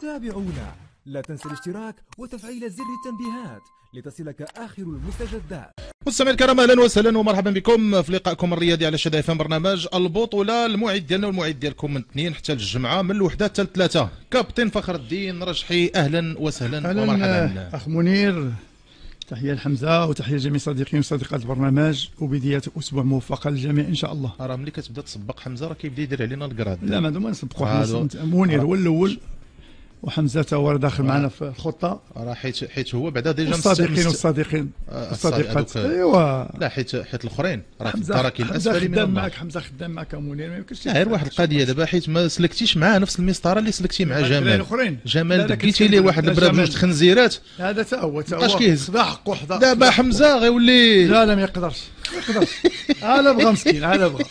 تابعونا. لا تنسى الاشتراك وتفعيل زر التنبيهات لتصلك آخر المستجدات. مستمعي الكرام أهلا وسهلا ومرحبا بكم في لقائكم الرياضي على شدا إف برنامج البطولة. الموعد ديالنا والموعد ديالكم من اثنين حتى الجمعة من الوحدة حتى الثلاثة. كابتن فخر الدين رجحي أهلا وسهلا أهلا ومرحبا. أخ منير. تحية لحمزة وتحية لجميع صديقين وصديقات البرنامج وبداية أسبوع موفقه للجميع إن شاء الله. راه ملي كتبدأ تسبق حمزة راه كيبدأ يدير علينا الكراد لا ما هذو ما نسبقوا منير هو الأول. وحمزه تا هو داخل آه. معنا في الخطه راه حيت حيت هو بعدا déjà آه، والصديقات هذوك- ايوا لا حيت حيت الاخرين راه في الدرك حمزه الاسفل من خدام معك حمزه خدام معك منير ما يمكنش غير واحد القضية دابا حيت ما سلكتيش معاه نفس المسطره اللي سلكتي مع جمال جمال دقيتي ليه واحد البرا. بجوج خنزيرات هذا تا هو تا هو كيهز. حقه حدا دابا حمزه غيولي لا لا ما يقدرش ما يقدرش أنا بغى مسكين أنا بغى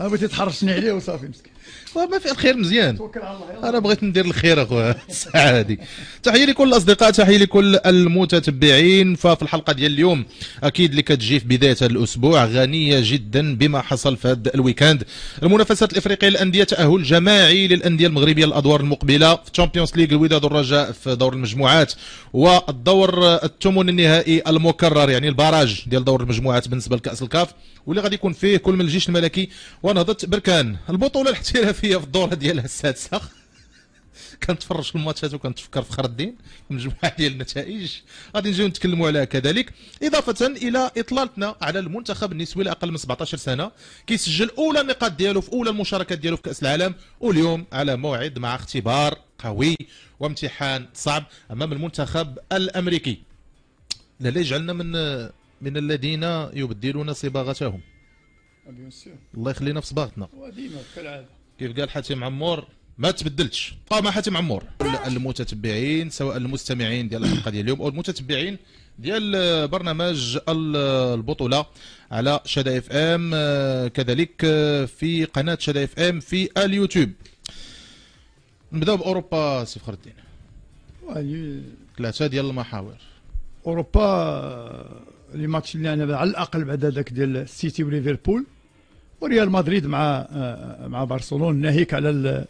بغيتي تحرشني عليه وصافي مسكين ما في الخير مزيان. توكل على الله. أنا بغيت ندير الخير أخويا. الساعة هذه تحية لكل الأصدقاء تحية لكل المتتبعين. ففي الحلقة ديال اليوم أكيد اللي كتجي في بداية الأسبوع غنية جدا بما حصل في هذا ال week-end. المنافسات الإفريقية للأندية تأهل جماعي للأندية المغربية الأدوار المقبلة. في Champions League الوداد والرجاء في دور المجموعات. والدور الثمن النهائي المكرر يعني ال barrage ديال دور المجموعات بالنسبة لكأس الكاف. واللي غادي يكون فيه كل من الجيش الملكي ونهضة بركان. البطولة الاحترافيه في الدورة ديالها السادسه كنتفرج في الماتشات وكنتفكر في فخر الدين مجموعة ديال النتائج. غادي نجيو نتكلموا عليها كذلك. إضافة إلى إطلالتنا على المنتخب النسوي لأقل من 17 سنة. كيسجل أولى النقاط ديالو في أولى المشاركات ديالو في كأس العالم واليوم على موعد مع اختبار قوي وامتحان صعب أمام المنتخب الأمريكي. لا لا يجعلنا من من الذين يبدلون صباغتهم. سور الله يخلينا في صباغتنا. وديما كالعاده كيف قال حاتم عمور؟ ما تبدلتش. بقى مع حاتم عمور. المتتبعين سواء المستمعين ديال الحلقة ديال اليوم أو المتتبعين ديال برنامج ال- البطولة على شدا FM كذلك في قناة شدا FM في اليوتيوب. نبداو بأوروبا سي فخر الدين ثلاثة ديال المحاور. أوروبا لي ماتش اللي أنا على الأقل بعد هذاك ديال السيتي وليفربول. وريال مدريد مع آه، مع برشلونة ناهيك على ال-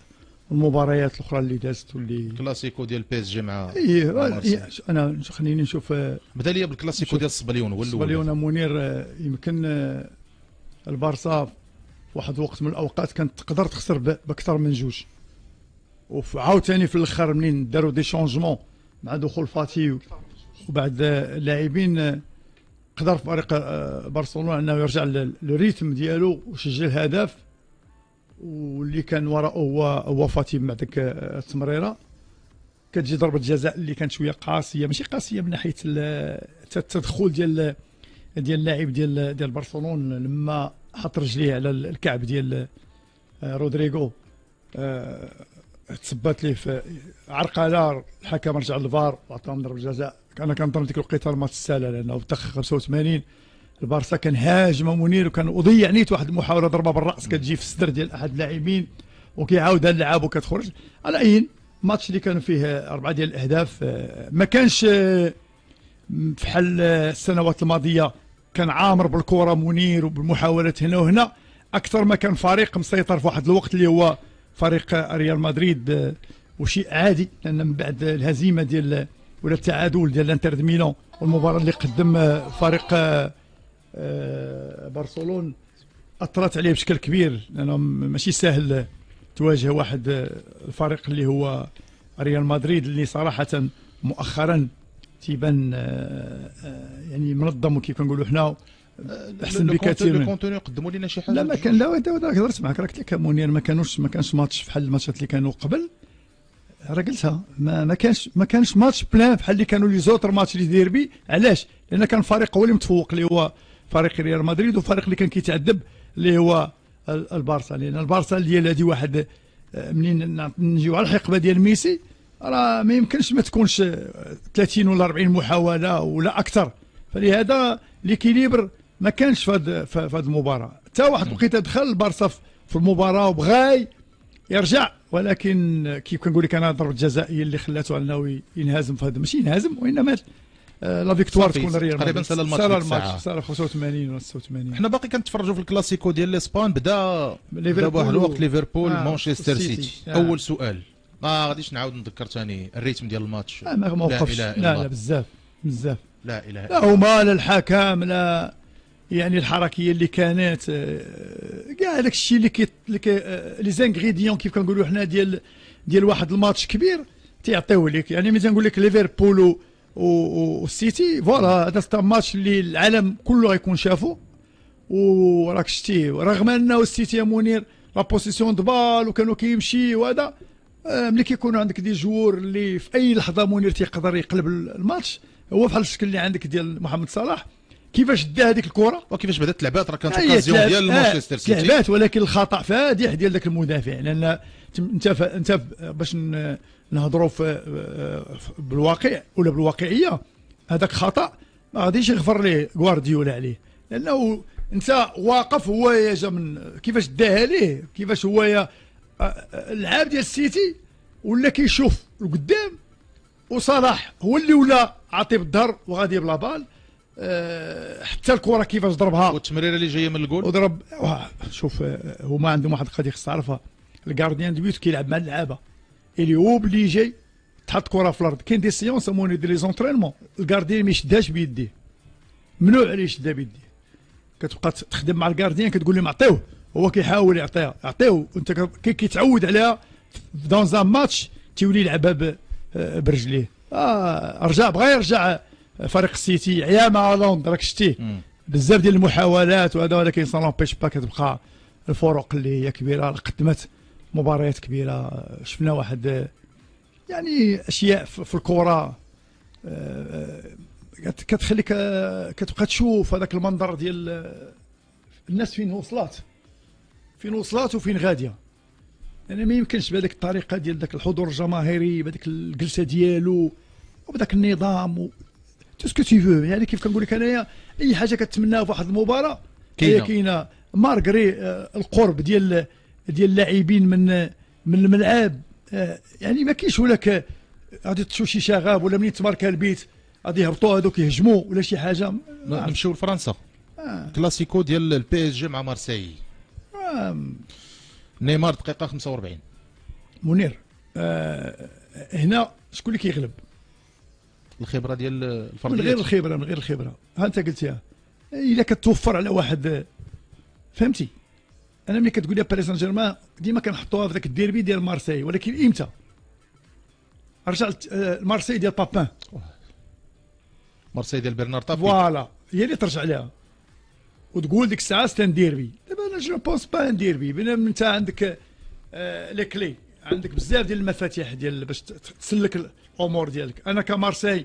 المباريات الأخرى اللي دازت واللي كلاسيكو ديال بي إس جي مع إيه مع آه،. إيه، أنا خليني نشوف آه، بدا لي بالكلاسيكو ديال الصبليون هو الأول؟ باليونا منير آه، يمكن آه، البارسا في واحد الوقت من الأوقات كانت تقدر تخسر بأكثر من جوج. وعاوتاني في الأخر منين داروا دي شونجمون مع دخول فاتي وبعد آه، اللاعبين آه، قدر فريق آه، برشلونة أنه يرجع لل- للريتم ديالو وسجل هدف واللي كان وراءه هو هو فاتي مع ديك آه، التمريرة. كتجي ضربة جزاء اللي كانت شوية قاسية ماشي قاسية من ناحية ال- التدخل ديال ديال اللاعب ديال ديال برشلونة لما حط رجليه على الكعب ديال آه، رودريغو. تثبت ليه في عرقله الحكم رجع للفار وعطاهم ضربة جزاء. أنا كنظن ديك الوقيته الماتش سالا لأنه في الدقيقه 85 البارسا كان هاجم منير وكان أضيع نيت واحد المحاوله ضربة بالرأس كتجي في الصدر ديال أحد اللاعبين وكيعاودها اللعاب وكتخرج. على أي ماتش اللي كانوا فيه أربعة ديال الأهداف آه، ما كانش آه، بحال السنوات الماضية كان عامر بالكرة منير وبالمحاولات هنا وهنا. أكثر ما كان فريق مسيطر في واحد الوقت اللي هو فريق ريال مدريد آه، وشيء عادي لأن من بعد الهزيمة ديال ولا التعادل ديال الانتر دي ميلان والمباراة اللي قدم آه، فريق آه، آه، برشلونة. أثرت عليه بشكل كبير لأنه ماشي سهل تواجه واحد الفريق اللي هو ريال مدريد اللي صراحة مؤخرا تيبان يعني منظم وكيف كنقولوا حنا أحسن بكثير من كونتوني قدموا لنا شي حاجة لا ما كان لا هضرت معك راه قلت لك منير ما كانوش ما كانش ماتش بحال الماتشات اللي كانوا قبل. راه قلتها ما, ما كانش ما كانش ماتش بلان بحال اللي كانوا لي زوتر ماتش اللي ديربي. علاش؟ لأن كان فريق هو اللي متفوق اللي هو فريق ريال مدريد وفريق اللي كان كيتعذب اللي هو ال- البارسا. لأن البارسا ديال هذه واحد آه، منين نجيو على الحقبة ديال ميسي راه ما يمكنش ما تكونش آه، 30 ولا 40 محاولة ولا أكثر. فلهذا l'équilibre ما كانش في هذه المباراة. حتى واحد الوقيتة دخل البارسا في- المباراة وبغى يرجع. ولكن كيف كنقول لك أنا ضربه جزاء هي اللي خلاته أنه ينهزم في هذا ماشي ينهزم وإنما آه، la victoire تكون ريال تقريباً. سال الماتش سال. الماتش سال 85 ولا 86 حنا باقي كنتفرجوا في الكلاسيكو ديال الاسبان بدا بدا بواحد الوقت ليفربول آه، مانشستر. سيتي آه. أول سؤال ما غاديش نعاود نذكر ثاني ال rythme ديال الماتش لا ما لا وقفش لا الله. لا بزاف بزاف لا إله لا الا الله هما لا الحكم لا يعني الحركيه اللي كانت آه، كاع داك الشيء اللي كي آه، les ingrédients كيف كنقولوا حنا ديال ديال واحد الماتش كبير تيعطيوه لك يعني ملي تنقول لك ليفربول والسيتي voilà هذا c'est un match اللي العالم كله غيكون شافو. وراك شتي رغم أنه السيتي يا منير la possession de balle وكانوا كيمشي وهذا آه، ملي كيكونوا عندك des joueurs اللي في أي لحظة منير تيقدر يقلب الماتش هو بحال الشكل اللي عندك ديال محمد صلاح. كيفاش دا هذيك الكرة؟ وكيفاش بدأت اللعبات راه كانت occasion ديال آه، مانشستر سيتي. تلعبات ولكن الخطأ فادح ديال ذاك المدافع لأن انت. انت باش نهضروا بالواقع ولا بالواقعية هذاك خطأ ما غاديش يغفر ليه غوارديولا عليه لأنه انت واقف هو يا من كيفاش داها ليه؟ كيفاش هو يا آه، آه، اللعاب ديال السيتي ولا كيشوف لقدام وصلاح هو اللي ولا عاطي بالظهر وغادي بلا بال. حتى الكرة كيفاش ضربها. والتمريرة اللي جاية من الجول؟ وضرب شوف آه، هما عندهم واحد القضية خص تعرفها. ال gardien de but كيلعب مع اللعابة. اللي هو بلي جاي تحط كرة في الأرض. كاين des séances même dans les entraînements ال gardien ما يشدهاش بيديه ممنوع عليه يشدها بيديه كتبقى تخدم مع ال gardien كتقول لهم عطيوه هو كيحاول يعطيها. عطيوه وانت ك- كي كيتعود عليها donc dans un match تيولي يلعبها آه، برجليه. آه رجع بغا يرجع فريق السيتي عيا مع راك شتيه. بزاف ديال المحاولات وهذا ولكن ça l'empêche pas كتبقى الفروق اللي هي كبيرة قدمت مباريات كبيرة شفنا واحد يعني أشياء في الكره آه، كت- كتخليك آه، كتبقى تشوف هذاك المنظر ديال آه، الناس فين وصلات فين وصلات وفين غادية يعني ما يمكنش بهذيك الطريقة ديال ذاك الحضور الجماهيري بهذيك الجلسة ديالو وبذاك النظام. tout ce que tu veux يعني كيف كنقول لك أنايا أي حاجة كتمناها في واحد المباراة. هي كاينة. malgré آه، القرب ديال ديال اللاعبين من من الملعب. آه، يعني ما كاينش آه، غادي تشوف شي شغاب ولا منين تماركا البيت غادي يهبطوا هذوك يهجموا ولا شي حاجة. نمشيو لفرنسا. آه. كلاسيكو ديال ال PSG مع مارسيل آه، نيمار دقيقة 45 منير آه، هنا شكون اللي كيغلب؟ الخبرة ديال من غير الفرديات الخبرة من غير الخبرة. ها انت قلتيها إلا كتوفر على واحد فهمتي؟ أنا ملي كتقول لي باريس سان جيرمان ديما كنحطوها في ذاك الديربي ديال مارسي ولكن إمتى؟ رجعت آه، مارسي ديال بابان. مارسيل ديال برنار تابي voilà هي اللي ترجع لها وتقول ديك الساعة c'est un derby. دابا أنا je pense pas un derby. بينما انت عندك آه les clés. عندك بزاف ديال المفاتيح ديال باش تسلك الأمور ديالك. أنا كمارسي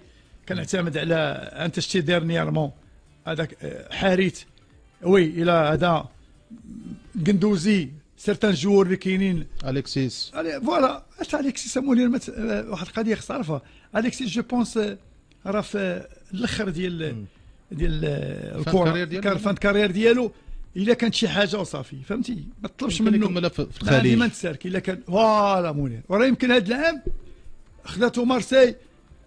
كنعتمد على أنت شتي ديرنييرمون هذاك آه، حاريت. وي إلى هذا قندوزي سيرتان جوور اللي كاينين. أليكسيس. فوالا أش أليكسيس؟ المت... آه، واحد القضية خص تعرفها أليكسيس جو بونس آه، راه في الأخر ديال ديال الكره. كان فان كارير ديالو. إلا كانت شي حاجة وصافي. فهمتي؟ ما تطلبش منه. في في ما ديما الخليج تسارك إلا كان فوالا منير وراه يمكن هذا العام خداتو مارسي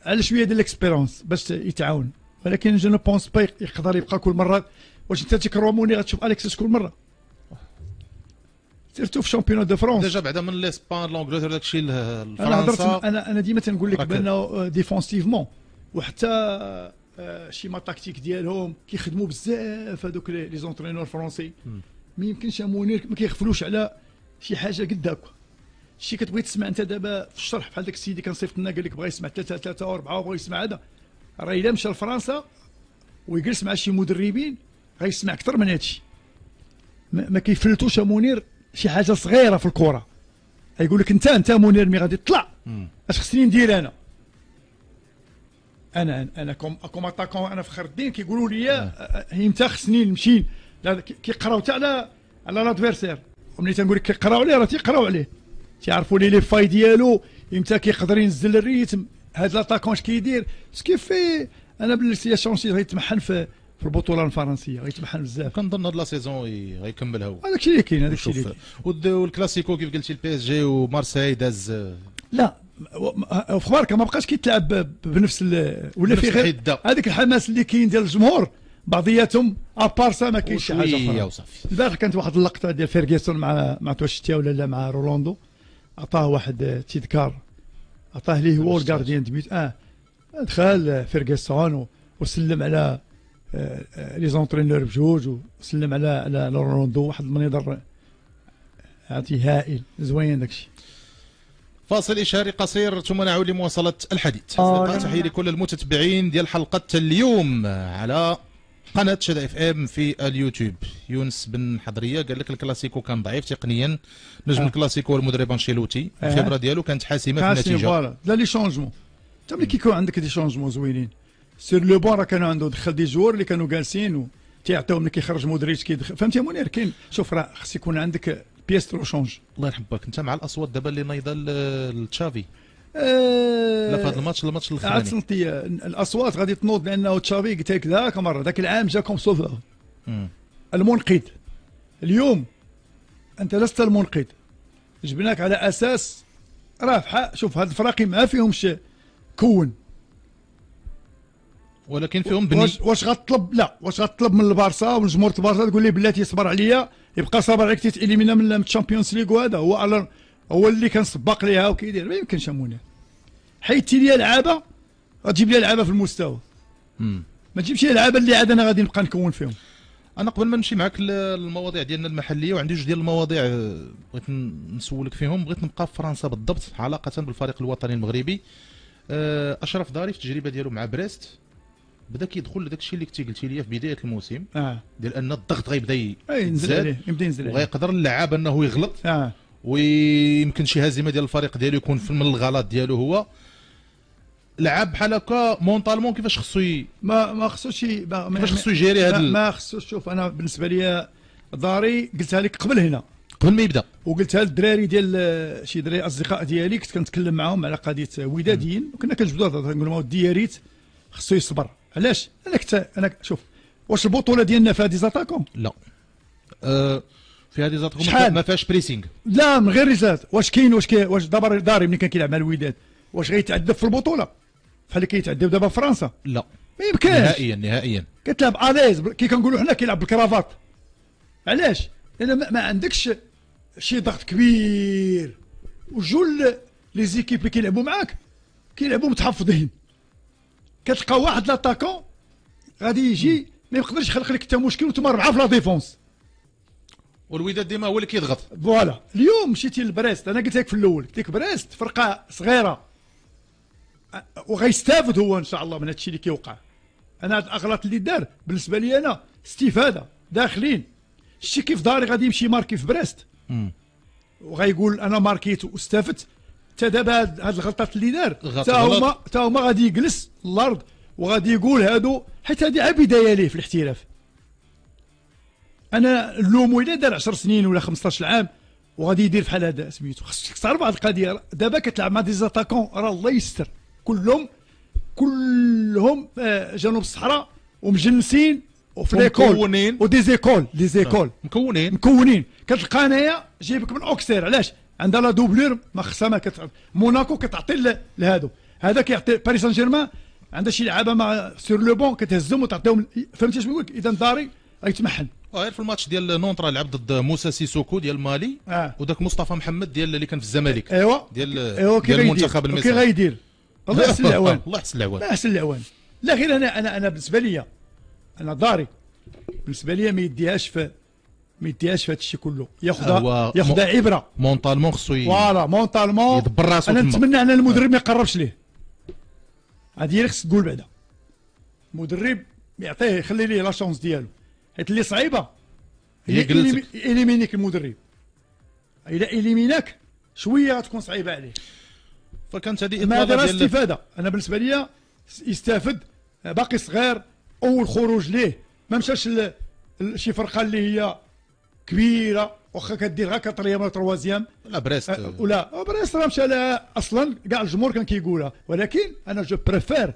على شوية ديال ال expérience باش يتعاون. ولكن je ne pense pas يقدر يبقى كل مرة. واش أنت تكرر موني غتشوف أليكسيس كل مرة. surtout في championnat de France déjà بعدا من l'Espagne l'Angleterre داكشي ل- أنا هضرت أنا أنا ديما تنقول لك بأنه défensivement وحتى آه، schéma tactique ديالهم كيخدموا بزاف هذوك les entraîneurs français ما يمكنش يا منير ما كيغفلوش على شي حاجة قد هكا شي كتبغي تسمع انت دابا في الشرح بحال داك السيد اللي كان صيفط لنا قال لك بغا يسمع ثلاثة ثلاثة واربعه وبغا يسمع هذا. راه إلا مشى لفرنسا ويجلس مع شي مدربين غيسمع أكثر من هادشي. ما, ما كيفلتوش منير شي حاجة صغيرة في الكرة. يقول لك انت أنت منير mais غادي تطلع. أش خصني ندير أنا؟ أنا أنا comme comme attaquant أنا فخر الدين كيقولوا لي إمتى خصني نمشي. لا، كي- كيقراو حتى على على لادفيرسير وملي تنقول لك كيقراو عليه راه تيقراو عليه. تيعرفوا لي لي فاي ديالو إمتى كيقدر ينزل ال rythme. هاد l'attaquant اش كيدير. ce qui fait أنا بالنسبة شونسي غيتمحن في في البطولة الفرنسية غيتمحن بزاف. كنظن هاد la saison غيكملها هو. هذاك الشيء اللي كاين هذاك الشيء والكلاسيكو كيف قلتي ال PSG ومارسيل داز لا و- في ماركا ما بقاش كيتلعب بنفس ال- ولا في غير. هذاك الحماس اللي كاين ديال الجمهور. بعضياتهم à part ça ما كاينش شي حاجة أخرى. البارح كانت واحد اللقطة ديال فيرغيسون مع مع توشتيا ولا لا مع رونالدو. عطاه واحد آه، تيذكار عطاه ليه هو الأستاذ. وال gardien de but آه. دخل آه، فيرغسون وسلم على آه، آه، les entraîneurs بجوج وسلم على على رونالدو واحد المنظر عرفتي هائل زوين داكشي. فاصل إشهاري قصير ثم نعود لمواصلة الحديث. آه،. تحية لكل المتتبعين ديال حلقة اليوم على قناة شدا اف ام في اليوتيوب. يونس بن حضرية قال لك الكلاسيكو كان ضعيف تقنيا. نجم آه. الكلاسيكو والمدرب أنشيلوتي. آه. الخبره ديالو كانت حاسمة في النتيجة. voilà. لا les changements. انت ملي كيكون عندك des changements زوينين. sur le banc راه كانوا عنده دخل des joueurs اللي كانوا جالسين و تيعطيهم ملي كيخرج مودريتش كيدخل فهمتي يا منير كاين شوف راه خص يكون عندك بيس ترو شونج الله يرحمك. انت مع الأصوات دابا اللي نايضة لتشافي. لا في هذا الماتش الماتش عاد الاخراني سنتي الأصوات غادي تنوض لأنه تشافي قلت لك ذاك مرة ذاك العام جاكم sauveur مم. المنقذ. اليوم أنت لست المنقذ. جبناك على أساس راه شوف هاد الفراقي ما فيهمش كون. ولكن فيهم بني واش واش غطلب لا واش غطلب من البارسا ومن جمهور البارسا تقول لي بلاتي يصبر عليا يبقى صابر عليك تيتاليمينا من الشامبيونز ليغ وهذا هو على هو اللي كان سباق ليها وكيدير ما يمكنش أموني. حيدتي لي لعابه غتجيب لي لعابه في المستوى. مم. ما تجيبش لي لعابه اللي عاد أنا غادي نبقى نكون فيهم. أنا قبل ما نمشي معك للمواضيع ديالنا المحلية وعندي جوج ديال المواضيع آه، بغيت نسولك فيهم. بغيت نبقى في فرنسا بالضبط علاقة بالفريق الوطني المغربي. آه، أشرف داري في التجربة ديالو مع بريست. بدأ كيدخل لداك الشيء اللي كنتي قلتي لي في بداية الموسم آه. ديال أن الضغط غيبدأ ي- أي نزل يتزاد عليه يبدأ ينزل عليه. وغيقدر اللاعب أنه يغلط. آه. ويمكن شي هزيمة ديال الفريق ديالو يكون في من الغلط ديالو هو. لعب بحال هكا mentalement كيفاش خصو ما ما خصوش كيفاش خصو يجيري هذا ما, خصوش شوف أنا بالنسبة لي داري قلتها لك قبل هنا. قبل ما يبدأ. وقلتها للدراري ديال شي دراري أصدقاء ديالي كنت كنتكلم معاهم على قضية وداديين. وكنا كنجبدوا نقول لهم ودي يا ريت خصو يصبر. علاش؟ أنا كنت أنا شوف واش البطولة ديالنا فيها des attaquants لا. أه في هذه ذات شحال؟ ما فيهاش pressing لا من غير ريزات واش كاين واش كاين؟ واش دابا داري ملي كان كيلعب مع الوداد واش غيتعذب في البطولة؟ بحال اللي كيتعذب دابا في فرنسا. لا. ما يمكنش. نهائيا نهائيا. كتلعب à l'aise كي كنقولوا حنا كيلعب بالكرافات. علاش؟ لأن ما, ما عندكش شي ضغط كبير. وجول les équipes اللي كيلعبوا معاك كيلعبوا متحفظين. كتلقى واحد لاتاكون غادي يجي ما يقدرش يخلق لك حتى مشكل وأنتم اربعه في la défense والوداد ديما هو اللي كيضغط. voilà. اليوم مشيتي لبريست. أنا قلت لك في الأول قلت لك بريست فرقة صغيرة. وغيستافد هو إن شاء الله من هادشي اللي كيوقع. أنا هاد الأغلاط اللي دار بالنسبة لي أنا استفاده داخلين. شتي كيف داري غادي يمشي marquer في بريست؟ مم. وغيقول أنا ماركيت واستفدت حتى دابا هاد الغلطات اللي دار. غلط. هما تا هما غادي يجلس الأرض وغادي يقول هادو حيت هادي بدايه ليه في الاحتراف. أنا نلومو الا دار 10 سنين ولا 15 عام وغادي يدير بحال هذا سميتو. خاصك تعرف واحد القضية. دابا كتلعب مع des attaquants راه الله يستر. كلهم كلهم آه، جنوب الصحراء ومجنسين وفي l'école ومكونين. و des écoles des écoles. مكونين. مكونين. كتلقى انايا جايبك من أوكسير. علاش؟ عندها la doublure ما خصها ما كت... موناكو كتعطي لهادو. هذا كيعطي باريس سان جيرمان عندها شي لعابة مع sur le banc كتهزهم وتعطيهم فهمتي اش نقول لك إذا داري غيتمحن غير في الماتش ديال نونترا لعب ضد موسى سيسوكو ديال مالي آه. وداك مصطفى محمد ديال اللي كان في الزمالك. ايوا ديال ايوا كي المنتخب كي المصري. غيدير. الله يحسن العوان الله يحسن العوان لا أحسن العوان لا غير أنا أنا أنا بالنسبة لي أنا داري بالنسبة لي ما يديهاش في ما يديهاش في هذا الشيء كله. ياخذها ياخذها عبرة. mentalement خصو voilà mentalement يدبر راسو أنا. نتمنى أن المدرب ما يقربش ليه. هذه هي اللي خص تقول بعدا. المدرب يعطيه يخلي ليه la chance ديالو. اللي صعيبه هي يجلسك. إليمي- إليمينيك المدرب اذا éliminاك شوية غتكون صعيبه عليه فكانت هذه ما ديال استفاده أنا بالنسبة لي يستافد باقي صغير اول خروج ليه ما مشاش ل- ل- شي فرقه اللي هي كبيره واخا كدير غير quatrième ولا troisième لا بريست أه، ولا بريست راه مشى لها أصلا كاع الجمهور كان كيقولها ولكن أنا je préfère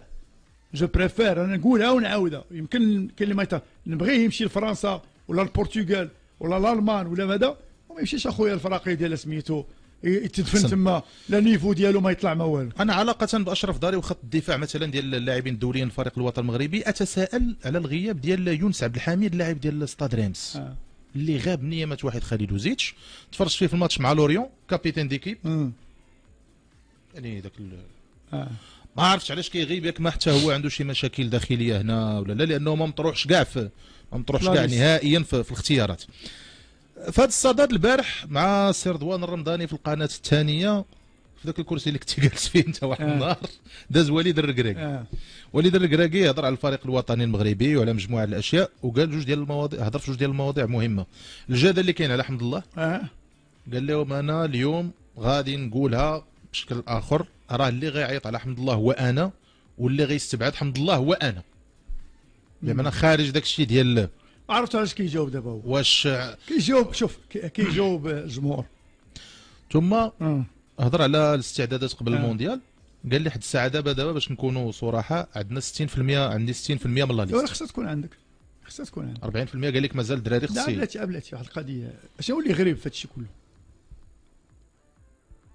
je préfère أنا نقولها ونعاودها يمكن يت- نبغيه يمشي لفرنسا ولا البرتغال ولا الالمان ولا ماذا وما يمشيش اخويا الفراقي ديال سميتو يتدفن. تما le niveau ديالو ما يطلع ما والو أنا علاقة بأشرف داري وخط الدفاع مثلا ديال اللاعبين الدوليين الفريق الوطني المغربي أتساءل على الغياب ديال يونس عبد الحميد اللاعب ديال ستاد ريمس آه. اللي غاب من ايامات واحد خالد وزيتش تفرجت فيه في الماتش مع لوريون capitaine d'équipe مم. يعني ذاك ال- آه. ما عرفتش علاش كيغيب ياك ما حتى هو عنده شي مشاكل داخلية هنا ولا لا لأنه ما مطروحش كاع ما مطروحش كاع. نهائيا في, في الاختيارات هذا الصدد البارح مع سي رضوان الرمضاني في القناة الثانية في ذاك الكرسي اللي كنت جالس فيه أنت واحد آه. النهار داز وليد الركراكي آه. وليد الركراكي هضر على الفريق الوطني المغربي وعلى مجموعة الأشياء وقال جوج ديال المواضيع هضر في جوج ديال المواضيع مهمة الجدل اللي كاين على حمد الله آه. قال لهم أنا اليوم غادي نقولها بشكل آخر راه اللي غيعيط على حمد الله هو أنا واللي غيستبعد حمد الله هو أنا بمعنى خارج داك الشيء ديال عرفت علاش كيجاوب دابا هو. واش كيجاوب شوف كي- كيجاوب الجمهور ثم. هضر على الاستعدادات قبل. المونديال. قال لي حد الساعة دابا دابا باش نكونوا صراحة عندنا 60% عندي 60% من la liste خصها تكون عندك. خصها تكون عندك. 40% قال لك مازال الدراري لا خصي. بلاتي بلاتي واحد القضية. شنو اللي غريب في هادشي كله.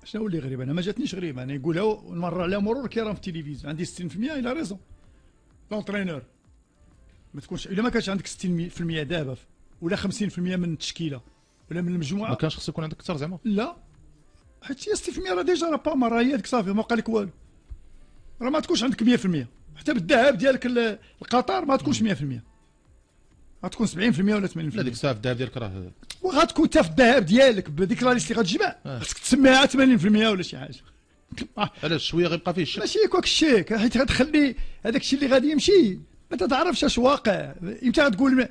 شنو اللي غريب؟ أنا ما جاتنيش غريب أنا يقولها ونمر عليها مرور كرام في التلفزيون. عندي 60% il a raison. l'entraîneur ما تكونش إلا ما كانش عندك 60% دابا ولا 50% من التشكيلة ولا من ما المجموعه كانش خصو يكون عندك أكثر زعما؟ لا. حيت هي 60% راه déjà راه با راه هي هذيك صافي ما بقى لك والو. راه ما تكونش عندك 100% حتى بالذهب ديالك ال- القطر ما تكونش 100% غتكون 70% ولا 80% لا ديك الساعة في الذهب ديالك راه وغتكون انت في الذهب ديالك بديك la liste اللي غتجمع. خصك تسميها 80% ولا شي حاجة. علاش؟ شوية غيبقى فيه الشك. ماشي هكاك الشيك حيت غتخلي هذاك الشيء اللي غادي يمشي. ما تتعرفش اش واقع. إمتى غتقول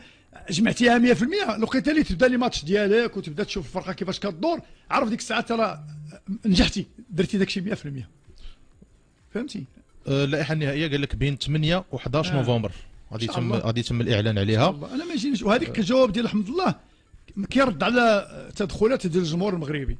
جمعتيها 100% الوقيتة اللي تبدا لي ماتش ديالك وتبدا تشوف الفرقة كيفاش كدور عرف ديك الساعة ترى نجحتي. درتي داك الشيء 100% فهمتي؟ آه، اللائحة النهائية قال لك بين 8 و 11 آه. نوفمبر. غادي يتم. غادي يتم الإعلان عليها. أنا ما يجينيش وهذيك الجواب ديال حمد الله كيرد على تدخلات ديال الجمهور المغربي.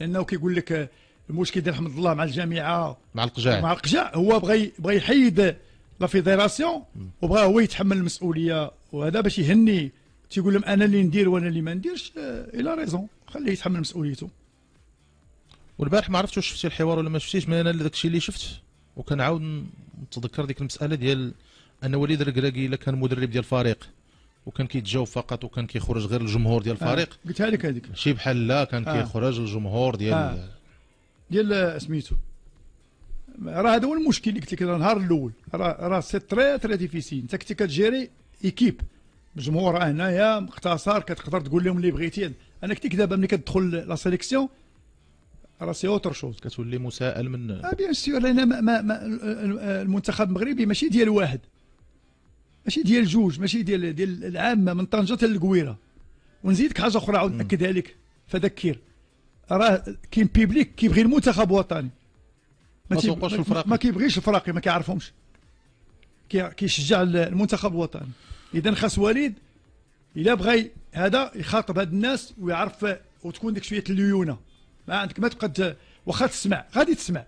لأنه كيقول لك آه، المشكل ديال حمد الله مع الجامعة مع القجاع. مع القجاع. هو بغى بغى يحيد la fédération وبغى هو يتحمل المسؤولية. وهذا باش يهني. تيقول لهم أنا اللي ندير وأنا اللي ما نديرش آه، il a raison. خليه يتحمل مسؤوليته. والبارح ما عرفتش واش شفتي الحوار ولا ما شفتيش من أنا داك الشيء اللي شفت. وكنعاود نتذكر ديك المسألة ديال أن وليد الركراكي إلا كان مدرب ديال الفريق وكان كيتجاوب فقط وكان كيخرج غير الجمهور ديال الفريق آه، قلتها لك هذيك ماشي بحال لا كان آه. كيخرج الجمهور ديال آه. ديال آه، سميتو. راه هذا هو المشكل اللي قلت لك النهار الأول. راه راه c'est très très difficile انت كنتي كت gérer équipe جمهور هنايا مختصر كتقدر تقول لهم اللي بغيتي. أنا كنت دابا ملي كتدخل la sélection راه c'est autre chose كتولي مساءل من آه bien sûr لأن ما ما ما المنتخب المغربي ماشي ديال واحد. ماشي ديال جوج ماشي ديال ديال العامه من طنجة حتى للقويره ونزيدك حاجة أخرى عاود ناكدها لك فذكر. راه كاين public كيبغي المنتخب الوطني. ما تي- سوقوش في الفراقي. ما كيبغيش الفراقي ما كيعرفهمش. كي- كيشجع المنتخب الوطني. إذا خاص وليد إلا بغى هذا يخاطب هاد الناس ويعرف وتكون ديك شوية الليونة. ما عندك ما تبقى واخا تسمع. غادي تسمع.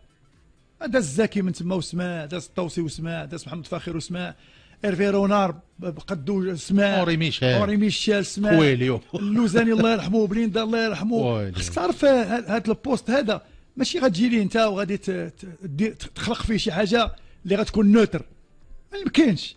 داز الزكي من تما وسمع داز الطوسي وسمع داز محمد فاخر وسمع ايرفي رونار بقدو سمع اوري ميشيل اوري ميشيل سمع خويليو اللوزاني الله يرحمه بليندا الله يرحمه. خصك تعرف هذا ال poste هذا ماشي غتجي لي انت وغادي تخلق فيه شي حاجة اللي غتكون neutre ما يمكنش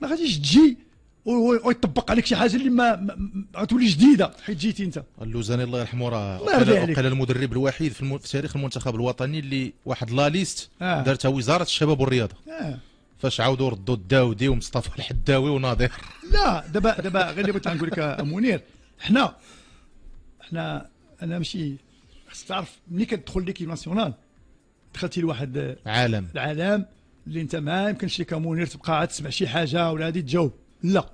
ما غاديش تجي ويطبق عليك شي حاجة اللي ما, غتولي جديده حيت جيتي انت اللوزاني الله يرحمه راه. وقيل المدرب الوحيد في, الم... في تاريخ المنتخب الوطني اللي واحد la liste آه. دارتها وزاره الشباب والرياضه آه. فاش عاودوا ردوا الداودي ومصطفى الحداوي وناظر. لا دابا دابا غير اللي بغيت نقول لك منير حنا حنا أنا ماشي خصك تعرف ملي كتدخل l'équipe nationale دخلتي لواحد عالم. العالم اللي أنت ما يمكنش لك منير تبقى عاد تسمع شي حاجة ولا غادي تجاوب. لا.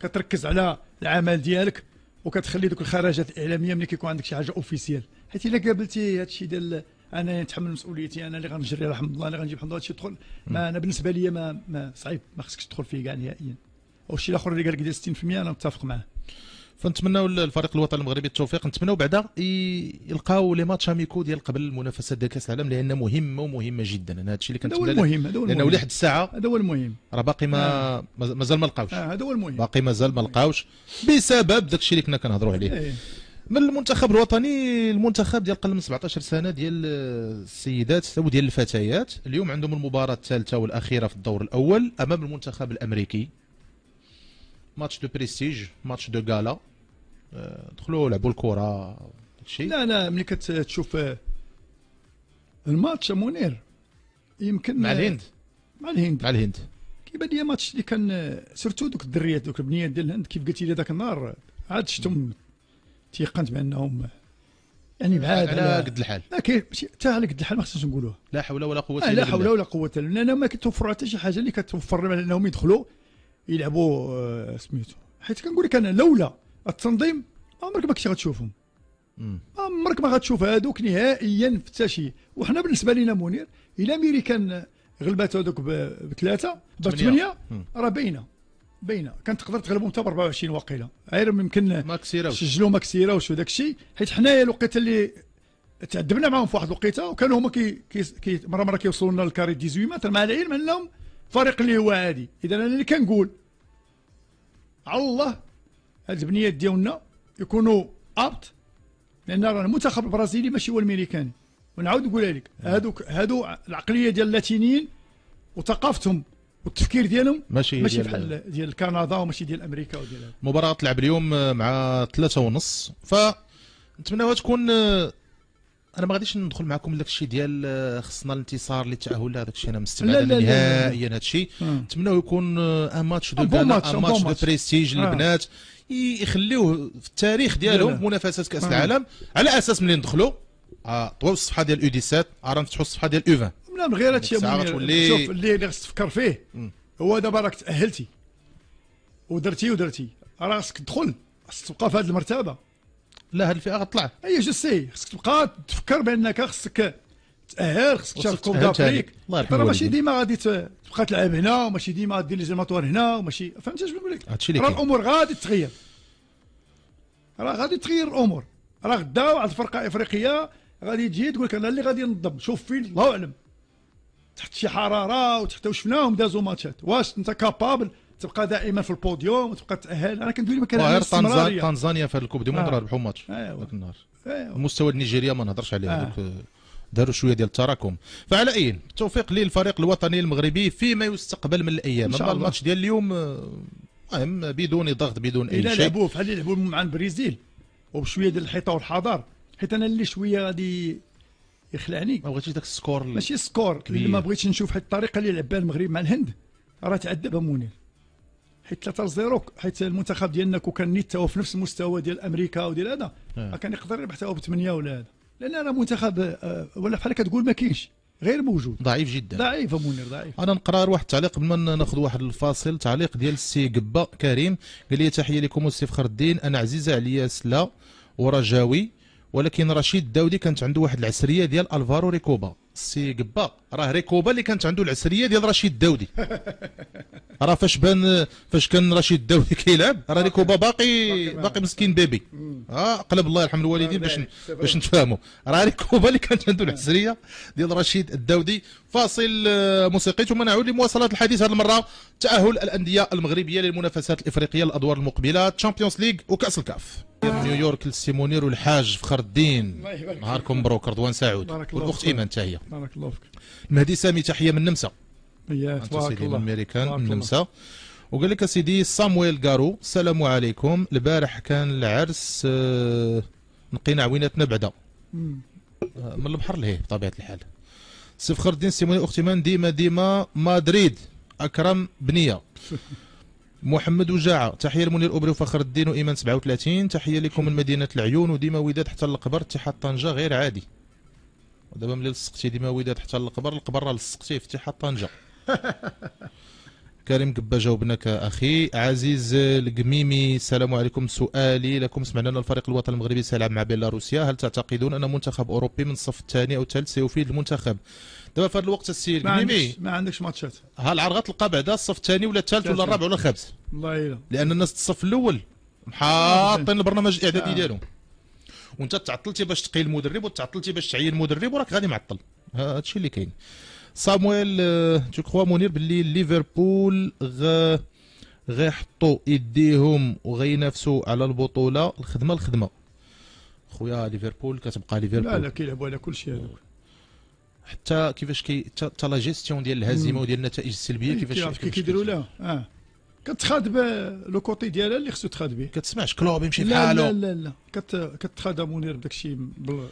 كتركز على العمل ديالك وكتخلي دوك الخرجات الإعلامية ملي كيكون عندك شي حاجة officiel حيت إلا قابلتي هادشي ديال أنا نتحمل مسؤوليتي أنا اللي غنجري الحمد لله اللي غنجيب الحمد لله هادشي يدخل ما أنا بالنسبة لي ما, ما صعيب ما خصكش تدخل فيه كاع نهائيا. والشيء الآخر اللي قال لك ديال 60% أنا متفق معاه. فنتمناو الفريق الوطني المغربي التوفيق. نتمناو بعدا يلقاو لي ماتش أميكو ديال قبل المنافسات ديال كأس العالم لأن مهمه ومهمه جدا. أنا هذا الشيء اللي هذا هو كنتمنى المهم هذا هو لأنه لحد الساعة هذا هو المهم. راه باقي ما ما- مازال ما لقاوش. آه، هذا هو المهم. باقي مازال ما لقاوش. بسبب داك الشيء اللي كنا كنهضروا عليه. إيه. من المنتخب الوطني المنتخب ديال قل من 17 سنة ديال السيدات وديال الفتيات. اليوم عندهم المباراة الثالثة والأخيرة في الدور الأول أمام المنتخب الأمريكي. match de prestige match de gala آه، دخلوا لعبوا الكرة داكشي لا لا ملي كتشوف آه، الماتش منير يمكن مع الهند. مع الهند. مع الهند. كيبان لي ماتش اللي كان surtout دوك الدريات دوك البنيات ديال الهند كيف قلتي لي ذاك النهار عاد شفتهم تيقنت بأنهم يعني بعاد على على قد الحال. لا كاين حتى على قد الحال ما خصناش نقولوها لا حول ولا قوة آه إلا لا حول بالله. ولا قوة إلا بالله. لأن ما كتوفر حتى شي حاجة اللي كتوفر لهم انهم يدخلوا يلعبوا آه، سميتو. حيت كنقول لك أنا لولا التنظيم عمرك ما كنتي غتشوفهم. عمرك ما غتشوف هذوك نهائيا في حتى شي. وحنا بالنسبة لنا منير الا ميريكان غلبات هذوك بثلاثة. بثمانية. راه باينة. باينه كانت تقدر تغلبهم حتى ب 24 وقيلة. غير يمكن ما كسيراوش سجلوا ما كسيراوش وداك الشيء. حيت حنايا الوقيتة اللي تعذبنا معاهم في واحد الوقيتة وكانوا هما كي, كي, مرة مرة كيوصلوا لنا للكاري 18 متر مع العلم أنهم فريق اللي هو عادي. إذا أنا اللي كنقول على الله هاد البنيات ديالنا يكونوا ابت لأن راه المنتخب البرازيلي ماشي هو الامريكاني ونعاود نقولها لك هادوك هادو العقلية ديال اللاتينيين وثقافتهم والتفكير ديالهم ماشي ماشي ديال- بحال ديال كندا وماشي ديال أمريكا وديال هذا مباراة تلعب اليوم آه، مع ثلاثة ونص فنتمناوها تكون آه، أنا ما غاديش ندخل معكم لداك الشيء ديال آه، خصنا الانتصار للتاهل داك الشيء أنا مستبعد. نهائيا هذا الشيء آه. نتمناو يكون آه، un match de un gala match، un un match de. prestige آه. للبنات يخليوه في التاريخ ديالهم. في منافسات كأس آه. العالم على أساس ملي ندخلوا آه، طويو الصفحة ديال 17 راه نفتحوا الصفحة ديال 20 لا من غير هادشي شوف اللي اللي خصك تفكر فيه. هو دابا راك تأهلتي ودرتي ودرتي. راه خصك تدخل خصك تبقى في هذه المرتبة. لا هاد الفئة غتطلع. et je sais خصك تبقى تفكر بأنك خصك تأهل خصك تشارك coupe. d'Afrique راه ماشي. ديما غادي تبقى تلعب هنا وماشي ديما دير les éliminatoires هنا وماشي فهمتي اش نقول لك؟ راه. الأمور غادي تتغير. راه غادي تغير الأمور. راه غدا واحد الفرقة إفريقية غادي تجي تقول لك أنا اللي غادي نضم شوف فين الله أعلم. تحت شي حرارة وتحت وشفناهم دازوا ماتشات. واش انت capable تبقى دائما في البوديوم وتبقى تأهل؟ أنا كندوي لك أنا تنزانيا تنزانيا في ال coupe du monde آه. ربحوا ماتش. ذاك النهار. ايوا المستوى نيجيريا ما نهضرش عليه. آه. داروا شوية ديال التراكم. فعلى أي التوفيق للفريق الوطني المغربي فيما يستقبل من الأيام. أما الله. الماتش ديال اليوم آه، المهم بدون ضغط بدون أي شيء. لعبوا بحال اللي لعبوا مع البرازيل وبشوية ديال الحيطة والحذر. حيت أنا اللي شوية غادي يخلعني. ما بغيتيش داك ال score ال- ماشي score كبير. ما بغيتش نشوف حيت الطريقة اللي لعب بها المغرب مع الهند. راه تعذب منير حيت 3 0 حيت المنتخب ديالنا كون كان نيت في نفس المستوى ديال أمريكا وديال هذا. راه كان يقدر يربح حتى بثمانية ولا هذا. لأن راه منتخب آه، ولا بحال كتقول ما كاينش غير موجود. ضعيف جدا. ضعيف منير ضعيف. أنا نقرأ واحد التعليق قبل ما ناخذ واحد الفاصل. تعليق ديال السي قبا كريم قال لي تحية لكم السي فخر الدين أنا عزيزه عليا سلا ورجاوي. ولكن رشيد الداودي كانت عنده واحد العسرية ديال ألفارو ريكوبا. السي قبا. راه ريكوبا اللي كانت عنده العسرية ديال رشيد الداودي راه فاش بان فاش كان رشيد الداودي كيلعب راه ريكوبا باقي باقي مسكين bébé. آه قلب الله يرحم الوالدين باش باش نتفاهموا. راه ريكوبا اللي كانت عنده العسرية ديال رشيد الداودي فاصل آه، موسيقي ثم نعود لمواصله الحديث هذه المرة. تأهل الأندية المغربية للمنافسات الإفريقية الادوار المقبلة. Champions League وكأس الكاف. نيويورك للسي منير والحاج فخر الدين. نهاركم مبروك رضوان سعود. والاخت. إيمان حتى هي بارك الله فيك. مهدي سامي تحية من النمسا يا أنت تبارك من تبارك من. النمسا وقال لك سيدي صامويل كارو السلام عليكم. البارح كان العرس آه، نقينا عويناتنا بعدا. آه، من البحر لهيه بطبيعة الحال. سي فخر الدين سي منير أختي إيمان ديما ديما مدريد أكرم بنية. محمد وجاعة تحية لمنير أوبري وفخر الدين وإيمان 37 تحية لكم من مدينة العيون وديما وداد حتى القبر اتحاد طنجة غير عادي. ودابا ملي لصقتي ديما وداد حتى القبر القبر راه لصقتيه اتحاد طنجة كريم قبا جاوبناك أخي. عزيز القميمي السلام عليكم. سؤالي لكم سمعنا أن الفريق الوطني المغربي سيلعب مع بيلاروسيا. هل تعتقدون أن منتخب أوروبي من الصف الثاني أو الثالث سيفيد المنتخب؟ دابا في هذا الوقت السي ما القميمي. عندكش ما عندكش ماتشات. ها العار غتلقى بعدا الصف الثاني ولا الثالث ولا. الرابع ولا الخامس؟ الله يلا. لأن الناس الصف الأول محاطين البرنامج الإعدادي آه. ديالهم. وانت تعطلتي باش تقيل المدرب وتعطلتي باش تعين مدرب وراك غادي معطل. ها- هادشي اللي كاين. صامويل تو كخوا منير باللي ليفربول غ غيحطوا يديهم وغينافسوا على البطولة؟ الخدمة الخدمة. خويا ليفربول كتبقى لا ليفربول لا كيلعبوا على كل شيء هذوك. حتى كيفاش كي حتى لا جيستيون ديال الهزيمة وديال النتائج السلبية كيفاش كيف كيفاش كيديروا لها آه. كتخاد le côté ديالها اللي خصو تخاد به كتسمعش كلوب يمشي لا لا بحالو لا لا. كت كتخاد منير بداك الشيء بال-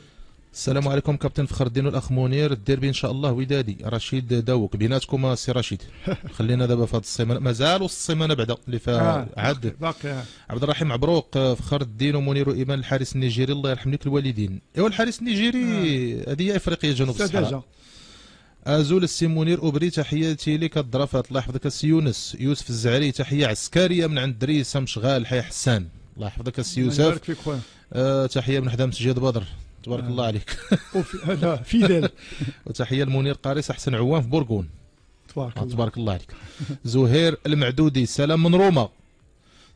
السلام عليكم كابتن فخر الدين والأخ منير. الديربي إن شاء الله ودادي. رشيد داوك بيناتكم سي رشيد. خلينا دابا في هذه السيمانة. مازال وسط السيمانة بعدا اللي فيها آه، عاد. باقي- آه. عبد الرحيم عبروق آه، فخر الدين ومنير وإيمان الحارس النيجيري. الله يرحم لك الوالدين. إيوا الحارس النيجيري هذه هي افريقيا جنوب الصحراء. أزول السي منير أوبري تحياتي لك الظرافات الله يحفظك السي يونس. يوسف الزعري تحية عسكريه من عند دريس مشغال حي حسان الله يحفظك السي يوسف. آه تحية من حدا مسجد بدر. تبارك آه. الله عليك. هذا فيدال وتحية لمنير قاريس أحسن عوام في بورغون تبارك آه الله. تبارك الله عليك. زهير المعدودي سلام من روما.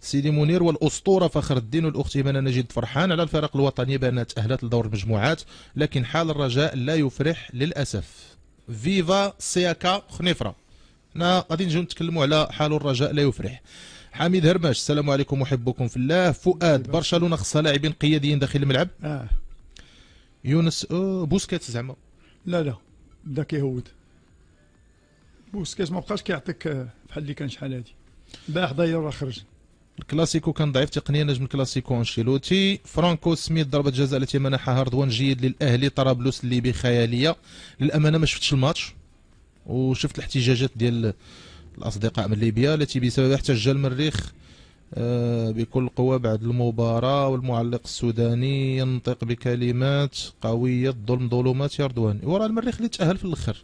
سيدي منير والأسطورة فخر الدين والأخت ايمان أنا جد فرحان على الفرق الوطنية بانها تأهلت لدور المجموعات لكن حال الرجاء لا يفرح للأسف. viva سياكا خنيفرة. حنا غادي نجيو نتكلموا على حال الرجاء لا يفرح. حميد هرماش السلام عليكم محبكم في الله. فؤاد برشلونة خصها لاعبين قياديين داخل الملعب. آه. يونس أوه بوسكيت زعما. لا لا. بدا كيهود. Busquets ما بقاش كيعطيك آه، بحال اللي كان شحال هادي. بحال ديك راه خرج الكلاسيكو كان ضعيف تقنيا نجم الكلاسيكو أنشيلوتي. فرانكو سميت ضربة جزاء التي منحها رضوان جيد للأهلي طرابلس الليبي خياليه للأمانة ما شفتش الماتش وشفت الاحتجاجات ديال الأصدقاء من ليبيا التي بسببها احتج المريخ آه، بكل قوة بعد المباراة والمعلق السوداني ينطق بكلمات قوية ظلم ظلمات يا رضوان وراه المريخ اللي تأهل في الآخر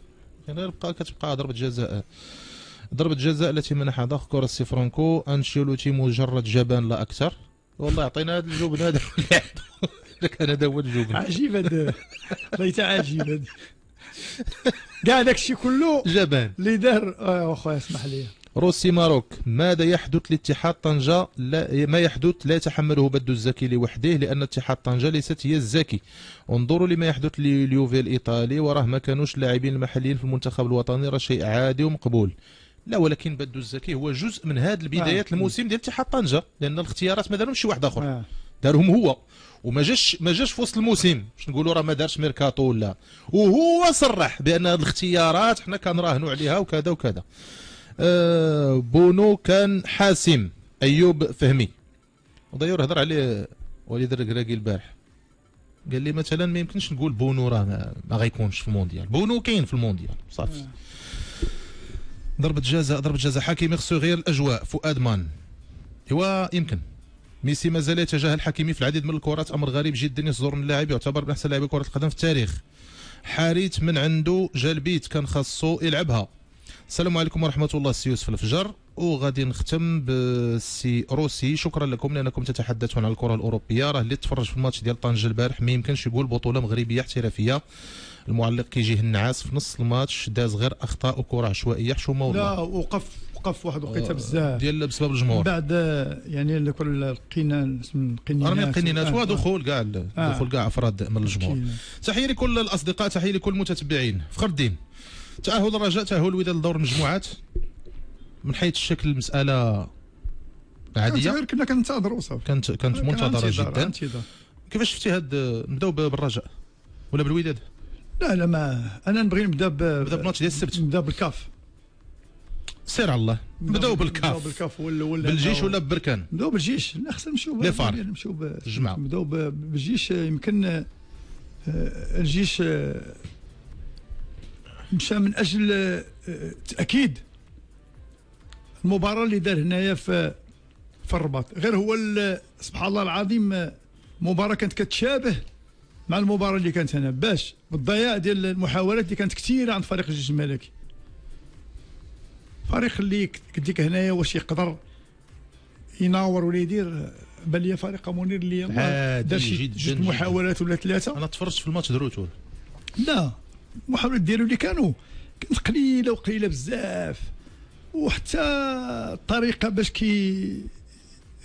يعني بقى كتبقى ضربة جزاء. ضربة جزاء التي منحها ضخ كرة سي فرانكو أنشيلوتي مجرد جبان لا أكثر. والله عطينا هذا الجبن هذا. كان هذا هو الجبن عجيب هاد ليت عجيب هاد كاع داكشي كله جبان. اللي دار آه خويا اسمح لي. روسي ماروك ماذا يحدث لاتحاد طنجة؟ لا ما يحدث؟ لا يتحمله بدو الزكي لوحده لأن اتحاد طنجة ليست هي الزكي. انظروا لما يحدث لليوفي الإيطالي وراه ما كانوش اللاعبين المحليين في المنتخب الوطني راه شيء عادي ومقبول. لا ولكن بدو الزكي هو جزء من هذه البدايات آه. الموسم ديال اتحاد طنجة لأن الاختيارات ما دارهمش شي واحد آخر. آه. دارهم هو. وما جاش ما جاش في وسط الموسم. باش نقولوا راه ما دارش ميركاتو ولا. وهو صرح بأن هذه الاختيارات حنا كنراهنوا عليها وكذا وكذا. آه بونو كان حاسم. أيوب فهمي. وداير هضر عليه وليد الركراكي البارح. قال لي مثلا ما يمكنش نقول بونو راه ما, ما غيكونش في المونديال. بونو كاين في المونديال صافي. ضربة جزاء ضربة جزاء. حكيمي خصو يغير الأجواء. فؤاد مان. ايوا يمكن. ميسي مازال يتجاهل حكيمي في العديد من الكرات. أمر غريب جدا. يصدر من اللاعب يعتبر من أحسن لاعبي كرة القدم في التاريخ. حاريت من عنده جا البيت كان خاصو يلعبها. السلام عليكم ورحمة الله. السي يوسف الفجر وغادي نختم بالسي روسي. شكرا لكم لأنكم تتحدثون عن الكرة الأوروبية. راه اللي تفرج في الماتش ديال طنجه البارح ما يمكنش يقول بطولة مغربية احترافية. المعلق كيجيه النعاس في نص الماتش داز غير أخطاء وكره عشوائيه حشومه والله لا وقف وقف واحد الوقيته بزاف. ديال بسبب الجمهور. بعد آه، يعني القينان اسم القنينات راه آه، ودخول كاع آه. دخول كاع أفراد من الجمهور. تحية لكل الأصدقاء تحية لكل المتتبعين. فخر الدين تأهل الرجاء تأهل الوداد لدور المجموعات. من حيث الشكل المسألة عادية. غير كنا كننتظروا صافي. كانت كانت كان منتظره جدا. كيفاش شفتي هاد نبداو بالرجاء؟ ولا بالوداد؟ لا لا ما أنا نبغي نبدأ ب نبدأ بالماتش ديال السبت. نبدأ بالكاف. سير على الله. نبداو بالكاف. بالكاف ولا ولا بالجيش ولا ببركان؟ نبداو بالجيش. لا خصنا نمشيو لي فار. نمشيو ب- الجماعة. نبداو ب- بالجيش. يمكن آه، الجيش آه، مشى من أجل آه، تأكيد المباراة اللي دار هنايا في في الرباط. غير هو سبحان الله العظيم مباراة كانت كتشابه مع المباراة اللي كانت هنا. باش بالضياع ديال المحاولات اللي كانت كثيرة عند فريق الجيش الملكي فريق اللي قلت لك هنايا واش يقدر يناور ولا يدير بان لي فريق منير اللي دار شي جوج. محاولات ولا ثلاثة. أنا تفرجت في الماتش دروتو لا المحاولات ديالو اللي كانوا كانت قليلة وقليلة بزاف. وحتى الطريقة باش كي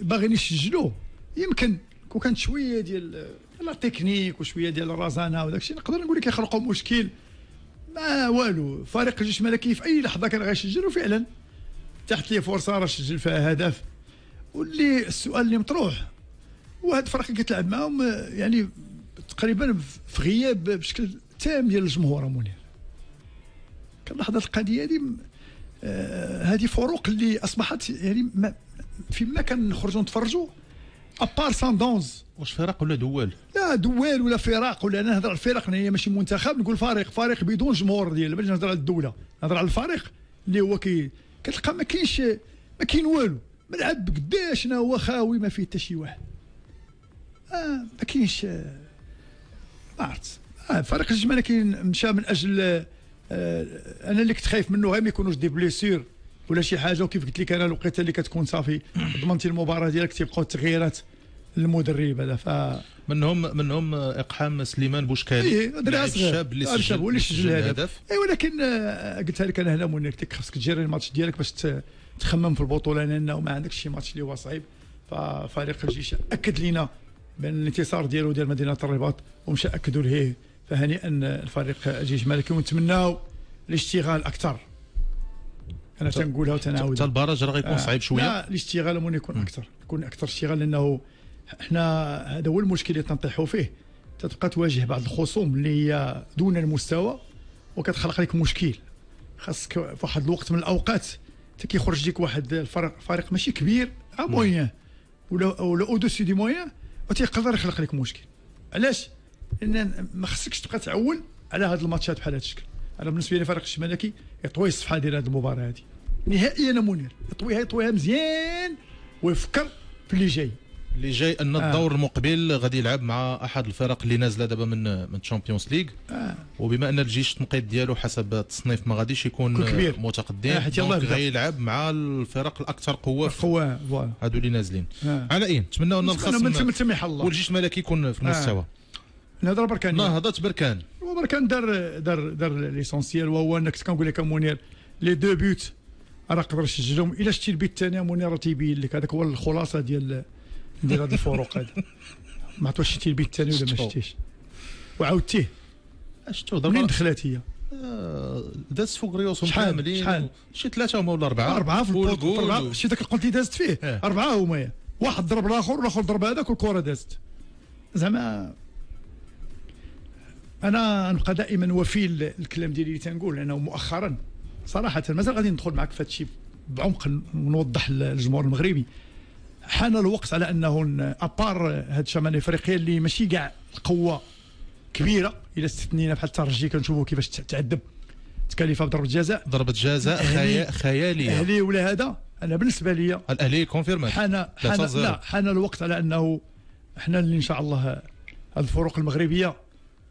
باغيين يسجلوه يمكن كون كانت شوية ديال لا تكنيك وشوية ديال الرزانة وداك الشيء. نقدر نقول لك يخلقوا مشكل. ما والو فريق الجيش الملكي في أي لحظة كان غيسجل وفعلا تحت لي فرصة راه سجل فيها هدف. واللي السؤال اللي مطروح وهاد الفرق اللي كتلعب معاهم يعني تقريبا في غياب بشكل تام ديال الجمهور منير كنلاحظ القضية هذه آه، هذه فروق اللي أصبحت يعني ما فيما كنخرجوا نتفرجوا ابار ساندونز واش فرق ولا دوال لا دوال ولا فرق ولا أنا نهضر الفرق هي ماشي منتخب نقول فريق فريق بدون جمهور ديال باش نهضر على الدولة. نهضر على الفريق اللي هو كي كتلقى ما كاينش ما كاين والو. ملعب قداش أنا هو خاوي ما فيه حتى شي واحد. آه ما كاينش ما عرفت آه فريق كاين مشى من أجل آه أنا اللي كنت خايف منه غير ما يكونوش des blessures ولا شي حاجة وكيف قلت لك أنا الوقيتة اللي كتكون صافي ضمنتي المباراة ديالك تيبقاو التغييرات المدرب هذا ف منهم منهم إقحام سليمان بوشكالي آي دري لاعب صغير الشاب اللي سجل الشاب هو اللي سجل الهدف؟ اي ولكن آه، قلتها لك أنا هنا لك خاصك تجري الماتش ديالك باش تخمم في البطولة لأنه ما عندكش شي ماتش اللي هو صعيب. ففريق الجيش أكد لنا بان الانتصار ديالو ديال مدينة الرباط ومشى اكدوا له فهنيئا الفريق الجيش الملكي ونتمناو الاشتغال أكثر. أنا تنقولها حتى وتنعاودها البرج راه غيكون آه. صعيب شوية. لا الاشتغال مون يكون أكثر يكون أكثر اشتغال لأنه إحنا هذا هو المشكل اللي تنطيحوا فيه. تتبقى تواجه بعض الخصوم اللي هي دون المستوى وكتخلق لك مشكل. خاصك في واحد الوقت من الأوقات حتى كيخرج لك واحد الفرق فريق ماشي كبير à moins ولا ولا au-dessous de moyen وتيقدر يخلق لك مشكل. علاش؟ لأن ما خصكش تبقى تعول على هاد الماتشات بحال هذا الشكل. أنا بالنسبة لي فريق الجيش الملكي يطوي الصفحة ديال هذه المباراة هذه. نهائيا منير يطويها يطويها مزيان ويفكر في اللي جاي. اللي جاي أن آه. الدور المقبل غادي يلعب مع أحد الفرق اللي نازلة دابا من من Champions League آه. وبما أن الجيش التنقيط ديالو حسب التصنيف ما غاديش يكون كبير. متقدم آه، donc. غيلعب مع الفرق الأكثر قوة voilà هادو اللي نازلين آه. على إيه نتمناو أن الخصم والجيش الملكي يكون في المستوى نهضر بركان نهضه بركان هو بركان دار دار دار l'essentiel وهو أنك كنقول لك منير les deux buts راه قدر يسجلهم الا شتي البيت الثاني منير تيبين لك هذاك هو الخلاصة ديال ديال هذه الفروق هذه ما عرفت واش شتي البيت الثاني ولا ما. شتيش. وعاودتيه. منين دابا؟ دخلت هي؟ آه، داز فوق ريوسهم؟ كاملين. شحال؟ شي ثلاثة هما ولا أربعة. أربعة في ال but شي ذاك اللي دازت فيه؟ آه. أربعة هما. واحد ضرب الآخر والآخر ضرب هذاك والكرة دازت. زعما أنا نبقى دائما وفي الكلام ديالي اللي تنقول لأنه مؤخرا. صراحة مازال غادي ندخل معك في هذا الشيء بعمق ونوضح للجمهور المغربي. حان الوقت على أنه ابار هاد الشمال الافريقيه اللي ماشي كاع قوة كبيرة إلى استثنينا بحال الترجي كنشوفوا كيفاش تعذب. تكلف بضربه جزاء. ضربة جزاء خيا- خيالية. أهلي ولا هذا؟ أنا بالنسبة لي الاهلي كونفيرمات حان حان 3-0. لا حان الوقت على أنه إحنا اللي إن شاء الله هاد الفروق المغربية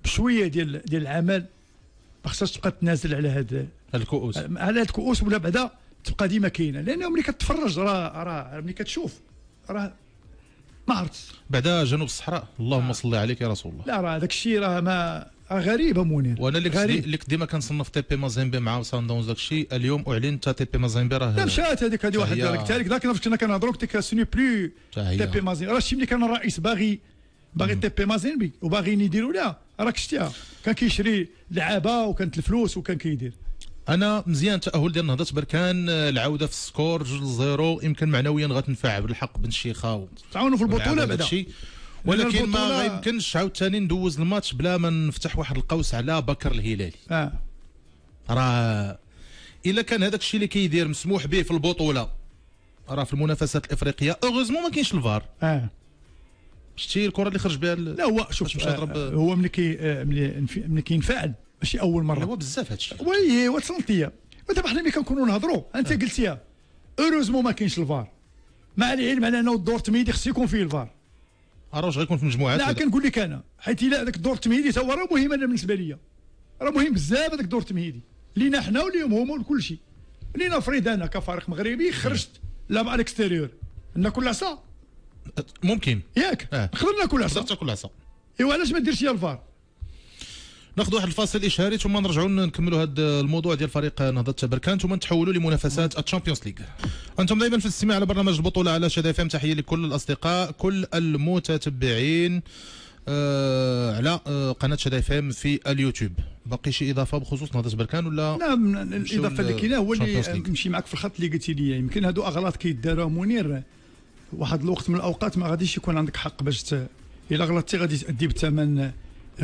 بشوية ديال ديال العمل ما خصهاش تبقى تنازل على هاد الكؤوس. على هاد الكؤوس ولا بعدا تبقى ديما كاينة. لأنه ملي كتفرج راه راه ملي كتشوف راه ما عرفت بعدا جنوب الصحراء. اللهم صل عليك يا رسول الله. لا راه داك الشيء راه ما غريبه منير. وأنا اللي كنت غريب. اللي كنت ديما كنصنف تي بي مازيمبي مع صان داونز داك الشيء. اليوم أعلن تا تي بي مازيمبي لا راه مشات هذيك هذه واحد قالك لك ذاك فاش كنا كنهضروا قلت لك ce n'est plus. تي بي مازيمبي راه شتي ملي كان الرئيس باغي باغي تي بي مازيمبي وباغيين يديروا لها راك شتيها. كان كيشري لعابة وكانت الفلوس وكان كيدير. أنا مزيان التاهل ديال نهضه بركان العودة في ال score جوج لزيرو يمكن معنويا غتنفع بالحق بن شيخه تعاونوا في البطولة بعدا. ولكن ما غيمكنش عاوتاني ندوز الماتش بلا ما نفتح واحد القوس على بكر الهلالي. آه. راه إلا كان هذاك الشيء اللي كيدير مسموح به في البطولة. راه في المنافسات الإفريقية. heureusement ما كاينش الفار. آه. شتي الكرة اللي خرج بها لا هو شوف آه هو ملي كي آه، ملي كينفعل. ماشي أول مرة. هو بزاف هادشي oui وتسلطيه ودابا حنا ملي كنكونوا نهضروا أنت قلتيها heureusement ما كاينش الفار. مع العلم على انه الدور التمهيدي خص يكون فيه الفار. واش غيكون في المجموعات لا كنقول لك أنا حيت إلا هذاك الدور التمهيدي تا هو راه مهم أنا بالنسبة لي راه مهم بزاف هذاك الدور التمهيدي لينا حنا وليهم هما ولكل شيء. لينا فريد أنا كفريق مغربي خرجت لا مع ال extérieur. ناكل عصا. ممكن. ياك. آه. نقدر ناكل عصا. تقدر تاكل عصا. إيوا علاش ما ديرش يا الفار؟ ناخذ واحد الفاصل إشهاري ثم نرجعوا نكملوا هذا الموضوع ديال فريق نهضة بركان ثم نتحولوا لمنافسات ال Champions League. أنتم دائما في الاستماع على برنامج البطولة على شاد إف إم. تحية لكل الأصدقاء كل المتتبعين آه على آه قناة شاد إف إم في اليوتيوب. باقي شي إضافة بخصوص نهضة بركان ولا نعم نمشيو الإضافة اللي كاينة هو اللي. نمشي معك في الخط اللي قلتي لي. يمكن هادو أغلاط كيداروا منير. واحد الوقت من الأوقات ما غاديش يكون عندك حق باش. إلا غلطتي غادي تأدي بثمن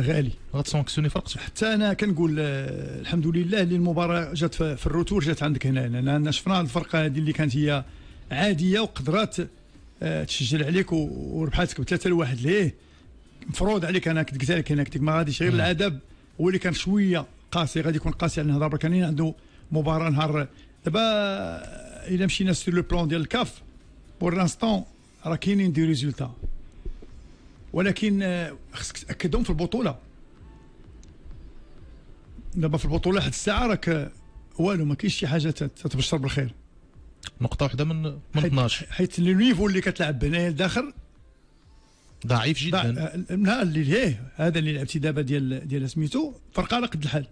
غالي. غتسونكسيوني فرقتك حتى أنا كنقول آه، الحمد لله اللي المباراة جات في ال retour جات عندك هنا. لأن شفنا الفرقة هذه اللي كانت هي عادية وقدرات آه، تسجل عليك وربحاتك بثلاثة لواحد. ليه؟ مفروض عليك. أنا كنت قلت لك أنا كنت ما غاديش غير الأدب. هو اللي كان شوية قاسي غادي يكون قاسي على النهضة كان عنده مباراة نهار. دابا إلا مشينا sur le plan ديال الكاف pour l'instant راه كاينين des résultats. ولكن آه، خصك تأكدهم في البطولة. دابا في البطولة حتى الساعة راك والو ما كاينش شي حاجة تت- تتبشر بالخير. نقطة واحدة من من حيت- 12 حيت le niveau اللي كتلعب هنايا لداخل ضعيف ضع- جدا. آه، لا اللي ليه هذا اللي لعبتي دابا ديال ديال سميتو فرق على قد الحال.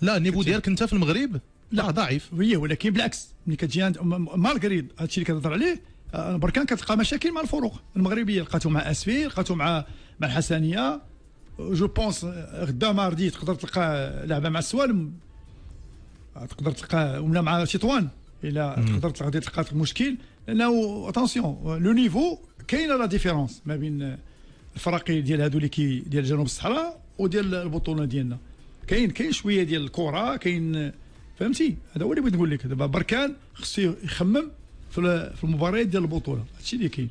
لا ال niveau ديالك انت في المغرب لا. ضعيف. هي ولكن بالعكس ملي كتجي عند malgré هادشي اللي كتهضر عليه آه، بركان كتلقى مشاكل مع الفروق المغربية لقاتو مع أسفي لقاتو مع مع الحسنية. je pense آه، غدا mardi تقدر تلقى لعبة مع السوالم آه، تقدر تلقى ولا مع تطوان إلا تقدر تلقى غادي تلقى مشكل. لأنه attention le niveau كاينة la différence ما بين آه، الفرق ديال هادو اللي كي ديال جنوب الصحراء وديال البطوله ديالنا. كاين كاين شوية ديال الكرة كاين آه، فهمتي؟ هذا هو اللي بغيت نقول لك. دابا بركان خصو يخمم في ال- في المباريات ديال البطولة هادشي اللي كاين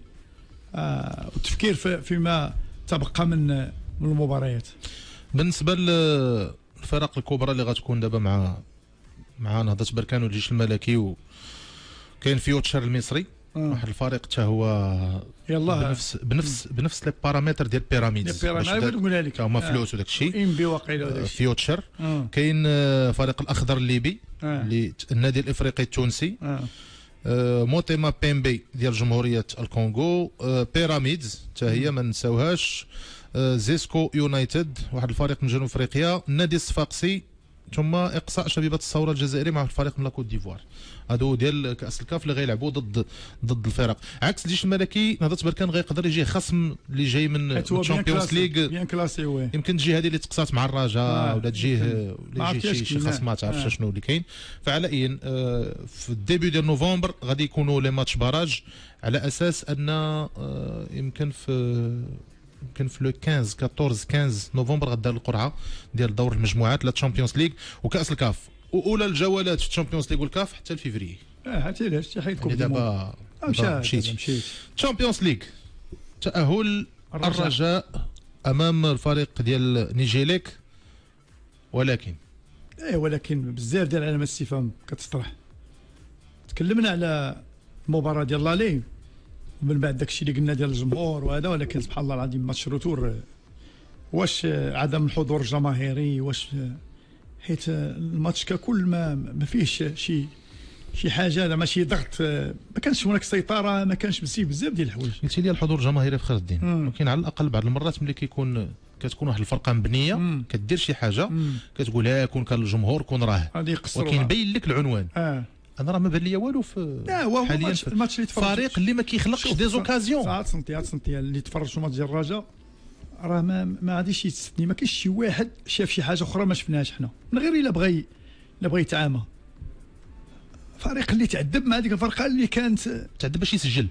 آه والتفكير في فيما تبقى من من المباريات بالنسبة للفرق الكبرى اللي غتكون دابا مع مع نهضة بركان والجيش الملكي و كاين فيوتشر المصري آه. واحد الفريق حتى هو يلاه بنفس بنفس بنفس les paramètres ديال بيراميدز بيراميدز،. تا هما آه. فلوس وداك الشيء انبي واقيلا وداك الشيء فيوتشر آه. كاين آه، فريق الأخضر الليبي آه. اللي النادي الإفريقي التونسي آه. آه، موتيما بيمبي ديال جمهورية الكونغو. آه، بيراميدز حتى هي ما نساوهاش. آه، زيسكو يونايتد واحد الفريق من جنوب أفريقيا. النادي الصفاقسي ثم إقصاء شبيبة الثورة الجزائري مع الفريق من la Côte d'Ivoire. هادو ديال كأس الكاف اللي غيلعبوا ضد ضد الفرق. عكس الجيش الملكي نهضه بركان غيقدر يجي خصم اللي جاي من ال Champions League يمكن تجي هذه اللي تقصات مع الرجاء آه، ولا تجيه ولا يجي شي شي خصم ما تعرفش آه. شنو اللي كاين. فعلى اي آه، في الديبي ديال نوفمبر غادي يكونوا لي ماتش باراج على أساس أن يمكن في يمكن في لو 15 14 15 نوفمبر غدار القرعة ديال دور المجموعات لا تشامبيونز ليغ وكأس الكاف. وأولى الجولات في الشامبيونز ليغ والكاف حتى لفيفري آه حتى علاش؟ حتى حيد يعني كوب دابا مشيت تشامبيونز ليغ تأهل الرجاء. الرجاء أمام الفريق ديال نيجيليك ولكن إيه ولكن بزاف ديال علامات الاستفهام كتطرح تكلمنا على المباراة ديال l'aller ومن بعد داكشي اللي قلنا ديال الجمهور وهذا ولكن سبحان الله العظيم match retour واش عدم الحضور الجماهيري؟ واش حيت الماتش ككل ما ما فيهش شي شي حاجة هذا ماشي ضغط ما كانش هناك سيطرة ما كانش بزاف بزاف ديال الحوايج. قلتي لي الحضور الجماهيري فخر الدين. ولكن على الأقل بعض المرات ملي كيكون كتكون واحد الفرقة مبنية. كدير شي حاجة. كتقول ها كون كان الجمهور كون راه. ولكن باين لك العنوان. آه. أنا راه ما بان ليا والو في لا حاليا الماتش اللي تفرجت. فريق اللي ما كيخلقش دي زوكازيون عاد سنتي عاد سنتي اللي تفرج في ماتش ديال الرجاء. راه ما ما غاديش يتستني. ما كاينش شي واحد شاف شي حاجة أخرى ما شفناهاش حنا. من غير إلا بغى إلا بغى يتعامى. فريق اللي تعذب مع هذيك الفرقة اللي كانت تعذب باش يسجل.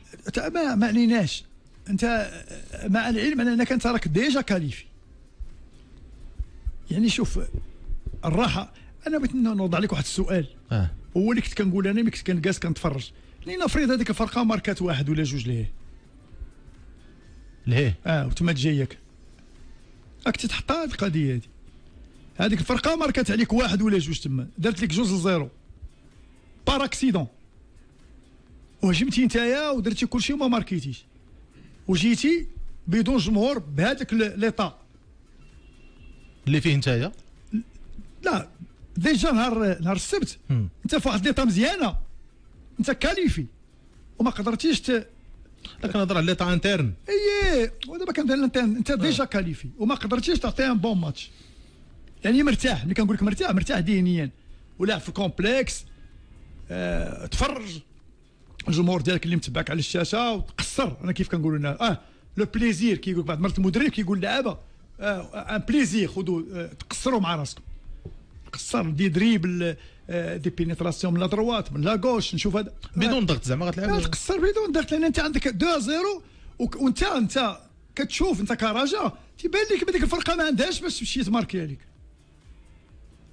ما ما عليناش. أنت مع العلم ان أنك أنت راك déjà qualifié. يعني شوف الراحة. أنا بغيت نوضع لك واحد السؤال. آه. هو اللي كنت كنقول أنا ملي كنت كنجالس كنتفرج. لنفرض هذيك الفرقة ماركات واحد ولا جوج ليه؟ ليه؟ آه وتما تجيك. راك تتحط هذه القضية هذه. هذيك الفرقة ماركات عليك واحد ولا جوج تما. دارت لك جوج ل zéro. par accident وهجمتي نتايا ودرتي كل شيء وما ماركيتيش. وجيتي بدون جمهور بهذاك l'état. اللي فيه نتايا؟ لا déjà نهار نهار السبت. انت في واحد l'état مزيانة. انت qualifié. وما قدرتيش ت... كنهضر على l'état interne. إيه ودابا كنبان انت أنت déjà qualifié وما قدرتيش تعطيها un bon match يعني مرتاح ملي كنقول لك مرتاح مرتاح ذهنيا. ولاعب في ال complexe آه تفرج. الجمهور ديالك اللي متبعك على الشاشة وتقصر. أنا كيف كنقول لنا آه le plaisir كيقول بعض المرات المدرب كيقول لعابة. آه un plaisir خذوا آه تقصروا مع راسكم. قصر des dribbles آه des pénétrations من la droite من la gauche نشوف هذا. بدون ضغط زعما لا غتلعب تقصر بدون ضغط لأن أنت عندك 2 0 وانت أنت كتشوف أنت كرجاء تيبان لك بديك الفرقة ما عندهاش باش تمشي تماركي عليك.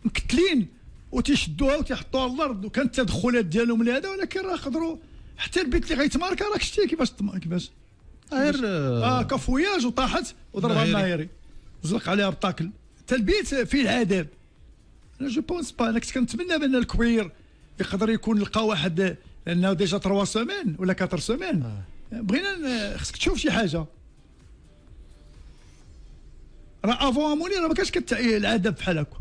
مكتلين وتيشدوها وتيحطوها على الأرض وكانت التدخلات ديالهم لهذا ولكن راه قدروا حتى البيت اللي غيتماركا راك شتي كيفاش كيفاش غير آه كفوياج وطاحت وضربها نايري. النايري زلق عليها بال tacle حتى البيت فيه العذاب. je pense pas أنا كنت كنتمنى بان الكبير يقدر يكون لقى واحد لأنه déjà 3 semaines ولا 4 semaines بغينا خصك تشوف شي حاجة راه افون اموني راه ما كانش كتعي العذاب بحال هكا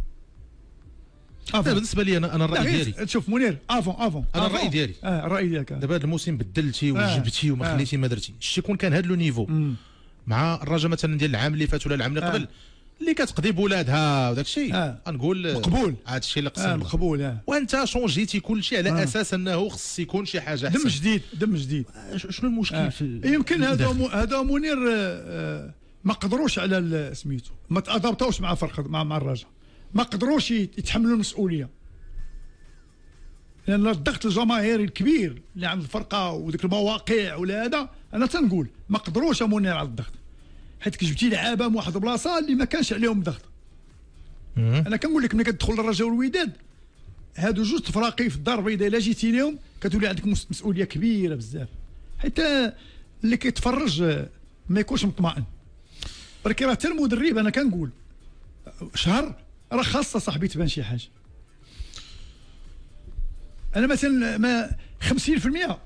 لا افون بالنسبة لي أنا أنا الراي ديالي شوف منير افون افون أنا أفون. الرأي ديالي. آه الراي ديالك آه. دابا هذا الموسم بدلتي آه. وجبتي وما آه. خليتي ما درتي شتي يكون كان هذا لو نيفو. مع الرجاء مثلا ديال العام اللي فات ولا العام اللي آه. اللي كتقضي بولادها وداك الشيء آه. مقبول. هذا الشيء اللي قسم الله. مقبول آه وانت شونجيتي كل شيء على آه. أساس أنه خص يكون شي حاجة دم أحسن جديد دم جديد ش- شنو المشكل آه. في يمكن هذا؟ مو- هذا منير آه، آه، ما قدروش على سميتو ما تادابتوش مع فرق مع مع الرجاء ما قدروش يت- يتحملوا المسؤولية لأن الضغط الجماهيري الكبير اللي عند الفرقة وديك المواقع ولا هذا أنا تنقول ما قدروش منير على الضغط حيت جبتي لعابة من واحد البلاصه اللي ما كانش عليهم ضغط. أنا كنقول لك ملي كتدخل الرجاء والوداد هادو جوج تفراقي في الدار البيضاء إلا جيتي ليهم كتولي عندك مس- مسؤولية كبيرة بزاف. حيت اللي كيتفرج ما يكونش مطمئن. ولكن راه حتى المدرب أنا كنقول شهر راه خاصة صاحبي تبان شي حاجة. أنا مثلا ما 50%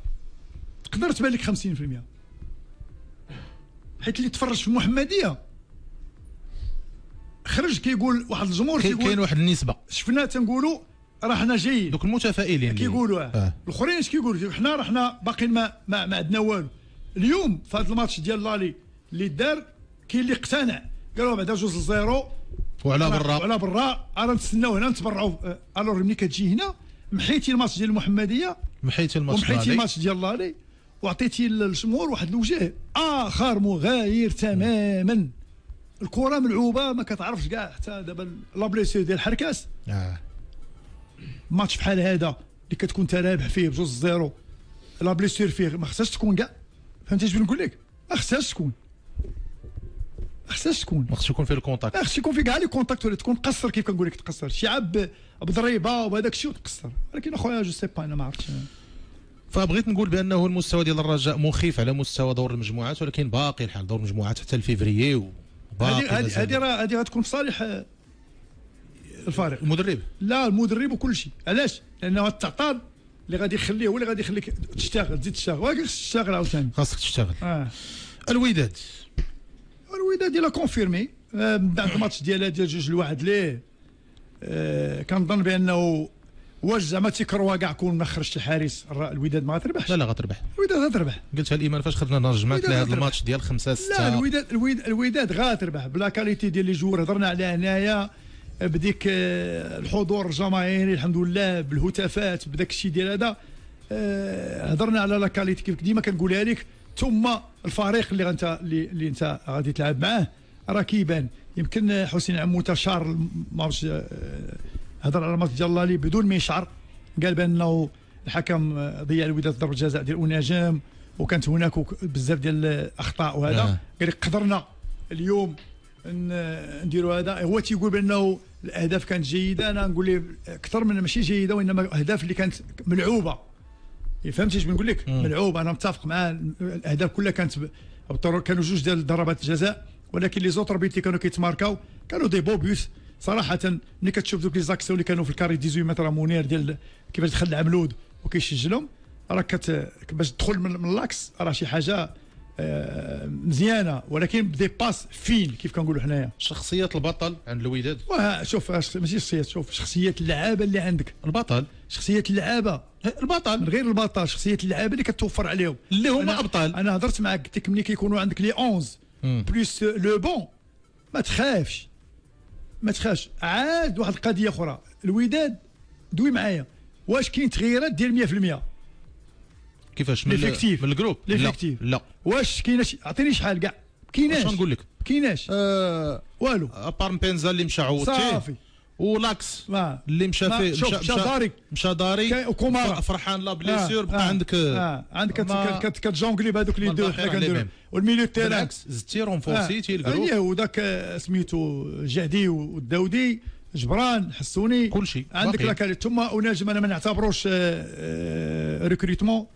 تقدر تبان لك 50% حيت اللي تفرج في المحمديه خرج كيقول واحد الجمهور كاين كاين كيقول واحد النسبة. شفنا تنقولوا راه حنا جايين. دوك المتفائلين كيقولوا آه. آه. الأخرين اش كيقولوا؟ حنا راه حنا باقيين ما ما, ما عندنا والو. اليوم في هذا الماتش ديال l'aller اللي دار كاين اللي اقتنع. قالوا بعدا جوج ل zéro. وعلى برا. على برا. راه نتسناو هنا نتبرعوا آه، alors ملي كتجي هنا محيتي الماتش ديال المحمدية. محيتي الماتش ومحيتي. الماتش ديال l'aller. وعطيتي للجمهور واحد الوجه آخر مغاير تماما. الكرة ملعوبة ما كتعرفش كاع حتى دابا la blessure ديال حركاس. آه. ماتش بحال هذا اللي كتكون انت رابح فيه بجوج zéro. la blessure فيه ما خصهاش تكون كاع. فهمتي اش بنقول لك؟ ما خصهاش تكون. ما خصهاش تكون. ما خصش يكون فيه ال contact ما خصش يكون في كاع les contacts ولا تكون قصر كيف كنقول لك تقصر. شي عاب بضريبه وبهذاك الشيء وتقصر. ولكن أخويا je sais pas أنا ما عرفتش. فبغيت نقول بأنه المستوى ديال الرجاء مخيف على مستوى دور المجموعات ولكن باقي الحال دور المجموعات حتى لفيفريي وباقي هذه هذه راه هذه غتكون في صالح آه، الفريق المدرب؟ لا المدرب وكل شيء. علاش؟ لأنه التعطال اللي غادي يخليه هو اللي غادي يخليك تشتغل تزيد تشتغل. ولكن خصك تشتغل عاوتاني. خاصك تشتغل. آه. الوداد. الوداد ديالها كونفيرمي. آه، من بعد الماتش ديالها ديال جوج لواحد ليه. آه، كنظن بأنه واش زعما تيكروا كاع كون ما خرجش الحارس الوداد ما غتربحش. لا لا غتربح. الوداد غتربح. قلتها الايمان فاش الجمعه الوداد لهذا. الماتش ديال 5 6 لا الوداد الوداد, الوداد غتربح ب la qualité ديال les joueurs هضرنا عليها هنايا بديك آه، الحضور الجماهيري الحمد لله بالهتافات بداك الشيء ديال هذا. آه، هضرنا على la qualité كيف ديما كنقولها لك. ثم الفريق اللي انت اللي, اللي انت غادي تلعب معاه راه كيبان يمكن حسين عموتة شار ما هضر على الماتش ديال l'aller بدون ما يشعر قال بأنه الحكم ضيع الوداد ضربه جزاء ديال اناجم وكانت هناك بزاف ديال الأخطاء وهذا. آه. قال قدرنا اليوم نديروا هذا. هو تيقول بأنه الأهداف كانت جيدة. أنا نقول ليه أكثر من ماشي جيدة وإنما الأهداف اللي كانت ملعوبة. فهمتي اش بنقول لك. ملعوبة. أنا متفق معاه الأهداف كلها كانت كانوا جوج ديال ضربات الجزاء ولكن لي زوتر بيت اللي كانوا كيتماركاو. كانوا دي بوبيوس صراحة ملي كتشوف دوك les actions اللي كانوا في ال carré 18 متر منير ديال كيفاش دخل العملود وكيسجلهم راه كت باش تدخل من, من اللاكس راه شي حاجة آه، مزيانة. ولكن ب des passes فين؟ كيف كنقولوا حنايا؟ شخصية البطل عند الوداد وها شوف ماشي شخصيات شوف شخصية اللعابة اللي عندك. البطل. شخصية اللعابة. من البطل غير البطل شخصية اللعابة اللي كتوفر عليهم. اللي هما أنا- أبطال. أنا هضرت معاك قلت لك ملي كيكونوا عندك les 11 مم. بليس لو بون ما تخافش. ما تخافش. عاد واحد القضية أخرى. الوداد دوي معايا. واش كاين تغييرات؟ ديال 100% كيفاش؟ من, ليفيكتيف. من الجروب لا. ليفيكتيف. لا. واش كاينة شي عطيني شحال كاع. كايناش. واش نقول لك؟ كايناش. آه والو. أبار بنزا اللي مشى عوضتيه صافي. ولاكس اللي مشى فيه شوف، مشى داري. مشى داري. وكومارا. فر- فرحان لا بليسيور آه، بقى آه، عندك آه عندك كتجونغلي بهذوك لي ما دو الباقي حنا على كنديرو ميم. والميليو تيران. بالعكس زدتي رونفورسيتي الجروب. إيه وداك آه، سميتو جعدي والداودي جبران حسوني. كل شيء. عندك. لاكالي ثم اناجم أنا ما نعتبروش آه، آه، ريكروتمون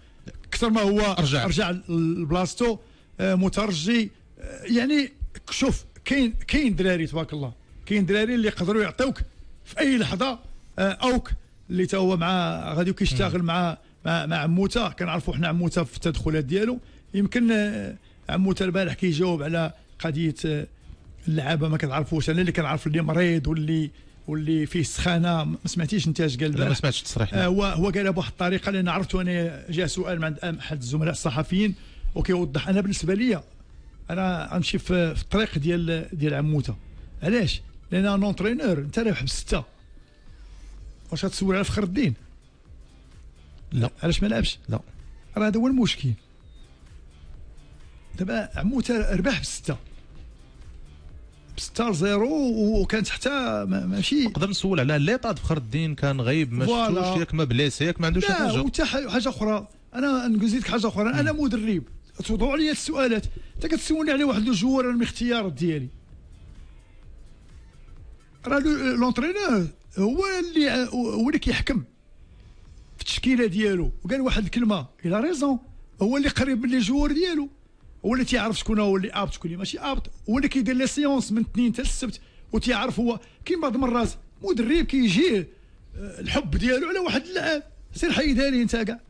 أكثر ما هو رجع. رجع لبلاصتو آه، مترجي. آه، يعني شوف كاين كاين دراري تبارك الله. كاين دراري اللي يقدروا يعطيوك في أي لحظة آه، أوك اللي تا هو مع غادي كيشتغل مع مع مع عموتة كنعرفوا حنا عموتة في التدخلات ديالو. يمكن آه، عموتة البارح كيجاوب على قضية آه، اللعابة ما كتعرفوش. أنا اللي كنعرف اللي مريض واللي واللي فيه سخانة ما سمعتيش أنت اش قال لا ما سمعتش التصريح آه، هو هو قالها بواحد الطريقة لأن عرفتو أنا جاء سؤال من عند أحد الزملاء الصحفيين. وكيوضح أنا بالنسبة لي أنا غنمشي في الطريق ديال ديال عموتة. علاش؟ لأن un entraîneur أنت رابح بستة. واش غتسول على فخر الدين؟ لا. علاش ما لعبش؟ لا. راه هذا هو المشكل. دابا عموته ربح بستة. بستة ل zéro وكانت حتى ما- ماشي. نقدر نسول على l'état فخر الدين كان غايب ما. شفتوش ياك ما blessé ياك ما عندوش لا حاجة. وتا ح- حاجة أخرى. أنا نقول لك حاجة أخرى. أنا مدرب. توضعوا لي السؤالات. أنت كتسولني على واحد ال joueur من الاختيارات ديالي. راه l'- l'entraîneur هو اللي هو اللي كيحكم في التشكيلة ديالو. وقال واحد الكلمة il a raison هو اللي قريب من les joueurs ديالو. هو اللي تيعرف شكون هو اللي apte شكون اللي ماشي apte. هو اللي كيدير les séances من اثنين حتى السبت وتيعرف هو كاين بعض المرات مدرب كيجيه آه، الحب ديالو على واحد اللاعب سير حيدها لي انت كاع.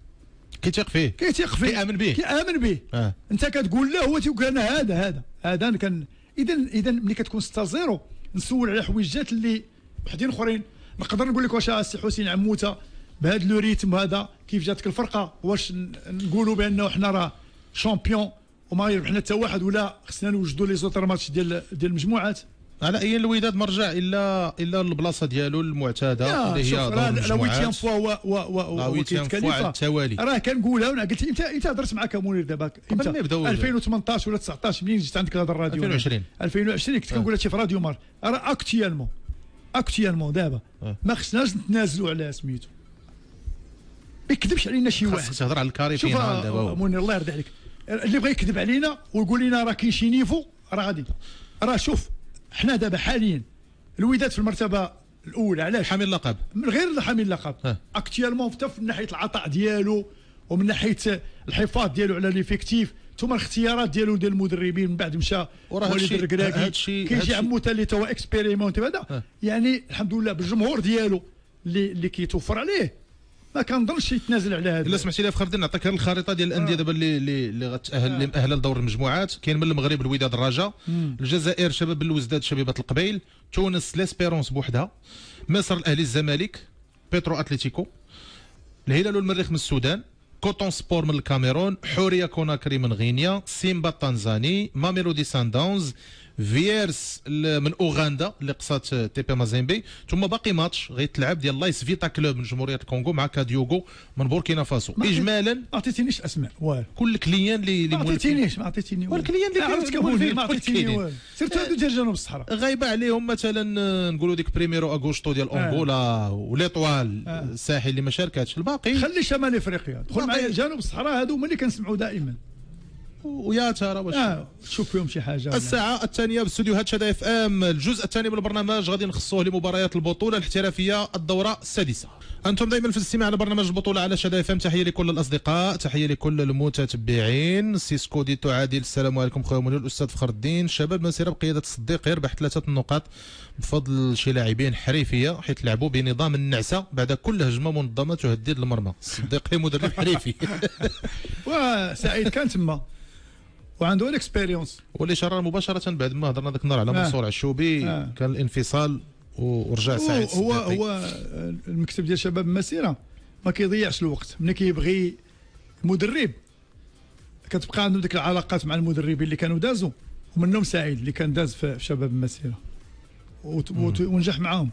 كيتيق فيه. كيتيق فيه. كيأمن به. كيأمن به. آه. انت كتقول له هو تيقول أنا هذا هذا. هذا أنا كان اذا اذا ملي كتكون 6 0 نسول على حويجات اللي وحدين أخرين. نقدر نقول لك واش السي حسين عموتة بهذا le rythme هذا كيف جاتك الفرقة؟ واش نقولوا بأنه حنا راه champions وما يربحنا حتى واحد ولا خصنا نوجدوا les autres matchs ديال ديال المجموعات؟ على اي الوداد ما رجع الا إلا البلاصة ديالو المعتادة اللي هي دور لا المجموعات fois هو هو هو لا fois على التوالي. راه كنقولها وأنا قلت انت أنت هضرت معك منير دابا. قبل إمتى ما يبداو 2018 ولا 19 منين جيت عندك هذا الراديو؟ 2020. 2020 كنت كنقول هادشي في راديو مارس. راه actuellement actuellement دابا آه. ما خصناش نتنازلوا على سميتو. ما يكذبش علينا شي واحد. خاصك تهضر على ال carré شوف فينا آه، دابا هو. منير الله يرضي عليك. اللي بغى يكذب علينا ويقول لنا راه كاين شي niveau راه غادي. راه شوف حنا دابا حاليا الوداد في المرتبة الأولى علاش؟ حامل اللقب من غير حامل اللقب. actuellement حتى من ناحية العطاء ديالو ومن ناحية الحفاظ ديالو على l'effectif ثم الاختيارات ديالو ديال المدربين من بعد مشى وليد الركراكي كيجي هادشي- عمو تا اللي توا expérimenté هذا. يعني الحمد لله بالجمهور ديالو اللي اللي كيتوفر عليه. ما كنظنش يتنازل على هذا. إلا سمحتي لي فخر الدين نعطيك غير الخريطة ديال الأندية آه. دابا اللي اللي اللي غتاهل اللي مأهله لدور المجموعات. كاين من المغرب الوداد الرجاء الجزائر شباب بلوزداد شبيبه القبائل تونس l'Espérance بوحدها مصر الأهلي الزمالك بيترو اتليتيكو الهلال والمريخ من السودان كوتون سبور من الكاميرون حورية كوناكري من غينيا سيمبا التنزاني ماميلودي سان داونز فييرس من أوغندا اللي قصات تي بي مازيمبي. ثم باقي ماتش غيتلعب ديال لايس فيتا كلوب من جمهورية الكونغو مع كاديوغو من بوركينا فاسو. اجمالا ما عطيتينيش أسماء والو كل كليان اللي ما عطيتينيش ما عطيتيني والو والكليان اللي عرفت كمول مولفين ما كل عطيتيني. والو سيرتو هادو ديال جنوب الصحراء غايبة عليهم مثلا آه، نقولوا ديك بريميرو اغوستو ديال آه. أنغولا وليطوال آه. الساحل اللي ما شاركاتش. الباقي خلي شمال إفريقيا. دخل معايا جنوب الصحراء هادو هما اللي كنسمعوا دائما. ويا ترى واش آه شوف فيهم شي حاجة ولا. الساعة الثانية باستديوهات شدا FM الجزء الثاني من البرنامج غادي نخصوه لمباريات البطولة الاحترافية الدورة السادسة. أنتم دائما في الاستماع على برنامج البطولة على شدا FM. تحية لكل الأصدقاء تحية لكل المتتبعين. سيسكو دي تعادل. السلام عليكم خويا منير الأستاذ فخر الدين. شباب مسيرة بقيادة الصديق يربح ثلاثة النقاط بفضل شي لاعبين حريفية حيث لعبوا بنظام النعسة بعد كل هجمة منظمة تهدد المرمى. الصديق هي مدرب حريفي. وسعيد كان تما. وعنده ال expérience والاشاره مباشرة بعد ما هضرنا ذاك النهار على آه. منصور عشوبي آه. كان الانفصال ورجع سعيد هو, الصديقي. هو المكتب ديال شباب المسيره ما كيضيعش الوقت. ملي كيبغي مدرب كتبقى عنده ديك العلاقات مع المدربين اللي كانوا دازوا ومنهم سعيد اللي كان داز في شباب المسيره ونجح معاهم.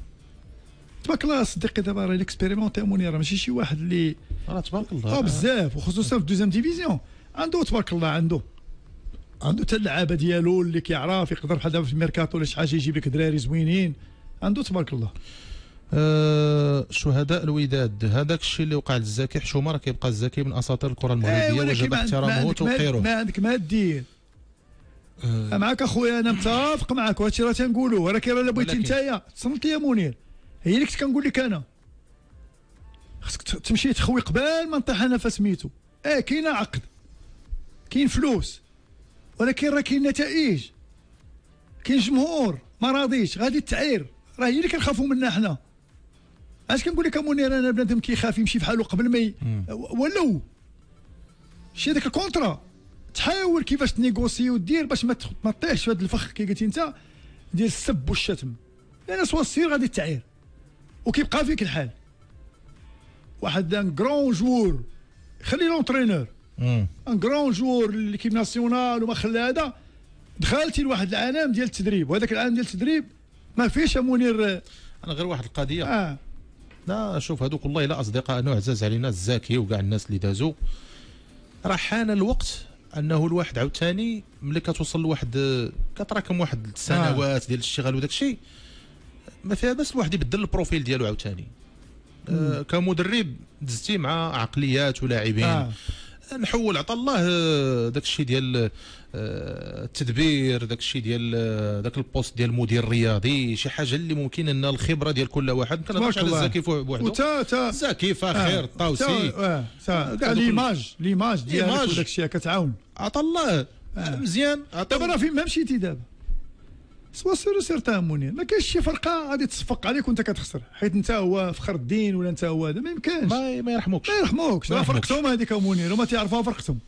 تبارك الله صديقي دابا راه ال expérimenté منير ماشي شي واحد اللي آه تبارك آه. الله بزاف وخصوصا في deuxième division عنده تبارك الله عنده. عنده حتى اللعابة ديالو اللي كيعرف يقدر بحال دابا في الميركاتو ولا شي حاجة يجيب لك دراري زوينين. عنده تبارك الله. آه شهداء الوداد. هذاك الشيء اللي وقع للزكي حشومه راه كيبقى الزكي من أساطير الكرة إيه، المغربية ولكن وجب احترامه عندك- ما- وتوقيره. ما عندك ما دير آه، معك أخويا أنا متفق معك وهادشي راه تنقولوا ولكن الا بغيتي نتايا تصنت لي يا منير. هي اللي كنت كنقول لك أنا. خاصك ت- تمشي تخوي قبل ما نطيح أنا فسميتو آه كاين عقد. كاين فلوس. ولكن راه كاين نتائج. كاين جمهور ما راضيش. غادي التعير راه هي اللي كنخافوا منها حنا. اش كنقول لك منير أنا بنادم كيخاف يمشي بحالو قبل ما. ولو. شي هذاك ال contrat. تحاول كيفاش ت négocier ودير باش ما تطيحش في هذا الفخ كي قلتي أنت ديال السب والشتم. لأن ça c'est sûr غادي تعير وكيبقى فيك الحال. واحد un grand joueur. خلي l'entraîneur. un grand joueur l'équipe nationale وما خلى هذا دخلتي لواحد العالم ديال التدريب وهذاك العالم ديال التدريب ما فيهش منير أنا غير واحد القضية. آه. لا شوف هذوك والله لا اصدقائنا عزاز علينا الزاكي وكاع الناس اللي دازوا راه حان الوقت أنه الواحد عاوتاني ملي كتوصل لواحد كتراكم واحد السنوات ديال الاشتغال وداك الشيء ما فيها بس الواحد يبدل ال profil ديالو عاوتاني. آه كمدرب دزتي مع عقليات ولاعبين. آه. نحول عطا الله آه، داك الشيء ديال آه، التدبير داك الشيء ديال آه، داك ال poste ديال المدير الرياضي شي حاجة اللي ممكن إن الخبرة ديال كل واحد ما كنهضرش على. الزكي فوق بوحده وتا تا زكي فاخر الطاوسي آه. تا l'image l'image ديالك l'image. وداك الشيء كتعاون. عطا الله. مزيان. دابا راه فين؟ ما مشيتي دابا. ça sûr et certain منير ما كاينش شي فرقة غادي تصفق عليك وانت كتخسر. حيت انت هو فخر الدين ولا انت هو هذا ما يمكنش. ما ما ما يرحموكش. ما راه يرحموكش. فرقتهم هذيك منير وما تعرفوها فرقتهم.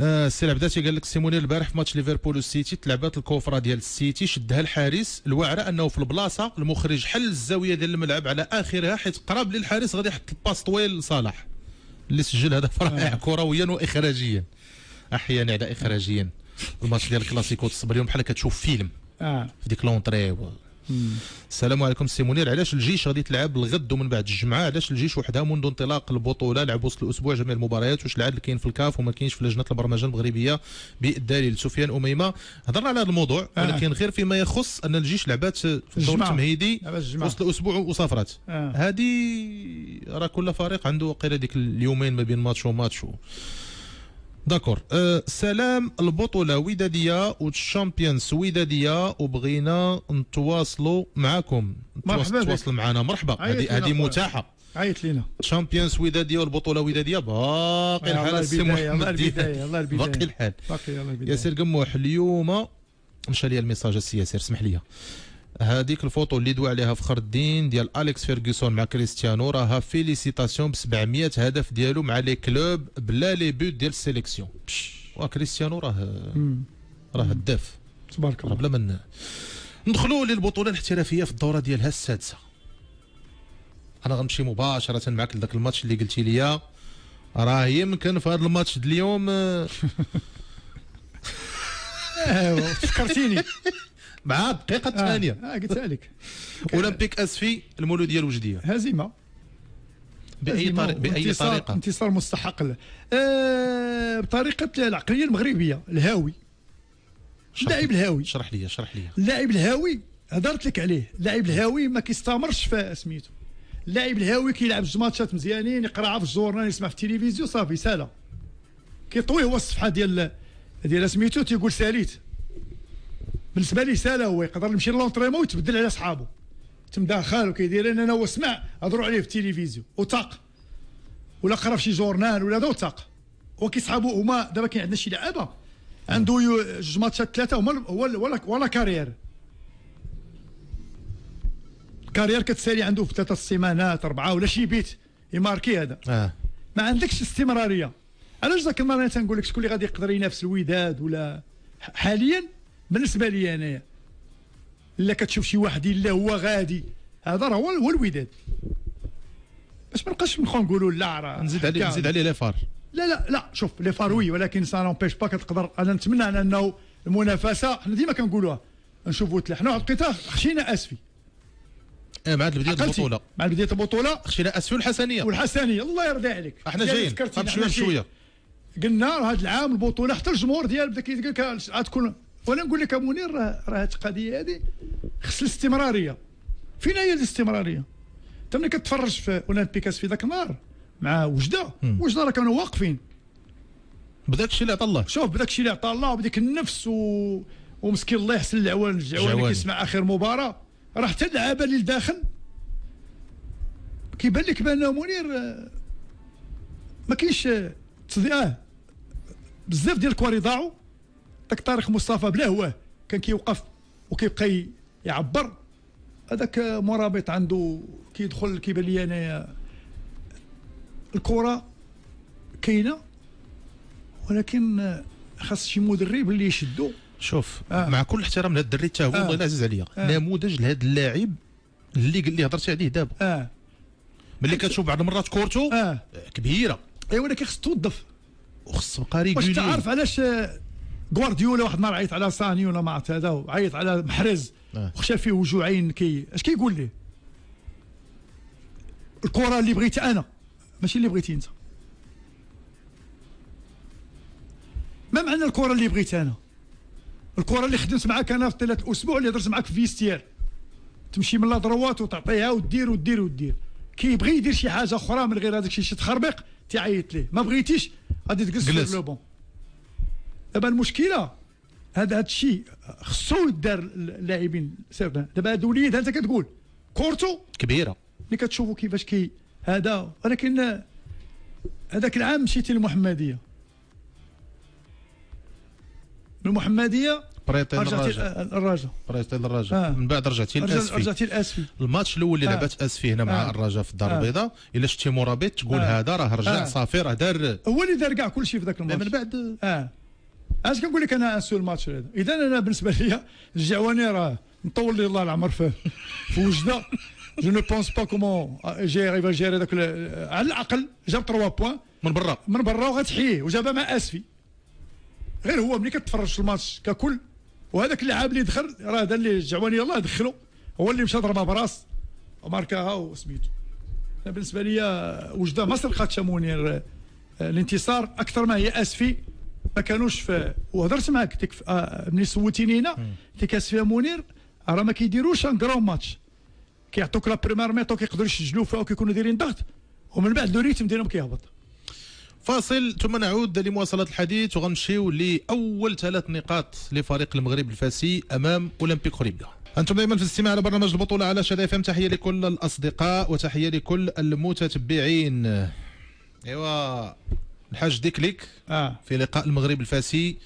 آه، السي العبداتي قال لك السي منير البارح في ماتش ليفربول والسيتي تلعبات ال coup franc ديال السيتي شدها الحارس الواعره أنه في البلاصة المخرج حل الزاوية ديال الملعب على آخرها حيت قرب للحارس غادي يحط ال passe طويل لصلاح اللي سجل هدف رائع كرويا واخراجيا. أحيانا على اخراجيا. الماتش ديال الكلاسيكو تصبر اليوم بحال كتشوف فيلم. آه في ديك l'entrée. السلام عليكم سي منير علاش الجيش غادي تلعب الغد ومن بعد الجمعة علاش الجيش وحدها منذ انطلاق البطولة لعب وسط الأسبوع جميع المباريات واش العدل كاين في الكاف وما كاينش في لجنة البرمجة المغربية بالدليل سفيان أميمة هضرنا على هذا الموضوع آه. ولكن غير فيما يخص أن الجيش لعبات في الدور. التمهيدي. وسط الأسبوع وسافرات آه. هذه راه كل فريق عنده وقيله ديك اليومين ما بين ماتش وماتش. d'accord أه سلام البطوله وداديه وال Champions وداديه وبغينا نتواصلوا معكم مرحبا. تواصل معنا مرحبا هذه هذه. متاحه عيط لينا Champions وداديه والبطوله وداديه باقي الحال السي محمد. الله. باقي الحال باقي يلا البداية. ياسر قموح اليوم مشى لي ال message السي ياسر اسمح لي هذيك الفوتو اللي دوا عليها فخر الدين ديال أليكس فيرغسون مع كريستيانو راها félicitation ب 700 هدف ديالو مع les clubs بلا les buts ديال ال sélection. وكريستيانو راه. راه هداف تبارك الله. بلا من ندخلوا للبطولة الاحترافية في الدورة ديالها السادسة. أنا غنمشي مباشرة معك لذاك الماتش اللي قلتي لي راه يمكن في هذا الماتش اليوم آه، ايوا فكرتيني. مع الدقيقه آه. الثانية آه، قلتها لك اولمبيك اسفي المولوديه الوجديه هزيمة. بأي هزيمة طريقه بأي طريقة؟ انتصار مستحق له. آه بطريقة العقلية المغربية الهاوي. اللاعب الهاوي. اشرح لي اشرح لي. اللاعب الهاوي هضرت لك عليه. اللاعب الهاوي ما كيستمرش في سميتو. اللاعب الهاوي كيلعب جوج ماتشات مزيانين يقراها في الجورنال يسمع في التلفزيون صافي سالا كيطوي هو الصفحة ديال ديال سميتو تيقول ساليت. بالنسبة لي سالا هو يقدر يمشي l'entraînement ويتبدل على صحابه تمداخل وكيدير أنا هو سمع هضروا عليه في التلفزيون. وطاق. ولا قرا في شي journal ولا هذا وطاق. هو كيصحابو هما دابا كاين عندنا شي لعابة. عنده جوج ماتشات ثلاثة هما ولا ولا carrière. carrière كتسالي عنده في ثلاثة سيمانات أربعة ولا شي بيت يماركي هذا. آه. ما عندكش استمرارية. علاش ذاك المرة تنقول لك شكون اللي غادي يقدر ينافس الوداد ولا حاليا؟ بالنسبة لي انايا إلا كتشوف شي واحد إلا هو غادي هذا راه هو الوداد. باش ما نبقاش نبقاو نقولوا لا راه نزيد عليه نزيد عليه les FAR. لا لا لا شوف les FAR oui ولكن ça n'empêche pas كتقدر. أنا نتمنى أنه المنافسة حنا ديما كنقولوها نشوفوا حنا واحد القطاع خشينا أسفي. آه مع بدايه البطولة. مع بدايه البطولة خشينا أسفي والحسنية. والحسنية. الله يرضي عليك. إحنا جايين. حنا بشويه قلنا هذا العام البطولة حتى الجمهور ديال بدا كيقول لك عاد تكون وأنا نقول لك منير راه راه القضية هذه خص الاستمرارية. فين هي الاستمرارية؟ انت ملي كتفرج في اولمبيكاس في ذاك النهار مع وجدة. وجدة راه كانوا واقفين. بداك الشيء اللي عطا الله. شوف بداك الشيء اللي عطاه الله وبديك النفس و... ومسكين الله يحسن العوان الجعوان. كيسمع آخر مباراة. راه حتى اللعابة اللي لداخل كيبان لك بأن منير ما كاينش آه بزاف ديال الكواري ضاعوا. داك طارق مصطفى بلا هواه كان كيوقف وكيبقى يعبر. هذاك مرابط عنده كيدخل كيبان لي انايا الكرة كاينة ولكن آه، خاص شي مدرب اللي يشدو. شوف آه. مع كل احترام لهذا الدري حتى هو آه. والله العزيز عليا. آه. نموذج لهذا اللاعب اللي اللي هضرتي عليه دابا. آه. ملي كتشوف بعض المرات كورتو آه. كبيرة. اي ولكن خص توظف. وخص بقى واش régulier. انت عارف علاش آه، غوارديولا واحد النهار عيط على ساني ولا ما عرفت هذا وعيط على محرز. آه. وخشى فيه وجوعين كي اش كيقول ليه الكره اللي بغيت أنا. ماشي اللي بغيتي أنت. ما معنى الكره اللي بغيت أنا؟ الكره اللي خدمت معاك أنا في ثلاث أسبوع اللي درت معاك في vestiaire تمشي من la droite وتعطيها ودير ودير ودير كيبغي يدير شي حاجة أخرى من غير هذاك الشيء شي تخربيق تعيط ليه. ما بغيتيش غادي تجلس جلس. في le banc دابا المشكلة هذا هذا الشيء خصو يدار اللاعبين دابا هاد وليد انت كتقول؟ كورتو؟ كبيرة. اللي كتشوفوا كيفاش كي هذا ولكن هذاك العام مشيتي للمحمدية. من المحمديه رجعتي للرجاء الرجاء بريتي للرجاء آه. من بعد رجعتي رجع- للأسفي. رجعتي الاسفي الماتش الأول اللي آه. لعبت أسفي هنا مع آه. الرجاء في الدار آه. البيضاء إلا شتي مرابط تقول آه. هذا راه رجع آه. صافي راه دار. هو اللي دار كاع كل شيء في ذاك الماتش. من بعد آه. اش كنقول لك أنا سو الماتش هذا؟ إذا أنا بالنسبة لي الجعواني راه مطول لي الله العمر في في وجدة. je ne pense pas comment j'arrive gérer داك على العقل جاب 3 points من برا. من برا وغتحييه وجابها مع آسفي. غير هو ملي كتفرج في الماتش ككل وهذاك اللاعب اللي دخل راه هذا اللي الجعواني الله دخلو. هو اللي مشى ضربها براس وماركاها وسميتو. بالنسبة لي وجدة ما سرقاتش منير الانتصار. أكثر ما هي آسفي. ما كانوش في وهضرت معاك ديك في- آه، ملي سولتيني هنا ديك اسفي منير راه ما كيديروش un grand match. كيعطوك la première mi-temps كيقدروا يسجلوا فيها وكيكونوا دايرين ضغط ومن بعد le rythme ديالهم كيهبط. فاصل ثم نعود لمواصلة الحديث وغنمشيو لأول ثلاث نقاط لفريق المغرب الفاسي أمام أولمبيك خريبكا أنتم دائما في الاستماع على برنامج البطولة على شادي إف إم. تحية لكل الأصدقاء وتحية لكل المتتبعين. إيوا. الحاج ديكليك آه. في لقاء المغرب الفاسي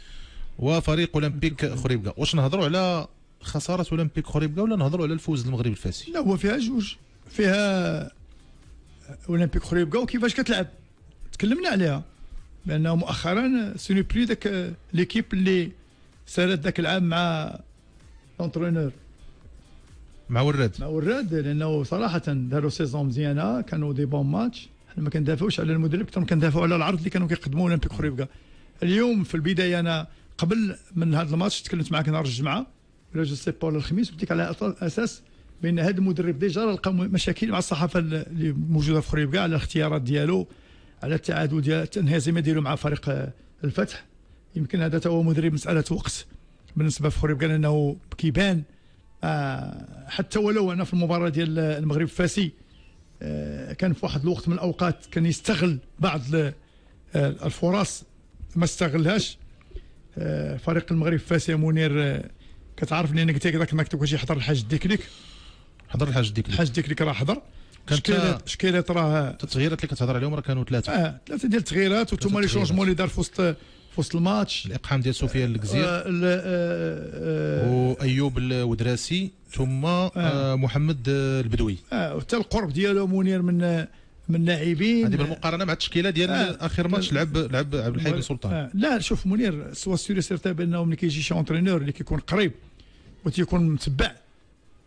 وفريق أولمبيك خريبكا واش نهضروا على خسارة أولمبيك خريبكا ولا نهضروا على الفوز المغرب الفاسي؟ لا هو فيها جوج. فيها أولمبيك خريبكا وكيفاش كتلعب. تكلمنا عليها. لأنه مؤخرا ce n'est plus داك l'équipe اللي سالت ذاك العام مع l'entraîneur مع وراد. مع وراد لأنه صراحة داروا saison مزيانة كانوا des bons matchs. حنا ما كندافعوش على المدرب أكثر ما كندافعوا على العرض اللي كانوا كيقدموا اولمبيك خريبكا اليوم في البداية أنا قبل من هذا الماتش تكلمت معك نهار الجمعة ولا je sais pas ولا الخميس قلت لك على أساس بأن هذا المدرب déjà لقى مشاكل مع الصحافة اللي موجودة في خريبكا على الاختيارات ديالو على التعادل ديال التنهزيمه ديالو مع فريق الفتح. يمكن هذا هو مدرب مسألة وقت بالنسبة في خريبكا لأنه كيبان آه، حتى ولو أنا في المباراة ديال المغرب الفاسي آه، كان في واحد الوقت من الأوقات كان يستغل بعض آه، الفرص ما استغلهاش. آه، فريق المغرب الفاسي منير آه، كتعرف لأن قلت لك ذاك المكتب واش يحضر الحاج الديكليك حضر الحاج ديكليك. الحاج الديكليك راه حضر. شكيلات شكيلات راه التغييرات اللي كتهضر عليهم راه كانوا ثلاثة. آه ثلاثة ديال التغييرات وثم les. changements اللي دار في وسط في وسط الماتش. الإقحام ديال سفيان الكزير آه، ال- آه، آه، وأيوب الودراسي ثم آه محمد البدوي. حتى القرب ديالو منير من من لاعبين. هذه بالمقارنة مع التشكيلة ديال آه. آخر ماتش لعب لعب عبد الحي بن سلطان. آه. لا شوف منير ça serait certain بانه ملي كيجي شي entraîneur اللي كيكون قريب وتيكون متبع.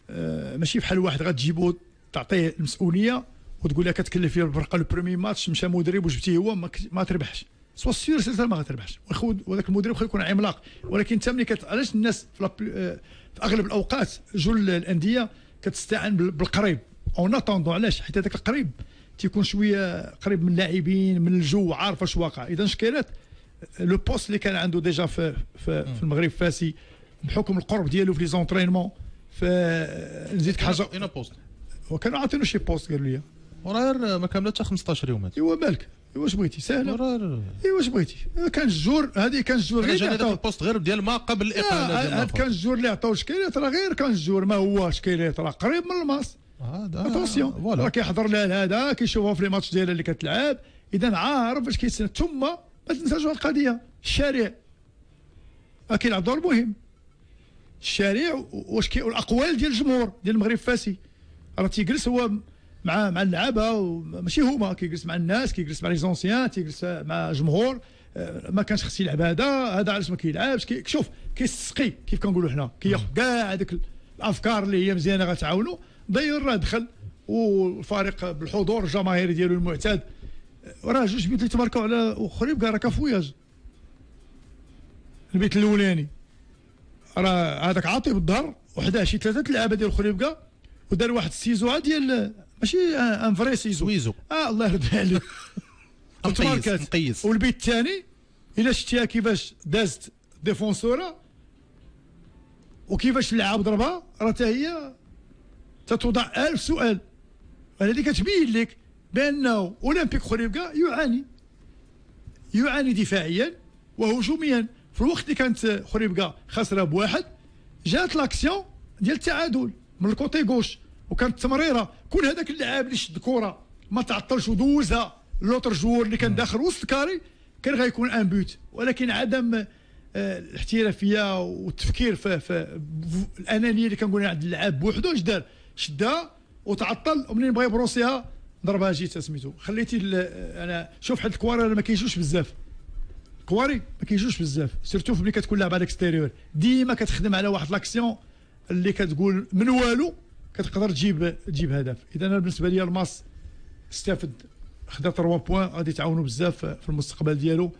آه ماشي بحال واحد غتجيبو تعطيه المسؤولية وتقول له كتكلف فيه بالفرقه le premier match مشى مدرب وجبتيه هو ما تربحش. ça serait certain ما غتربحش. ويخود- وذاك المدرب خصو يكون عملاق. ولكن انت ملي. علاش الناس في. آه في أغلب الأوقات جل الأندية كتستعان بال- بالقريب؟ en attendant علاش؟ حيت هذاك القريب تيكون شوية قريب من اللاعبين من الجو عارف اش واقع. إذا شكيلات le poste اللي كان عنده déjà في في, في المغرب الفاسي بحكم القرب ديالو في les entraînements. فنزيدك حاجة وكانوا عاطينو شي poste قالوا لي. وراه ما كاملة حتى 15 يوم إيوا بالك ايوا واش بغيتي؟ سهلة. ايوا واش بغيتي؟ كان الجور هذه كان الجور غير اللي عطاو ال poste غير ديال ما قبل الإقالة ديال هذا كان. الجور اللي عطاو شكيلات راه غير كان الجور ما هو شكيلات راه قريب من الماس. هذا. attention. راه كيحضر لها لهذا كيشوفها في les matchs ديالها اللي كتلعب. إذا عارف اش كيسنى ثم ما تنساش واحد القضية. الشارع. راه كيلعب دور مهم. الشارع واش كي والأقوال ديال الجمهور ديال المغرب الفاسي. راه تيجلس هو مع مع اللعابة وماشي هما كيجلس مع الناس كيجلس مع les anciens تيجلس مع جمهور آه، ما كانش خص يلعب هذا هذا علاش ما كيلعبش كي شوف كيستسقي كيف كنقولوا حنا كياخذ كاع هذيك الأفكار اللي هي مزيانة غتعاونوا داير راه دخل والفريق بالحضور الجماهيري ديالو المعتاد راه جوج بيوت اللي تباركوا على وخريب كاع راه ك voyage. البيت الأولاني راه هذاك عاطي بالظهر وحداه شي ثلاثة اللعابه ديال خريبكا ودار واحد ال ciseau ديال ماشي un vrai ciseau ciseau. آه الله يرضي عليك. وتماركات. مقيس. والبيت الثاني إلا شتيها كيفاش دازت défenseurs وكيفاش اللعاب ضربها راه حتى هي تتوضع ألف سؤال. هذه كتبين لك بأنه أولمبيك خريبكا يعاني. يعاني دفاعيا وهجوميا. في الوقت اللي كانت خريبكا خاسرة بواحد جات l'action ديال التعادل من ال côté gauche وكانت تمريرة كون هذاك اللاعب اللي شد الكره ما تعطلش ودوزها. l'autre joueur اللي كان داخل وسط ال carré كان غيكون un but. ولكن عدم آه، الاحترافية والتفكير في, في الأنانية اللي كنقول عند اللاعب بوحدو اش دار؟ شدها وتعطل ومنين بغى يبروسيها ضربها جيت سميتو. خليتي ال- أنا شوف حد الكواري ما كيجوش بزاف. كواري ما كيجوش بزاف. surtout ملي كتكون لاعب على ال extérieur. ديما كتخدم على واحد l'action اللي كتقول من والو كتقدر تجيب تجيب هدف. إذا أنا بالنسبة لي الماس استفد خدا 3 points غادي تعاونوا بزاف في المستقبل ديالو.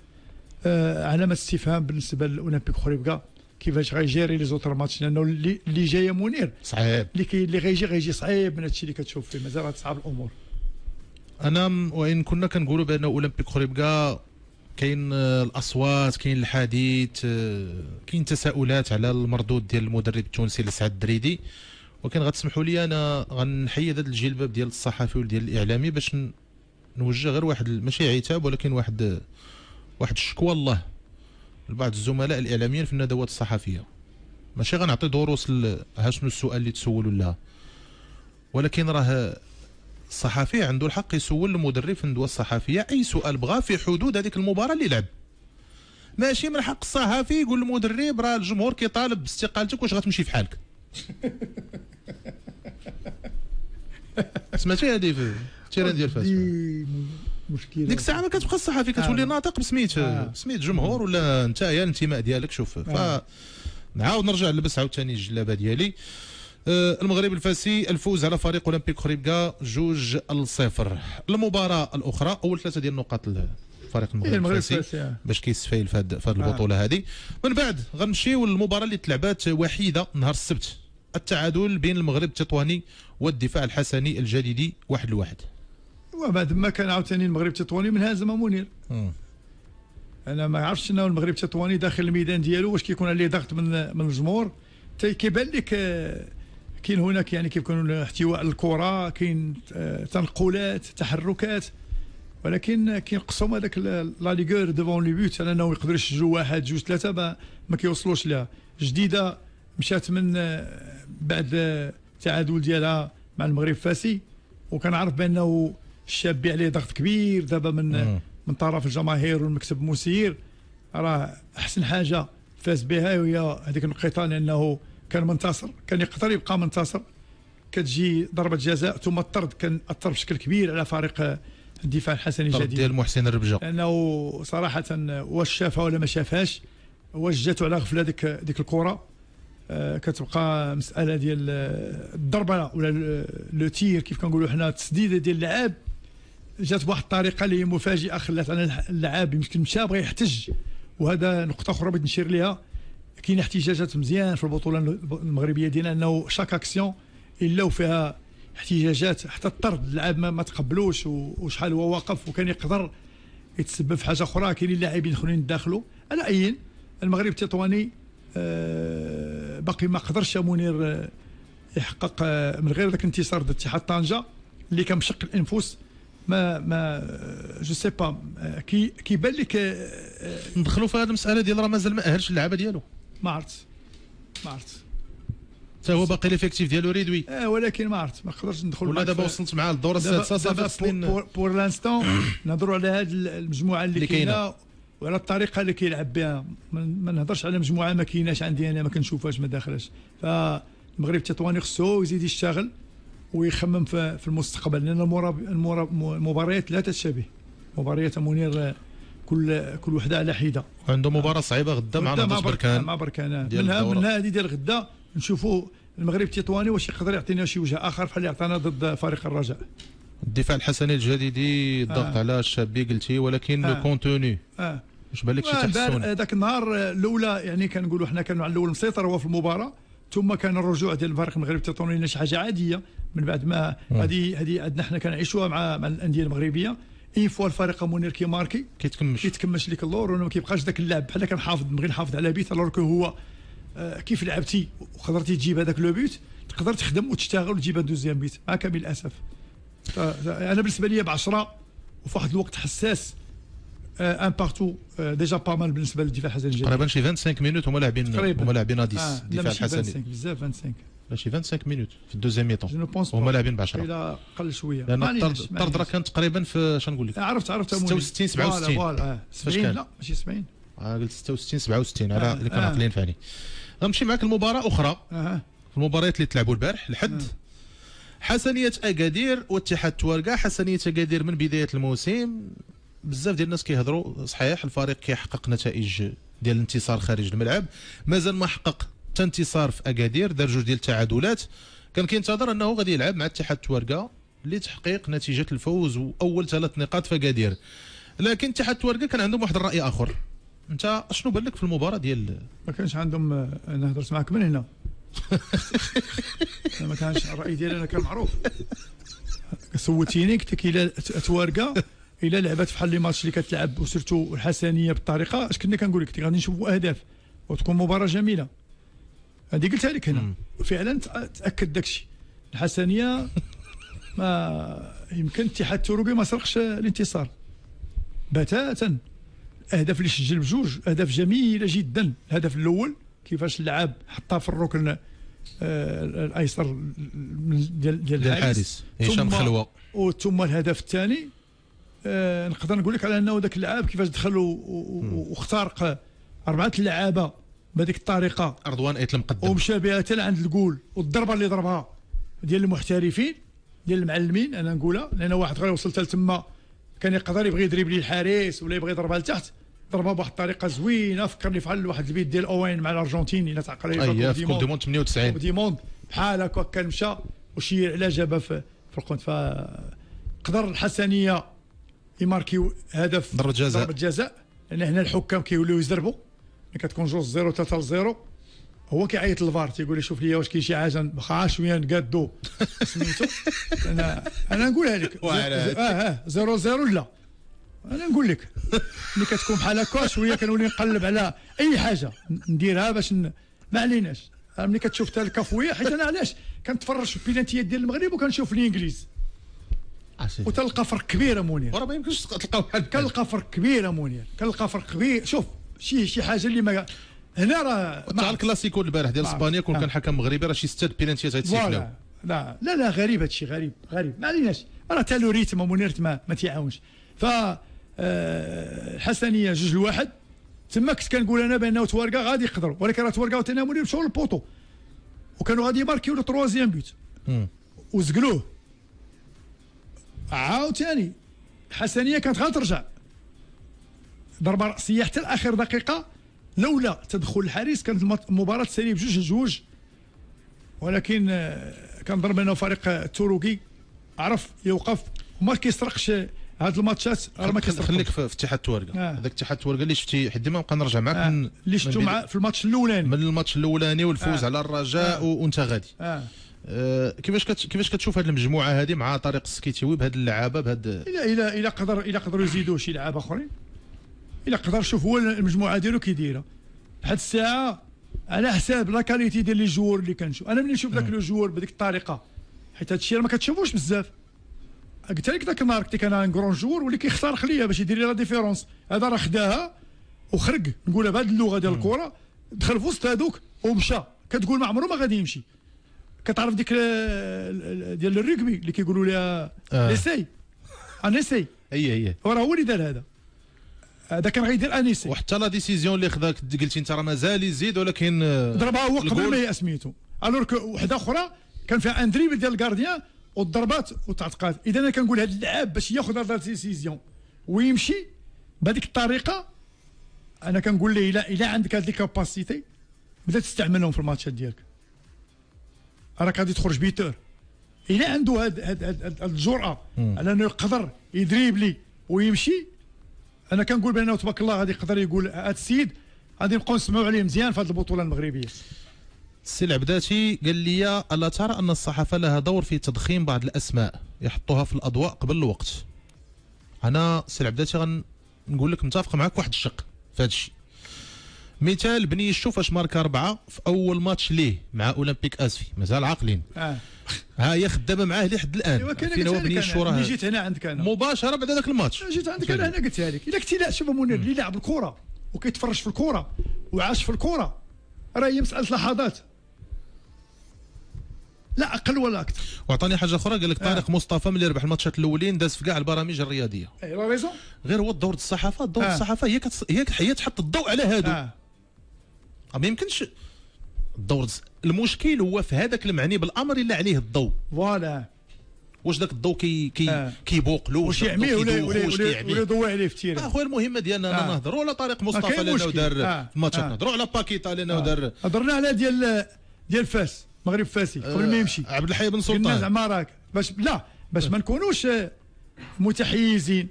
آه علامة استفهام بالنسبة للاولمبيك خريبكا كيفاش غيجيري les autres matchs لأنه اللي اللي جاية منير. صعيب. اللي كي اللي غيجي غيجي صعيب من هادشي اللي كتشوف فيه. مازال غتصعب الأمور. أنا وإن كنا كنقولوا بأن أولمبيك خريبكا كاين آه، الأصوات كاين الحديث آه، كاين تساؤلات على المردود ديال المدرب التونسي لسعد الدريدي. ولكن غتسمحوا لي أنا غنحيد هذا الجلباب ديال الصحفي وديال الاعلامي باش نوجه غير واحد ماشي عتاب ولكن واحد واحد الشكوى الله لبعض الزملاء الاعلاميين في الندوات الصحفية. ماشي غنعطي دروس ها شنو السؤال اللي تسولوا لها. ولكن راه الصحفي عنده الحق يسول المدرب في الندوة الصحفية أي سؤال بغى في حدود هذيك المباراة اللي لعب. ماشي من حق الصحفي يقول للمدرب راه الجمهور كيطالب باستقالتك واش غتمشي في حالك. سمعتي هذه في التيران ديال فاس مشكلة ديك الساعة ما كتبقى الصحفي كتولي آه. ناطق بسميت آه. سميت جمهور ولا أنت يا الانتماء ديالك شوف آه. نعاود نرجع نلبس عاوتاني الجلابة ديالي آه، المغرب الفاسي الفوز على فريق أولمبيك خريبكا جوج الصفر المباراة الأخرى أول ثلاثة ديال النقاط لفريق المغرب إيه، المغرب الفاسي آه. باش كيستفايل في آه. البطولة هذه من بعد غنمشيو للمباراة اللي تلعبات وحيدة نهار السبت التعادل بين المغرب التطواني والدفاع الحسني الجديدي واحد لواحد. وبعد ما كان عاوتاني المغرب التطواني من هزم منير. أنا ما عرفتش انه المغرب التطواني داخل الميدان ديالو واش كيكون عليه ضغط من من الجمهور. كيبان لك آه، كاين هناك يعني كيكون احتواء الكرة كاين آه، تنقلات تحركات. ولكن كينقصهم هذاك la rigueur devant les buts على أنه يقدروا يسجلوا واحد جوج ثلاثة ما, ما كيوصلوش لها. جديدة مشات من آه، بعد التعادل ديالها مع المغرب الفاسي وكنعرف بأنه الشاب عليه ضغط كبير دابا من مم. من طرف الجماهير والمكتب المسير راه أحسن حاجة فاز بها وهي هذيك النقيطة لأنه كان منتصر كان يقدر يبقى منتصر. كتجي ضربة جزاء ثم الطرد كان أثر بشكل كبير على فريق الدفاع الحسني الجديد. ديال محسن الربجه لأنه صراحة واش شافها ولا ما شافهاش واش جاتو على غفلة ديك ديك الكرة. كتبقى مسألة ديال آه، الضربة ولا ال- لو تير كيف كنقولوا حنا التسديده ديال اللعاب. جات بواحد الطريقة اللي مفاجئة خلات على اللعاب يمكن مشى بغى يحتج. وهذا نقطة أخرى بغيت نشير ليها. كاين احتجاجات مزيان في البطولة المغربية ديالنا إنه شاك اكسيون إلا وفيها احتجاجات حتى الطرد اللعاب ما, ما تقبلوش وشحال هو واقف وكان يقدر يتسبب في حاجة أخرى. كاينين لاعبين آخرين يداخلوا على أي المغرب التطواني آه، باقي ما قدرش منير آه، يحقق آه، من غير ذاك الانتصار ضد اتحاد طنجة اللي كان مشق الأنفس. mais mais je sais pas كي كيبان لك آه، آه، ندخلوا في هذه المسألة ديال راه مازال ما أهلش اللعابة ديالو. ما عرفت ما عرفت حتى هو باقي l'effectif ديالو réduit آه ولكن ما عرفت ما نقدرش ندخل ولا دابا وصلت مع الدورة دابا السادسة صافي pour, l'instant نهضروا على هذه المجموعة اللي, اللي. كاينة. وعلى الطريقة اللي كيلعب بها. ما نهضرش على مجموعة ما كايناش عندي أنا ما كنشوفهاش ما داخلاش فالمغرب التطواني خصو يزيد يشتغل ويخمم في, المستقبل لأن المباريات لا تتشابه. مباريات منير آه، كل كل وحدة على حدة. عنده مباراة صعيبة غدا مع نهضه بركان. مع بركان. منها. منها هذه ديال غدا نشوفوا المغرب التطواني واش يقدر يعطينا شي وجه آخر بحال اللي عطانا ضد فريق الرجاء. الدفاع الحسني الجديدي الضغط آه. على الشابي قلتي ولكن آه. لو كونتوني آه. واش بان لك شي البارح- تحسن ذاك النهار آه، الاولى يعني كنقولوا حنا كانوا على الأول مسيطر هو في المباراة ثم كان الرجوع ديال الفريق المغربي التطواني لنا شي حاجة عادية من بعد ما هذه هذه عندنا حنا كنعيشوها مع مع الأندية المغربية. une fois الفريق منير كيماركي كيتكمش. كيتكمش ليك اللور وما كيبقاش ذاك اللعب بحال كنحافظ نبغي نحافظ على بيت الور كو هو آه، كيف لعبتي وقدرتي تجيب هذاك le but تقدر تخدم وتشتغل وتجيب deuxième but. مع كامل الأسف. أنا بالنسبة لي ب 10 وفي واحد الوقت حساس. en partant déjà pas mal بالنسبة للدفاع الحسن الجديد تقريبا شي 25 minutes هما لاعبين. هما لاعبين à dix آه، لا الدفاع ماشي الحسني 25 بزاف 25 لا شي 25 minutes في ال deuxième mi-temps bon هما لاعبين ب 10 إلى قل شوية لأن الطرد راه. كان تقريبا في شنو نقول لك عرفت عرفت 66 67. voilà voilà آه، 70 كان؟ لا ماشي 70 آه قلت 66 67 على اللي كانوا آه. عاقلين فاني غنمشي معك المباراه أخرى في المباريات اللي تلعبوا البارح الحد حسنيه اكادير واتحاد توارقه حسنيه اكادير من بدايه الموسم بزاف ديال الناس كيهضروا صحيح الفريق كيحقق نتائج ديال الانتصار خارج الملعب. مازال ما حقق حتى انتصار في أكادير دار جوج ديال التعادلات. كان كينتظر أنه غادي يلعب مع اتحاد توارقه لتحقيق نتيجة الفوز وأول ثلاث نقاط في أكادير. لكن اتحاد توارقه كان عندهم واحد الرأي آخر. أنت شنو بان لك في المباراة ديال؟ ما كانش عندهم أنا هضرت معك من هنا. ما كانش الرأي ديالي أنا كان معروف. سولتيني قلت لك إلى توارقه إلى لعبات بحال لي ماتش اللي كتلعب وسيرتو الحسنية بالطريقة. أش كنا كنقول لك؟ غادي نشوفوا أهداف وتكون مباراة جميلة. هذه قلتها لك هنا. فعلا تأ- تأكد داك الشيء الحسنية ما يمكن اتحاد التوروقي ما سرقش الانتصار. بتاتا. الاهداف اللي سجل بجوج. أهداف جميلة جدا. الهدف الأول كيفاش اللعاب حطها في الركن آه، الأيسر ديال الحارس. هشام ثم- خلوة. وثم الهدف الثاني آه، نقدر نقول لك على أنه ذاك اللاعب كيفاش دخل واخترق أربعة اللعابة بهذيك الطريقة. رضوان إيت المقدم. ومشى بها حتى لعند الجول والضربة اللي ضربها ديال المحترفين ديال المعلمين أنا نقولها لأن واحد غير وصل حتى تما كان يقدر يبغي يدريبلي الحارس ولا يبغي يضربها لتحت ضربها بواحد الطريقة زوينة فكرني بحال واحد البيت ديال أوين مع الارجنتين إلا تعقل عليه اييه في coupe du monde 98 coupe du monde بحال هكا كان مشى وشي على جابها في القنت ف قدر الحسنية يماركيو هدف ضربة جزاء. ضربة جزاء. لأن هنا الحكام كيوليو يزربوا ملي كتكون جوج zéro ثلاثة ل zéro. هو كيعيط للفار تيقول لي شوف لي واش كاين شي حاجة بقى شوية نقادو. سميتو؟ أنا أنا نقولها لك. آه آه zéro zéro لا. أنا نقول لك. ملي كتكون بحال هكا شوية كنولي نقلب على أي حاجة نديرها باش ن... ما عليناش. ملي كتشوف حتى الكافويه حيت أنا علاش؟ كنتفرج في البيناتيات ديال المغرب وكنشوف الانجليز وتلقى فرق كبير منير وراه ما يمكنش بحال بحال. كنلقى فرق كبير منير كنلقى فرق كبير. شوف شي شي حاجة اللي ما هنا راه تاع الكلاسيكو البارح ديال إسبانيا كون. كان حكم مغربي راه شي سته بينالتيات غيتسيفلاو لا لا لا غريب هادشي غريب غريب. ما عليناش. راه تا le rythme منير ما ما تيعاونش. ف آه، الحسنية جوج لواحد. تما كنت كنقول أنا بأنه توارقة غادي يقدروا. ولكن راه توارقة وتنا منير مشاو لل poteau وكانوا غادي يماركيو le troisième but. وزقلوه. عاوتاني. حسنيه كانت غترجع. ضربة رأسية حتى لاخر دقيقة. لولا تدخل الحارس كانت المباراه تسالي بجوج جوج. ولكن آه، كنظن بانه فريق التوروكي عرف يوقف. وما كيسرقش هاد الماتشات راه ما كيسرقش خليك في اتحاد توارقه آه. هذاك اتحاد توارقه اللي شفتي حيت ديما نبقى نرجع معاك. من اللي شفتو مع في الماتش الأولاني. من الماتش الأولاني والفوز آه. على الرجاء آه. وأنت غادي. آه، كيفاش كت... كيفاش كتشوف هذه المجموعة هذه مع طريق السكيتيوي بهذه اللعابة بهذا إلى إلى إلى قدر إلى قدروا يزيدوا شي لعابة أخرين. إلى قدر شوف هو المجموعة ديالو كي دايرة. لحد الساعة على حساب la qualité ديال les joueurs اللي كنشوف. أنا ملي نشوف ذاك le joueur بهذيك الطريقة حيت هذا الشيء راه ما كتشوفوش بزاف. قلت لك ذاك النهار قلت لك أنا un grand joueur واللي كيخترق ليا باش يدير لي la différence هذا راه خداها وخرج. نقولها بهذه اللغة ديال الكره دخل في وسط هذوك ومشى. كتقول ما عمره ما غادي يمشي. كتعرف ديك ال- ال- ديال ال rugby اللي كيقولوا لها آه. l'essai un essai هي هي وراه هو اللي دار هذا هذا كان غيدير un essai وحتى la décision اللي خذاك قلتي انت راه مازال يزيد ولكن آه، ضربها هو قبل. ما هي سميتو alors que وحده أخرى كان فيها un dribble ديال ال gardien والضربات والتعتقات اذا أنا كنقول هذا اللاعب باش ياخذ هذا décision ويمشي بهذيك الطريقة أنا كنقول له الا الا عندك هذه ال capacité بدا تستعملهم في الماتشات ديالك راك غادي تخرج buteur إلا عنده هاد هاد هاد هاد الجرأة على أنه يقدر يدريبلي ويمشي أنا كنقول بانه تبارك الله غادي يقدر يقول هذا السيد غادي نبقاو نسمعوا عليه مزيان في هذه البطولة المغربية. السي العبداتي قال لي ألا ترى أن الصحافة لها دور في تضخيم بعض الأسماء يحطوها في الأضواء قبل الوقت؟ أنا السي العبداتي غنقول لك متفق معك واحد الشق في هذا الشيء. مثال بني الشوف اش مارك أربعة في أول ماتش ليه مع أولمبيك آسفي. مازال عاقلين. آه. ها هي خدامة معاه لحد الآن. كان فين هو بني الشورى. جيت هنا عندك أنا مباشرة بعد هذاك الماتش. جيت عندك أنا هنا قلتها لك إلا كنتي لا شوف منير اللي لاعب الكره وكيتفرج في الكره وعاش في الكره راه هي مساله لحظات لا أقل ولا أكثر. وعطاني حاجة أخرى قال لك آه. طارق مصطفى ملي ربح الماتشات الأولين داز في كاع البرامج الرياضية. il a raison. غير هو الدور الصحافة دور آه. الصحافة هي كتص... هي هي تحط الضوء على هادو. آه. ما يمكنش الدور المشكل هو في هذاك المعني بالأمر اللي عليه الضوء voilà واش ذاك الضوء كي كي آه. كيبوق له واش يعميه ولا ولا ولا عليه في ال terrain أخويا المهمه ديالنا آه. نهضروا على طارق ما مصطفى لأنه. دار آه. في الماتشات آه. نهضروا على باكيتا لأنه دار هضرنا على ديال ديال فاس مغرب فاسي قبل ما يمشي عبد الحي بن قلنا سلطان زعما راك باش لا باش ما نكونوش آه، متحيزين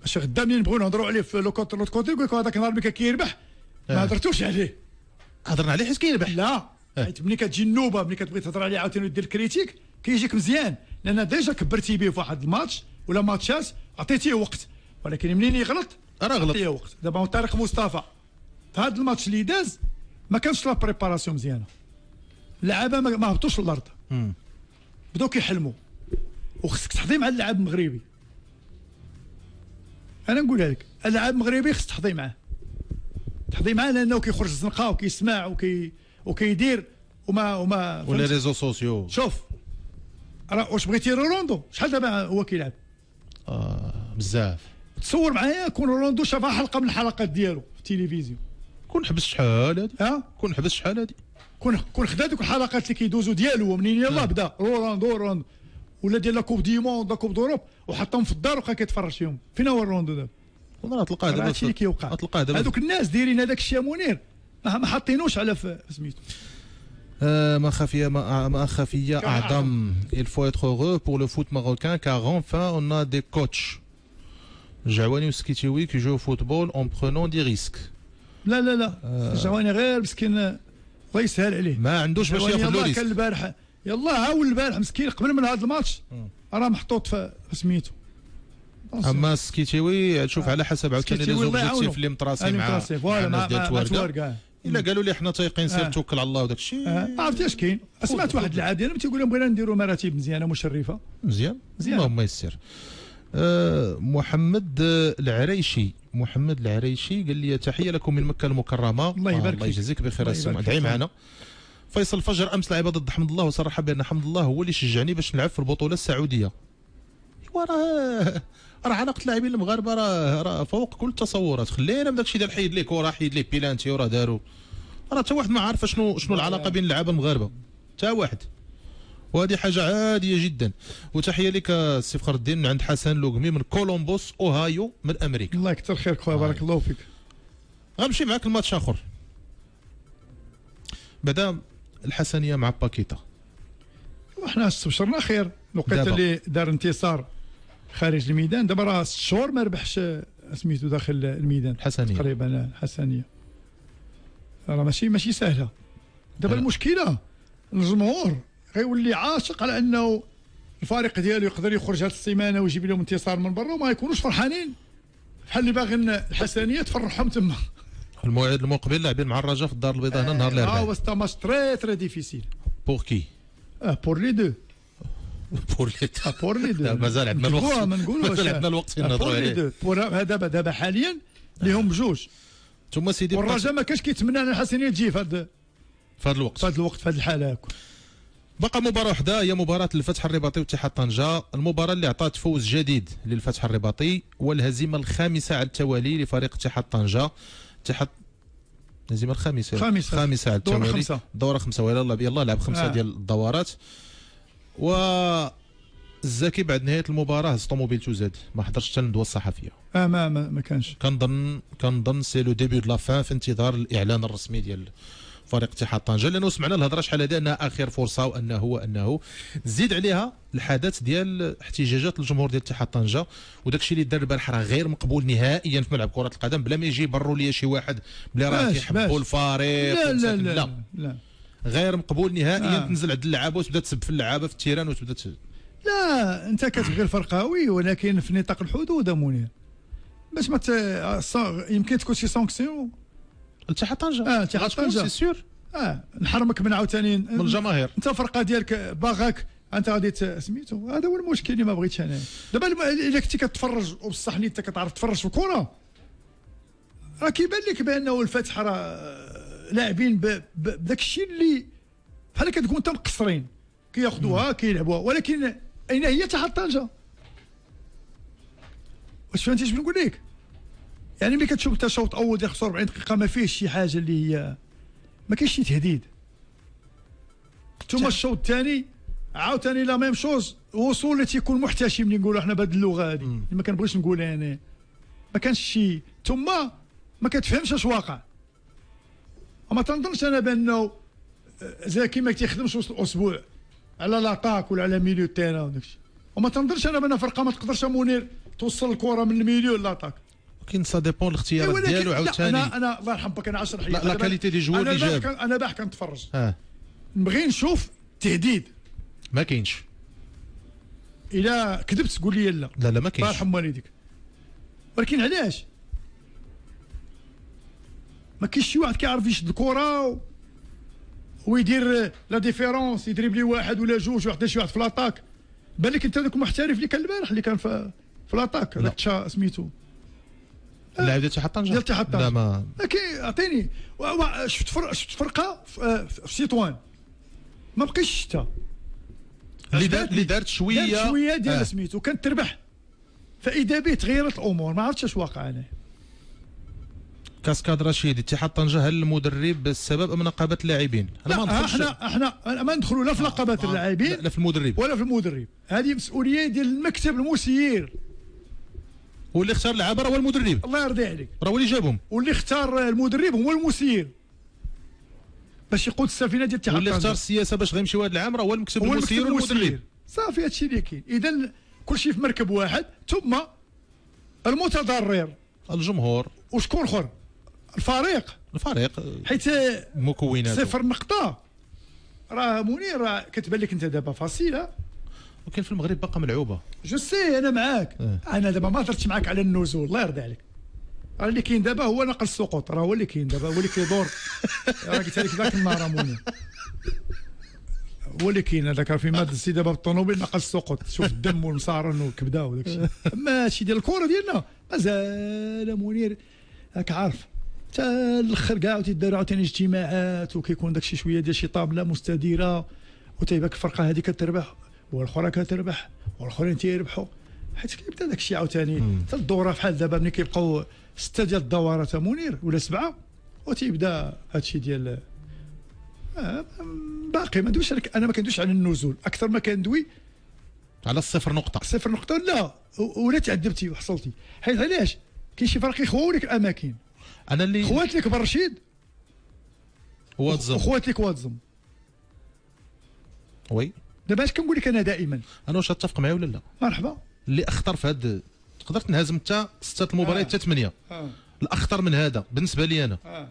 باش غدا ملي نبغيو نهضروا عليه في le contre يقول لك هذاك النهار ملي كيربح ما آه. هضرتوش عليه هضرنا عليه حيت كيربح لا. آه. حيت ملي كتجي النوبة ملي كتبغي تهضر عليه عاوتاني ودير critique كيجيك مزيان. لأن déjà كبرتي به في واحد الماتش ولا ماتشات عطيتيه وقت. ولكن منين يغلط؟ راه غلط. عطيه وقت. دابا طارق مصطفى. في هذا الماتش اللي داز ما كانش la préparation مزيانة. اللعابة ما ما هبطوش للارض. بداو كيحلموا. وخصك تحظي مع اللاعب المغربي. أنا نقولها لك اللاعب المغربي خصك تحظي معاه. تحظي معاه لأنه كيخرج الزنقة وكيسمع وكي وكيدير وما وما ولا؟ réseaux sociaux. شوف راه واش بغيتي رونالدو شحال دابا هو كيلعب؟ آه بزاف. تصور معايا كون رونالدو شافها حلقة من الحلقات ديالو في التلفزيون. كون حبس شحال هادي؟ ها؟ كون حبس شحال هادي؟ كون كون خدا دوك الحلقات اللي كيدوزو ديالو هو منين يلاه بدا. رونالدو رونالدو ولا ديال la coupe du monde la coupe d'Europe وحطهم في الدار وبقى كيتفرج فيهم. فين هو الرونالدو دابا؟ والله تلقاه دابا هادشي اللي كيوقع. تلقاه دابا هذوك الناس دايرين هذاك الشيء يا منير. ما ما حاطينوش على سميتو. Euh, ma khafia, ma, ma khafia Car- Adam. Il faut être heureux pour le foot marocain car enfin on a des coachs. Qui jouent au football en prenant des risques. لا لا لا. جواني غير مسكين الله يسهل عليه. ما عندوش باش ياخذ له يلاه كان risque البارح. يلا ها هو البارح مسكين قبل من هذا الماتش. راه محطوط في سميتو. أما سكيتيوي تشوف على حسب عاوتاني les objectifs. اللي متراسي. اللي مع الناس ديال توارقه إلا قالوا لي حنا تايقين سير آه. توكل على الله وداك الشيء. آه، عرفتي اش كاين؟ سمعت واحد اللاعب ديالنا تيقول لهم بغينا نديروا مراتب مزيانة مشرفة. مزيان؟ مزيان. اللهم يسر. آه محمد العريشي. محمد العريشي قال لي تحية لكم من مكة المكرمة. الله يبارك الله. يجزيك بخير الله السمع يبارك ادعي. معنا. فيصل الفجر أمس لعب ضد حمد الله وصرح بأن حمد الله هو اللي شجعني باش نلعب في البطولة السعودية. إيوا راه. راه علاقة اللاعبين المغاربة راه راه فوق كل التصورات. خلينا من داك الشيء ديال حيد ليه كره حيد ليه بيلانتي وراه داروا راه حتى واحد ما عارف شنو شنو العلاقة بين اللعابه المغاربه حتى واحد. وهذه حاجة عادية جدا. وتحية لك السي فخر الدين من عند حسن لوغمي من كولومبوس أوهايو من أمريكا. الله يكثر خيرك خويا بارك الله فيك. غنمشي معاك الماتش آخر. بعدا الحسنية مع باكيتا. وحنا استبشرنا خير. الوقيته دابا. اللي دار انتصار. خارج الميدان. دابا راه ست شهور ما ربحش آه، سميتو داخل الميدان. الحسنيه تقريبا آه، الحسنيه راه ماشي ماشي سهلة. دابا. المشكلة الجمهور غيولي عاشق على أنه الفريق ديالو يقدر يخرج هذه السيمانة ويجيب لهم انتصار من برا وما يكونوش فرحانين. بحال اللي باغي الحسنية تفرحهم تما. الموعد المقبل لاعبين مع الرجاء في الدار البيضاء هنا نهار آه الأربعاء. وسط match très très difficile. pour qui آه pour les deux pour les deux مازال عندنا الوقت. ما مازال عندنا الوقت آه، نهضروا pour les عليه. دو دابا دابا حاليا اللي هم بجوج. ثم سيدي والرجاء ما كانش كيتمنى أن الحسنيه تجي في هذا في هذا الوقت. في هذا الوقت في هذه الحالة هاك بقى مباراة واحدة هي مباراة الفتح الرباطي واتحاد طنجة. المباراة اللي عطات فوز جديد للفتح الرباطي والهزيمة الخامسة على التوالي لفريق اتحاد طنجة. اتحاد الهزيمة الخامسة. خامسة. خامسة على دورة التوالي. خمسة. دورة خمسة ويلا يلا لعب خمسة آه. ديال الدورات. و الزكي بعد نهاية المباراة هز طوموبيلتو زاد ما حضرش حتى الندوة الصحفية. آه ما ما, ما كانش. كنظن كنظن c'est le début de la fin في انتظار الإعلان الرسمي ديال فريق اتحاد طنجة. لأنه سمعنا الهضرة شحال هذه أنها آخر فرصة وانه وأنه زيد عليها الحدث ديال احتجاجات الجمهور ديال اتحاد طنجة. وداك الشيء اللي دار البارح راه غير مقبول نهائيا في ملعب كرة القدم. بلا ما يجي يبروا لي شي واحد بلي راه كيحبوا. الفريق لا لا. لا لا, لا. غير مقبول نهائيا آه. تنزل عند اللعابة وتبدأ تسب في اللعابة في ال terrain وتبدأ ت- لا أنت كتبغي الفرقاوي ولكن في نطاق الحدود منير. باش ما يمكن تكون شي sanction. الاتحاد طنجة. آه اتحاد غتكون طنجة. c'est sûr آه نحرمك من عاوتاني. من الجماهير. أنت الفرقة ديالك باغاك أنت غادي سميتو؟ هذا هو المشكل اللي ما بغيتش أنا. دابا إلا كنتي كتفرج وبصح اللي انت كتعرف تفرج في الكرة راه كيبان لك بأنه الفتح راه لاعبين ب- ب- بداك الشيء اللي بحال كتكون انت مقصرين كياخذوها كيلعبوها. ولكن أين هي اتحاد طنجه واش فهمتي اش بنقول لك؟ يعني ملي كتشوف انت شوط أول ديال 45 دقيقة ما فيهش شي حاجة اللي هي ما كاينش شي تهديد. ثم الشوط الثاني عاوتاني لا ميم شوز وصول اللي تيكون محتشم اللي نقولوا إحنا بهذه اللغة هذه اللي ما كنبغيش نقولها أنا ما كانش شي. ثم ما كتفهمش اش واقع. وما تنظنش أنا بانه زكي ما تيخدمش وسط الأسبوع على l'attaque ولا على milieu terrain وداك الشيء وما تنظنش أنا بأن فرقة ما تقدرش منير توصل الكره من ال milieu l'attaque ولكن سا dépend إيه، الاختيارات ولكن ديالو عاوتاني. أنا أنا الله يرحمك أنا 10 حيات la qualité des joueurs اللي جاب. أنا باح كنتفرج نبغي نشوف تهديد. ما كاينش. إلا كذبت قول لي لا. لا لا ما الله كاينش يرحم والديك. ولكن علاش؟ ما كاينش شي واحد كيعرف يشد الكرة و... ويدير la différence يدريبلي واحد ولا جوج ويعطي شي واحد في l'attaque بان لك انت ذاك المحترف اللي كان البارح اللي كان في في l'attaque. هذاك تشا سميتو. اللاعب ديال اتحاد طنجه ديال اتحاد طنجة. لا ما لكن اعطيني شفت فر... شفت فرقة في, في سيطوان ما بقيش شتا اللي دار عجبتني. اللي دارت شوية. دارت شوية ديال آه. سميتو. كانت تربح. فإذا به تغيرت الأمور. ما عرفتش اش واقع أنا كاسكاد رشيد اتحاد طنجه هل المدرب السبب أم نقابة اللاعبين؟ أنا ما لا ندخلش إحنا إحنا ما ندخلوا لا في نقابات لا اللاعبين لا في المدرب. ولا في المدرب. هذه مسؤولية ديال المكتب المسير. واللي اختار اللعابه راه هو المدرب. الله يرضي عليك. راه هو اللي جابهم. واللي اختار المدرب هو المسير. باش يقود السفينة ديال اتحاد واللي. اختار السياسة باش غيمشي هذا العام راه هو المكتب المسير والمدرب. صافي هادشي اللي كاين. اذا كل شيء في مركب واحد ثم المتضرر. الجمهور. وشكون آخر؟ الفريق. الفريق حيت مكونات صفر نقطة. راه منير راه كتبان لك انت دابا فصيله ولكن في المغرب باقا ملعوبة. جو سي أنا معاك. آه. أنا دابا ما هضرتش معاك على النزول الله يرضي عليك. راه اللي كاين دابا هو نقل السقوط راه هو اللي كاين دابا هو اللي كيدور. راه قلت لك ذاك النهار منير هو اللي كاين هذاك راه فيما دزتي دابا بالطوموبيل نقل السقوط. شوف الدم والمصارن والكبده وداك الشيء. أما هادشي ديال الكره ديالنا مازال منير راك عارف. حتى الآخر كاع تيداروا عاوتاني اجتماعات وكيكون داكشي شوية ديال شي طابلة مستديرة وتيبقى الفرقة هذه كتربح والأخرى كتربح والأخرين تيربحوا. حيت كيبدا داكشي عاوتاني. حتى الدورة بحال دابا ملي كيبقاو ستة ديال الدورات منير ولا سبعة وتيبدا هادشي ديال آه، باقي. ما ندويش أنا ما كندويش على النزول. أكثر ما كندوي على الصفر نقطة. صفر نقطة. لا ولا تعذبتي وحصلتي. حيت علاش؟ كاين شي فرق يخووا لك الأماكن. أنا اللي خوات لك برشيد. هو تزم وخوات لك واتزم oui. دابا اش كنقول لك أنا دائما؟ أنا واش تتفق معايا ولا لا؟ مرحبا. اللي أخطر في هاد تقدر تنهزم حتى ستة المباريات حتى ثمانية. آه. الأخطر من هذا بالنسبة لي أنا. آه.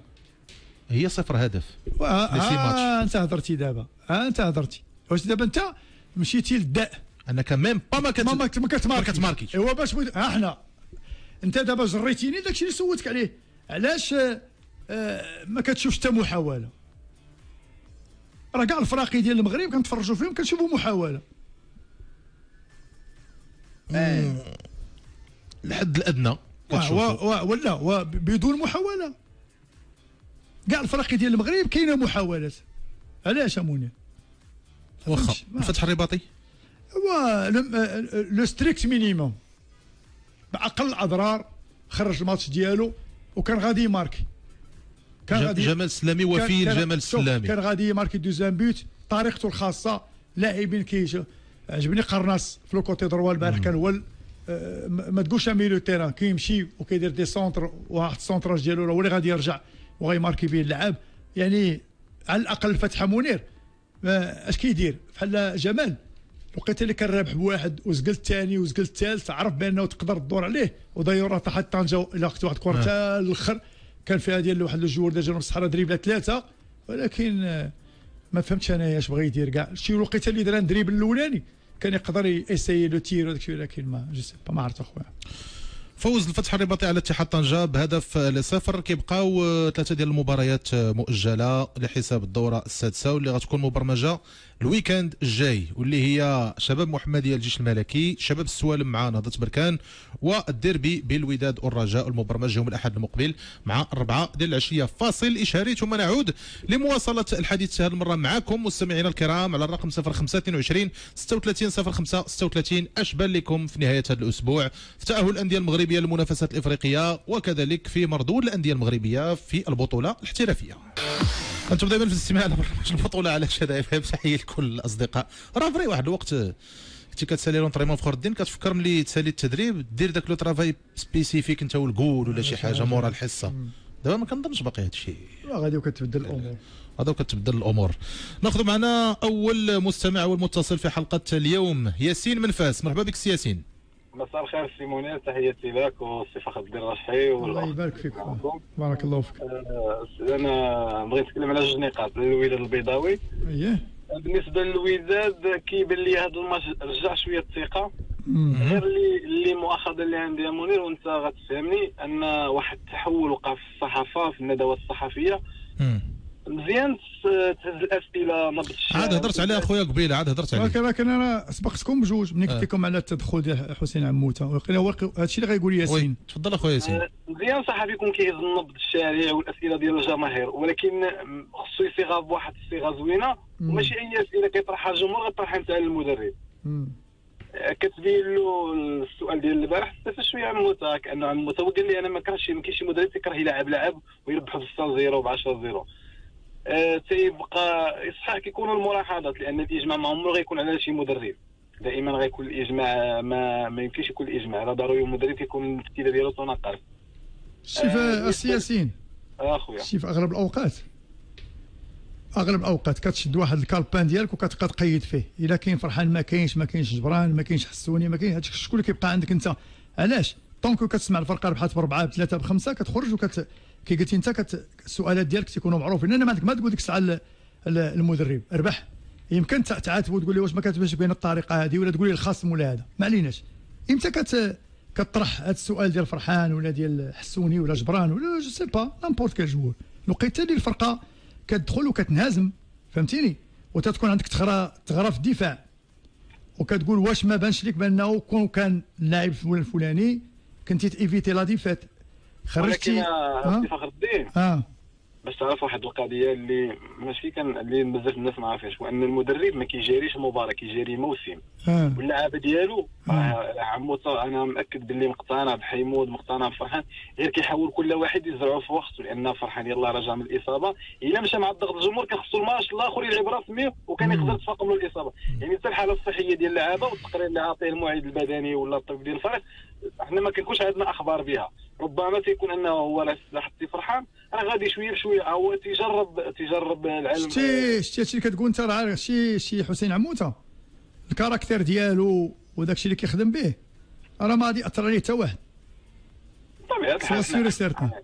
هي صفر هدف. آه six matchs. آه أنت هضرتي دابا. آه أنت هضرتي. واش دابا أنت مشيتي للأداء. انك même pas ما كت ما ما ما كتماركيش. ما كتماركيش. أيوا باش بغيت- ها إحنا أنت دابا جريتيني داكشي اللي سولتك عليه. علاش آه، آه، ما كتشوفش حتى محاولة؟ راه كاع الفراقي ديال المغرب كنتفرجوا فيهم كنشوفوا محاولة. الحد الأدنى ولا بدون محاولة. كاع الفراقي ديال المغرب كاينة محاولات علاش يا منير واخا الفتح الرباطي؟ هو le strict minimum بأقل الأضرار خرج الماتش ديالو. وكان غادي يماركي. كان غادي جمال السلامي وفي جمال السلامي كان غادي يماركي deuxième but. طريقته الخاصة لاعبين كيش عجبني قرناص في le côté droit البارح. كان هو آه، ما تقولش milieu terrain. كيمشي وكيدير des centres واحد ال centrage ديالو هو اللي غادي يرجع وغيماركي به اللعاب يعني على الأقل فتحه منير. اش كيدير؟ بحال جمال. اللي كان رابح بواحد وزقل الثاني وزقل الثالث عرف بأنه تقدر تدور عليه. وداير طاح طنجه إلى وقت واحد الكره حتى الأخر كان فيها ديال واحد ال joueur ديال جنوب الصحراء دريبلة ثلاثة. ولكن آه، ما فهمتش أنا اش بغى يدير كاع. شي وقيتة اللي دار dribble الأولاني كان يقدر يسيي le tir وداك الشيء ولكن mais je sais pas ما عرفت أخويا. فوز الفتح الرباطي على اتحاد طنجة بهدف لصفر. كيبقاو آه، ثلاثة ديال المباريات آه، مؤجلة لحساب الدورة السادسة واللي غتكون مبرمجة ال week-end الجاي واللي هي شباب محمدية الجيش الملكي شباب السوالم مع نهضة بركان والديربي بالوداد والرجاء المبرمج يوم الأحد المقبل مع الربعة ديال العشية فاصل. إشهاري ثم نعود لمواصلة الحديث هذه المرة معكم مستمعينا الكرام على الرقم 0522 36 05 36 اش بان لكم في نهاية هذا الأسبوع. في تأهل الأندية المغربية للمنافسات الإفريقية وكذلك في مردود الأندية المغربية في البطولة الاحترافية. أنتم دائما في الاستماع لبرنامج البطولة على شدا إف إم. تحية لكل الأصدقاء. راه vrai واحد الوقت كنتي كتسالي l'entraînement فخر الدين كتفكر ملي تسالي التدريب دير داك le travail spécifique أنت والجول ولا شي حاجة مورا الحصة. دابا ما كنظنش باقي هذا الشيء. غادي وكتبدل الأمور. هذا كتبدل الأمور. ناخذ معنا أول مستمع اول متصل في حلقة اليوم ياسين من فاس مرحبا بك سي ياسين. مساء الخير سي منير تحياتي لك والسي فخر الدين الرجحي الله يبارك فيك. بارك الله فيك. آه، أنا بغيت نتكلم على جوج نقاط الوداد البيضاوي. اييه بالنسبة للوداد كيبان لي هذا الماتش رجع شوية الثقة. غير اللي اللي مؤاخذة اللي عندي يا منير وأنت غتفهمني أن واحد التحول وقع في الصحافة في الندوات الصحفية. مزيان تهز الأسئلة نبض الشارع عاد هضرت عليه أخويا قبيلة عاد هضرت عليه ولكن لكن أنا سبقتكم بجوج ملي قلت لكم على التدخل ديال حسين عموتة. ولكن هو هذا الشيء اللي غيقول ياسين. تفضل أخويا ياسين. آه، مزيان صحفي يكون كيهز النبض الشارع والأسئلة ديال الجماهير ولكن خصو يصيغها بواحد الصيغة زوينة. وماشي أي أسئلة كيطرحها الجمهور غيطرحها أنت على المدرب. آه، كتبين له السؤال ديال البارح استفاد شوية عن موتا كأنه عن موتا هو قال لي أنا ما كرهتش ما كاينش مدرب تيكره يلعب لعب ويربحوا ب 6 0 ب 10 0 آه، تيبقى يصح كيكونوا الملاحظات لأن الاجماع ما عمره غيكون على شي مدرب. دائما غيكون الإجماع ما ما يمكنش يكون الإجماع. راه ضروري المدرب كيكون التكتيله ديالو تناقض. شي في آه، السي ياسين آه، أخويا. شي في أغلب الأوقات. أغلب الأوقات كتشد واحد ال calepin ديالك وكتبقى تقيد فيه. إلا كاين فرحان ما كاينش ما كاينش جبران ما كاينش حسوني ما كاين هادشي. شكون اللي كيبقى عندك أنت؟ علاش؟ tant que كتسمع الفرقة ربحات بربعه بثلاثة بخمسة كتخرج وكت كي قلتي انت كت... السؤالات ديالك تيكونوا معروفين. لأن ما عندك ما تقول ديك الساعة ال- ال- المدرب. ربح يمكن تع- تعاتبو تقول لي واش ما كتبانش بين الطريقة هذه ولا تقول لي الخصم ولا هذا. ما عليناش. إمتى كت كطرح هذا السؤال ديال فرحان ولا ديال حسوني ولا جبران ولا je sais pas n'importe quel joueur لقيت اللي الفرقة كتدخل وكتنهزم. فهمتيني؟ وتتكون عندك ثغرة ثغرة في الدفاع. وكتقول واش ما بانش لك بأنه كون كان اللاعب الفلان الفلاني كنتي تيفيتي la défaite. خرجتي؟ يا ها؟ سي فخر الدين. آه. باش تعرف واحد القضية اللي ماشي كان اللي بزاف الناس ما عارفينش وأن المدرب ما كيجاريش مباراة كيجاري موسم. آه. واللعابه ديالو آه. آه، عمو أنا مأكد باللي مقتنع بحيمود مقتنع بفرحان غير كيحاول كل واحد يزرعو في وقته لأن فرحان يلاه رجع من الإصابة. إلا مشى مع الضغط الجمهور كخصو الماتش الآخر يلعب رسمي وكان. يقدر تفاقم له الاصابه يعني حتى الحالة الصحية ديال اللعابه والتقرير اللي عاطيه المعيد البدني ولا الطبيب ديال الفريق إحنا ما كنكونش عندنا أخبار بها. ربما تيكون أنه هو راه حتى فرحان راه غادي شوية بشوية هو تيجرب تيجرب العلم. شتي شتي هادشي اللي كتقول أنت راه شي شي حسين عموتة. ال caractère ديالو وداك الشيء اللي كيخدم به. راه ما غادي يأثر عليه حتى واحد. c'est sûr certain لا، حيت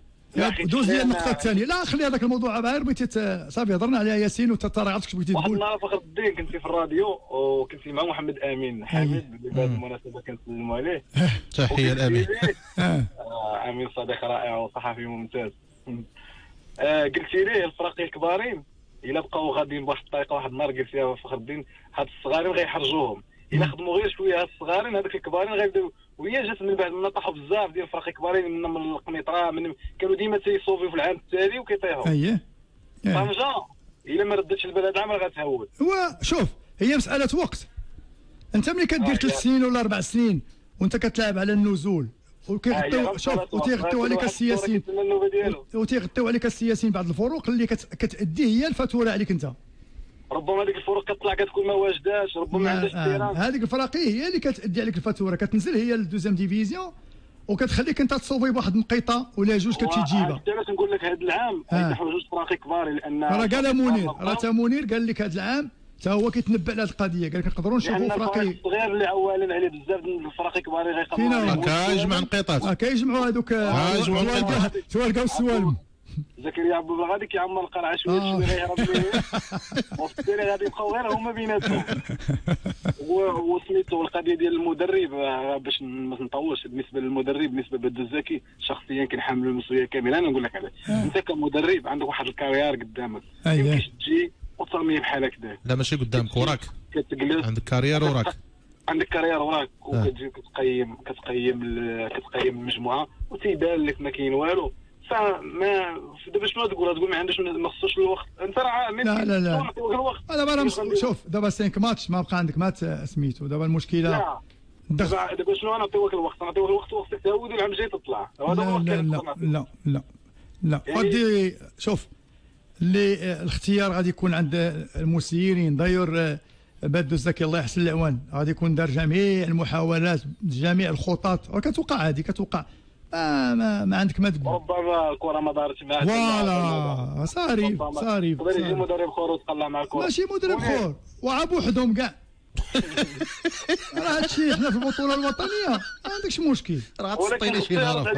دوز لي النقطة الثانية. لا خلي هذاك الموضوع غير بغيتي صافي هضرنا عليها ياسين وانت راه عرفتش بغيتي واحد تقول. النهار فخر الدين كنت في الراديو وكنت مع محمد آمين حامد بهذه المناسبة كنسلم عليه. تحية الامين وقلت ليه- أه. آه، آمين صديق رائع وصحفي ممتاز. قلت ليه الفرق الكبارين إلا بقاو غاديين بواحد الطريقة واحد النهار قلت لها فخر الدين هاد الصغارين غيحرجوهم إلا خدموا غير شوية هاد الصغارين هذوك الكبارين غيبداو وهي جات من بعد من طاحوا بزاف ديال الفرق الكبارين من من القنيطرة من كانوا ديما تيصوفيو في العام التالي وكيطيحوا. اييه. طنجه إلا ما ردتش البلد العام راه غتهود هو شوف هي مسألة وقت. أنت ملي كدير آه، ثلاث سنين ولا أربع سنين وأنت كتلعب على النزول آه، وكيغطيو شوف وتيغطيو عليك السياسيين. وتيغطيو عليك السياسيين بعض الفروق اللي كت- كتادي هي الفتوره عليك أنت. ربما ديك الفروق كتطلع كتكون ما واجداش ربما ما عندهاش آه، احترام هذيك الفراقيه هي اللي كتادي عليك الفاتورة كتنزل هي لل deuxième division وكتخليك انت تصوبي بواحد النقيطة ولا جوج كتمشي تجيبها. حتى علاش نقول لك هذا العام آه. غيطيحوا جوج فراقي كبار لأن راه قال منير راه تا منير قال لك هذا العام تا هو كيتنبأ لهذه القضية قال لك نقدروا نشوفوا فراقي. الصغير اللي عوالين عليه بزاف من الفراقي كبار غيقاموا. فينا. عليه. هكا يجمع نقيطات آه كيجمعوا هذوك آه،. توالقاو السوالم زكريا عبد الله غادي كيعمر القرعة شوية آه. شوية غيهرب ليه وفي غادي يبقاو غير هما بيناتهم. وسميتو القضية ديال المدرب آه، باش ما نطولش بالنسبة للمدرب بالنسبة لبدو الزكي شخصيا كنحمل المسؤولية كاملة. أنا نقول لك علاش أنت كمدرب عندك واحد الكارير قدامك. أييه. يمكنش تجي وترميه بحال هكذا لا ماشي قدامك وراك. كتجلس. عندك carrière وراك. عندك carrière وراك وكتجي كتقيم كتقيم كتقيم المجموعه وتيبان لك ما كاين والو. فما دابا شنو تقول؟ تقول ما عندوش ما خصوش الوقت. انت راه لا، لا، لا. الوقت راه مس- يخليوك. شوف دابا 5 ماتش ما بقى عندك مات سميتو. دابا المشكلة لا. دابا دابا شنو؟ نعطيوك الوقت. نعطيوك الوقت وخصك تعود العام الجاي تطلع. هذا لا لا لا لا لا لا. غادي شوف اللي آه، الاختيار غادي يكون عند آه، المسيرين. داير آه، بدو الزكي الله يحسن العوان غادي يكون دار جميع المحاولات جميع الخطط. وكتوقع هذه كتوقع. ما ما, ما عندك ما تقول. ربما الكره ما دارتش معاه فوالا صاري صاري يقدر يجي صاري. مدرب اخر وتقلع مع الكره ماشي مدرب خور. وعاب وحدهم كاع راه هادشي حنا في البطولة الوطنية. ما عندكش مشكل. راه خصو شي نهار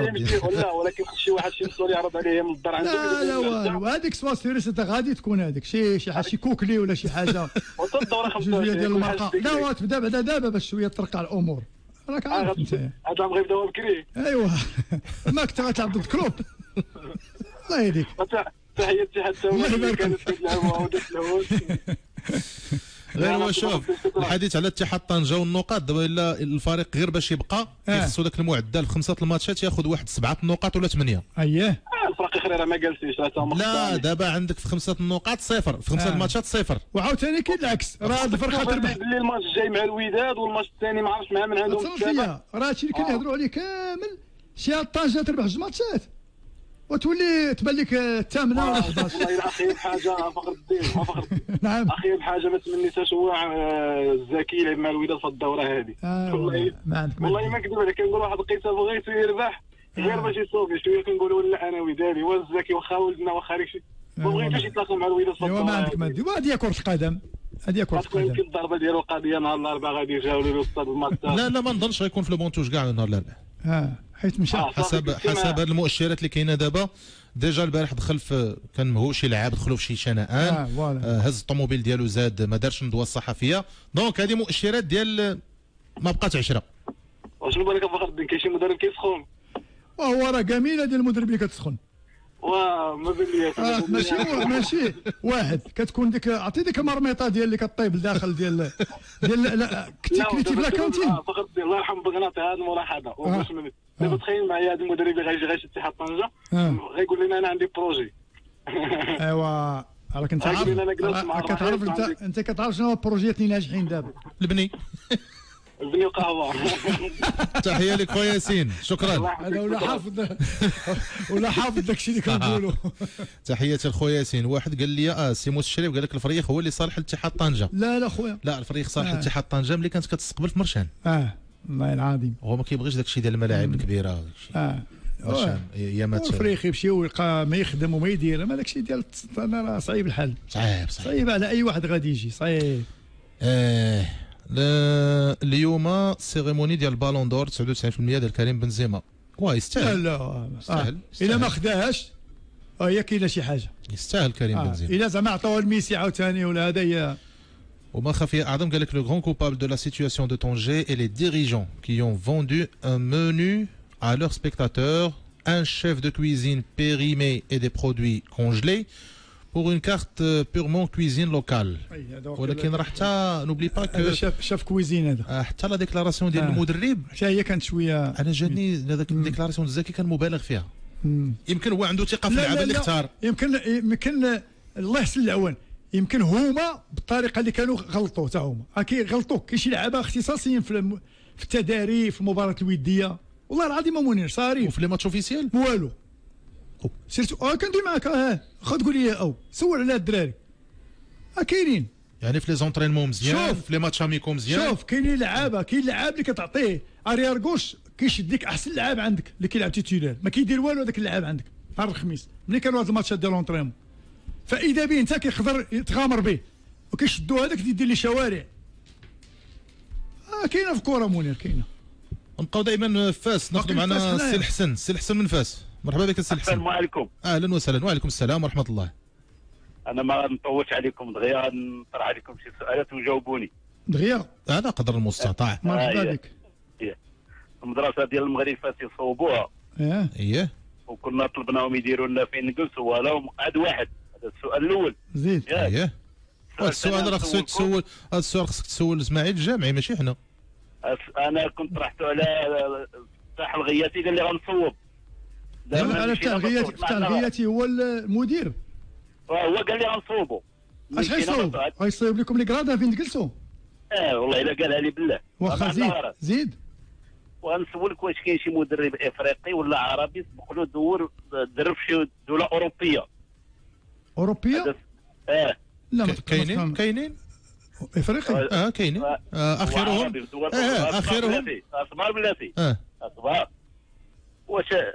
ولا ولكن خص شي واحد شي مسؤول يعرض عليه من الدار عنده لا لا والو. هذيك سوا سيريس انت غادي تكون هذيك شي شي حاجة شي كوكلي ولا شي حاجة. وصل الدوره جوج ديال 25 المرقه لا وتبدا بعدا دابا باش شوية ترقع الأمور. راك عارف. انت هذا العام غيبداو بكري. ايوا ما كنت غتلعب ضد كلوب الله يهديك. تحياتي حتى اللي كانت ودات الهوس غير هو شوف. الحديث على اتحاد طنجه والنقاط دابا إلا الفريق غير باش يبقى آه. يخصو ذاك المعدل في خمسة الماتشات ياخذ واحد سبعة النقاط ولا ثمانية. اييه الفرق أخرى راه ما تما لا دابا عندك في خمسة النقاط صفر في خمسة آه. الماتشات صفر. وعاوتاني كاين العكس راه الفرقه تربح باللي الماتش الجاي مع الوداد والماتش الثاني ما عرفتش مع من عندهم راه هادشي اللي كنهضروا عليه كامل شي طنجه تربح جوج ماتشات. وتولي تبان لك آه، الثامنة. ولا 11 والله الا أخي بحاجه فخر الدين ما فخر الدين نعم. أخي بحاجه ما تمنيتهاش هو آه، الزكي يلعب مع الوداد في الدورة هذه. آه، والله عندك والله ما كذب عليك. كنقول واحد القصة بغيتو يربح غير باش يصوبي شوية كنقولوا لا أنا ودادي والزكي واخا ولدنا واخا الشيء ما بغيتوش يتلاقى مع الوداد في أيوا الدورة ما عندك. ما. تدير وهذه كرة القدم هذه كرة القدم يمكن الضربه ديالو القضية نهار الأربعاء غادي يجاولوا له الاستاذ الماستر لا لا ما نظنش غيكون في لو كاع نهار لا لا آه. حيت مشى آه. حسب حسب هاد المؤشرات اللي كاينة دابا. déjà البارح دخل في كان مهوش يلعب دخلوا في شي شنآن. voilà. آه، هز الطوموبيل ديالو زاد ما دارش ندوة الصحفية. donc هذه مؤشرات ديال ما بقات عشرة. وشنو بالك فخر الدين كاين شي مدرب كيسخن. وهو راه جميلة ديال المدرب اللي كتسخن. وما بين لي آه ماشي هو ماشي واحد. كتكون ديك عطي ديك المرميطه ديال اللي كطيب لداخل ديال ديال لا كنتي كليتي في la cantine آه فقط الله يرحم بغناطي هذه الملاحظة. دابا تخيل معايا هذا المدرب اللي غيجي غيشد اتحاد طنجة. غيقول لنا أنا عندي بروجي. أيوا راك أنت عارف كتعرف أنت انت كتعرف شنو هو البروجيات اللي ناجحين دابا. البني. البني وقهوة. تحية لك خويا ياسين. شكرا. هذا ولا حافظ ولا حافظ داكشي اللي كنقولوا تحياتي لخويا ياسين. واحد قال لي آه سيمو الشريف قال لك الفريق هو اللي صالح لاتحاد طنجة. لا لا خويا. لا الفريق صالح. لاتحاد طنجة ملي كانت كتستقبل في مرشان. آه. والله العظيم هو ما كيبغيش داك الشيء ديال الملاعب الكبيرة. وداك الشيء. آه ايامات الفريق يمشي ويلقى ما يخدم وما يدير ما داكشي ديال أنا راه صعيب الحال. صعيب صعيب. صعيب على أي واحد غادي يجي صعيب. آه لا- اليوم cérémonie ديال ال Ballon d'Or 99% ديال كريم بنزيما. واه يستاهل. لا آه. يستاهل، إلا. ما خداهاش آه هي كاينة شي حاجة. يستاهل كريم آه. بنزيما. إلا زعما عطاوها لميسي عاوتاني ولا هذا هي وما خفي أعظم قال لك le grand coupable de la situation de Tanger et les dirigeants qui ont vendu un menu à leurs spectateurs, un chef de cuisine périmé et des produits congelés pour une carte euh, purement cuisine locale. ولكن راه حتى n'oublie pas هذا que chef chef cuisine هذا آه، حتى la déclaration ديال آه. المدرب حتى هي كانت شوية أنا جاتني هذاك ال déclaration الزكي كان مبالغ فيها مم. يمكن هو عنده ثقه في لا، اللعبه لا، اللي لا. اختار يمكن يمكن الله يحسن العوان يمكن هما بالطريقة اللي كانوا غلطوا حتى هما. كيغلطوا كاين شي لعابه اختصاصيين في في التداري في المباراه الودية. والله العظيم ما منير صاري. وفي les matchs officiels والو. surtout آه كندوي معاك آه. خا تقول لي أو. سول على الدراري. آه كاينين. يعني في les entraînements مزيان شوف. في les matchs amicaux مزيان؟ شوف كاينين لعابة كاين لعاب اللي كتعطيه arrière gauche كيشد لك أحسن لعاب عندك اللي كيلعب titulaire ما كيدير والو هذاك اللعاب عندك. نهار الخميس. ملي كانوا هاد الماتشات ديال l'entraînement فإذا به انت كيقدر يتغامر به وكيشدوا هذاك يدير لي شوارع. آه كاينة في الكره منير كاينة. نبقاو دائما في فاس ناخذ معنا. السي الحسن. السي الحسن من فاس. مرحبا بك السي الحسن. السلام عليكم. أهلا وسهلا. وعليكم السلام ورحمة الله. أنا ما نطولش عليكم دغيا نطرح عليكم شي سؤالات وجاوبوني. دغيا؟ على قدر المستطاع. مرحبا آه، بك. المدرسة ديال المغرب فاس يصوبوها. آه اييه وكنا طلبناهم يديروا لنا فين نجلسوا ولا مقعد واحد. هذا السؤال الأول. زيد اييه هذا السؤال راه خصك. تسول هذا السؤال خصك تسول إسماعيل الجامعي ماشي حنا. أنا كنت طرحته على الساحه الغياتي قال لي غنصوب. دابا على مشينا التلغيات بصوت معنا. التلغياتي هو المدير. آه، هو قال لي غنصوبوا أش غيصوب. غيصوب لكم لي كرادا فين تجلسوا؟ آه والله إلا قالها لي بالله. واخا زيد. زيد. وغنسولك واش كاين شي مدرب إفريقي ولا عربي سبق له دور درب في شي دولة أوروبية. أوروبية؟ آه. لا كاينين. كاينين إفريقي؟ آه كاينين آه. آه اخرهم آه أخرى. اخرهم بلاتي. اصبر بلاتي. آه. اصبر واش آه،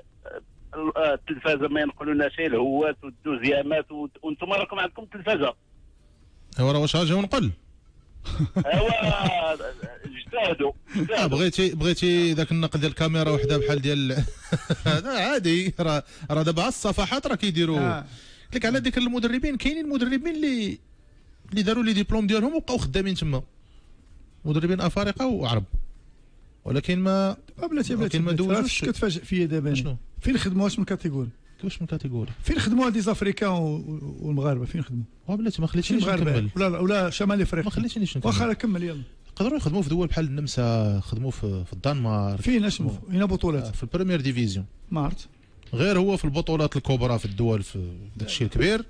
آه، التلفازه ما ينقلوا لنا شي الهوات والدوزيامات وأنتم راكم عندكم تلفازة. هو راه واش غاجي ونقل. هو اجتهدوا آه اجتهدوا. بغيتي بغيتي ذاك النقل ديال الكاميرا وحده بحال ديال هذا عادي. راه راه دابا الصفحات راه كيديروا. آه. قلت لك على ذيك المدربين كاينين مدربين اللي اللي داروا لي ديبلوم ديالهم وبقاو خدامين تما. مدربين أفارقة وعرب. ولكن ما آه، بلاتي بلاتي ولكن ما دوزوش. كتفاجئ فيا دابا شنو؟ فين خدموا؟ اش من catégorie؟ كيفاش من catégorie؟ فين خدموا هاد africains و- و- والمغاربة؟ فين خدموا؟ آه بلاتي ما خليتنيش نكمل. ولا ولا شمال إفريقيا. ما خليتنيش نكمل. واخا كمل يلا. يقدروا يخدموا في دول بحال النمسا خدموا في, في الدنمارك. فين؟ اش مف- هنا آه، بطولات في ال première division. ما عرفت. غير هو في البطولات الكبرى في الدول في داك الشيء الكبير.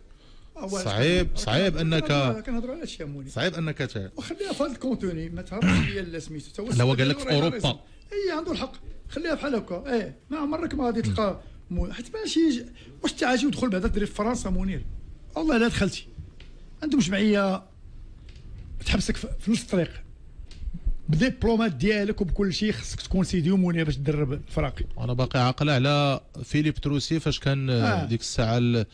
صعيب- صعيب أنك- كنهضروا على صعيب أنك. وخليها في هذا الكونتوني ما تهربش ليا لا سميتو لا، هو قال لك في أوروبا. اي عنده الحق. خليها بحال هكا إيه ما عمرك ما غادي تلقى. حيت ماشي واش تعاجي ودخل بعدا تدري في فرنسا منير والله لا دخلتي. عندهم جمعيه تحبسك في نص الطريق. بالدبلومات ديالك وبكل شيء خصك تكون سيدي ومنير باش تدرب الفراقي أنا باقي عاقل على فيليب تروسي فاش كان آه. آه. ديك الساعة ال-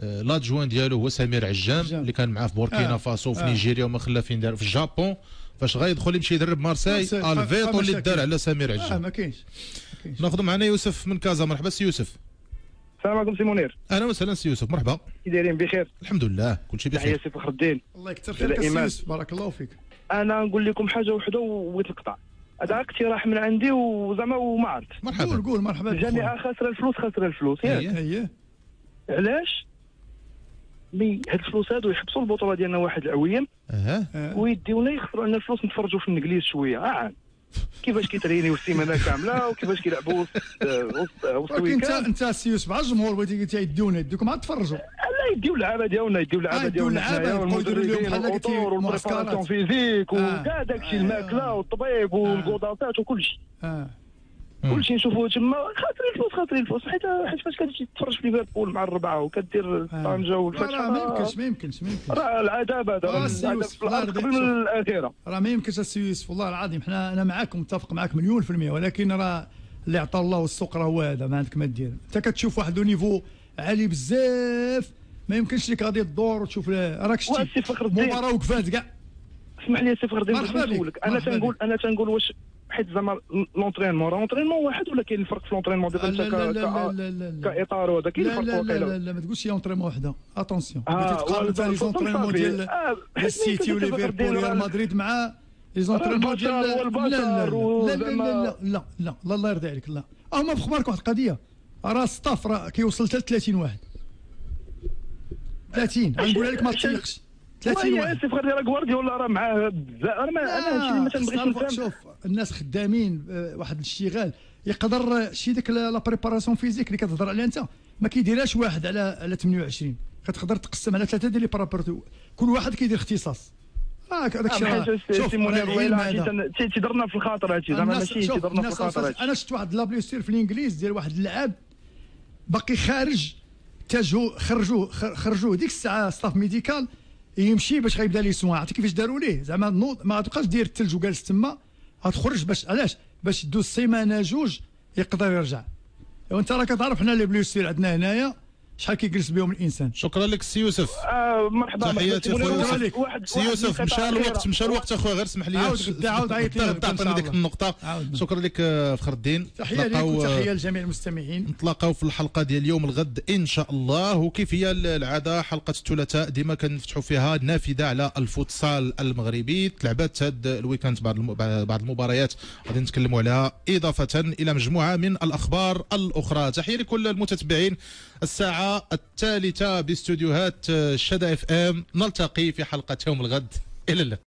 آه، l'adjoint ديالو هو سمير عجام. اللي كان معاه في بوركينا آه. فاسو وفي آه. نيجيريا وما خلا فين دار في الجابون فاش غيدخل يمشي يدرب مارساي. آه، الفيتو آه، اللي. دار على سمير عجام كاينش ما كاينش ناخذ معنا يوسف من كازا مرحبا سي يوسف السلام عليكم سي منير أهلا وسهلا سي يوسف مرحبا كي دايرين بخير الحمد لله كل شيء تحيه بخير سي فخر الدين الله يكثر خيرك دائما. السيوس بارك الله فيك أنا نقول لكم حاجة وحدة وبغيت نقطع هذا اقتراح من عندي وزعما وما عرفت قول مرحبا قول مرحبا. بك الجامعة خاسره الفلوس خاسره الفلوس. ياك. علاش؟ mais هاد الفلوس هادو يحبسوا البطولة ديالنا واحد العويم. آه آه. ويديونا يخسروا لنا الفلوس نتفرجوا في الإنجليز شوية. آه. كيفاش كيترينيو السيمانة كاملة وكيفاش كيلعبوا وسط ولكن انت ال week-end انت السيوس مع الجمهور بغيتي قلت يديونا يديكم عاد تفرجوا لا يديو اللعابه ديالنا يديو اللعابه آه، يديو ديالنا حنايا والمدربين وال préparation معسكرات. physique آه. وكاع داكشي آه. الماكلة والطبيب والكوداتات وكل شيء آه مم. كلشي نشوفوه تما. خاطري الفلوس خاطري الفلوس حيت حيت فاش كتمشي تتفرج في ليفربول مع الربعة وكدير طنجة لا والفتح راه ما يمكنش ما يمكنش ما يمكنش. راه العذاب هذا. آه، قبل. من الاخره راه ما يمكنش السويس والله العظيم. حنا أنا معاك متفق معاك مليون في المية ولكن راه اللي عطى الله السوق راه هو هذا ما عندك ما دير. أنت كتشوف واحد لو نيفو عالي بزاف ما يمكنش لك غادي تدور وتشوف راك شتي. مباراة وقفات كاع. اسمح لي سي فخر الدين مرحبا بغيت بك، نسولك. أنا تنقول. أنا تنقول واش حيت زعما لونترينمون راه لونترينمون واحد ولا كاين الفرق في لونترينمون دابا لا انت لا ك- لا لا ك- لا لا لا كاطار وهذا كاين لا الفرق لا لا, لا, لا ما تقولش اونتريمون وحده اتونسيون آه، تقارن ثاني صافي. ديال آه، ديال السيتي وليفربول وريال مدريد مع les entraînements ديال لا لا لا لا لا لا لا لا لا الله يرضي عليك لا هما في خبارك واحد القضية راه staff راه كيوصل حتى 30 واحد 30 غنقولها لك ما تسيقش 30 والله واحد سي فخر راه غوارديولا راه معاه؟ بزاف أنا ما أنا هادشي اللي ما تنبغيش شوف الناس خدامين آه، واحد الاشتغال يقدر آه، شي ديك la préparation physique اللي كتهضر عليها أنت. ما كيديرهاش واحد على على 28 كتقدر تقسم على ثلاثة ديال لي برابورتو كل واحد كيدير اختصاص. هاك هذاك الشيء شوف تيضرنا في الخاطر هادشي. زعما الناس ماشي تيضرنا في الخاطر أنا شفت واحد لابليسير في الإنجليز ديال واحد اللعاب باقي خارج تاجو خرجوه خ- خرجوه ديك الساعة ستاف ميديكال يمشي باش غيبدا لي سوان عرفتي كيفاش داروا ليه؟ زعما نوض ما غتبقاش داير الثلج وجالس تما غتخرج باش علاش؟ باش دوز سيمانة جوج يقدر يرجع. وانت راه كتعرف حنا les blessures عندنا هنايا شحال كيجلس بهم الإنسان؟ شكرا لك سي يوسف. آه مرحبا تحياتي. أخويا واحد- يوسف سي يوسف مشى الوقت. مشى الوقت أخويا غير اسمح لي. عاود عاود عيط لي شاء ديك. النقطة. عاود. شكرا لك آه، فخر الدين تحية نتلاقاو، آه، وتحية لجميع المستمعين. نتلاقاو في الحلقة ديال اليوم الغد إن شاء الله. وكيف هي العادة؟ حلقة الثلاثاء ديما كنفتحوا فيها نافذة على الفوتسال المغربي. تلعبات هذا ال week-end بعض الم- بعض المباريات غادي نتكلموا عليها إضافة إلى مجموعة من الأخبار الأخرى. تحية لكل المتتبعين. الساعة الثالثه باستوديوهات الشدا إف إم. نلتقي في حلقة يوم الغد. إلى اللقاء.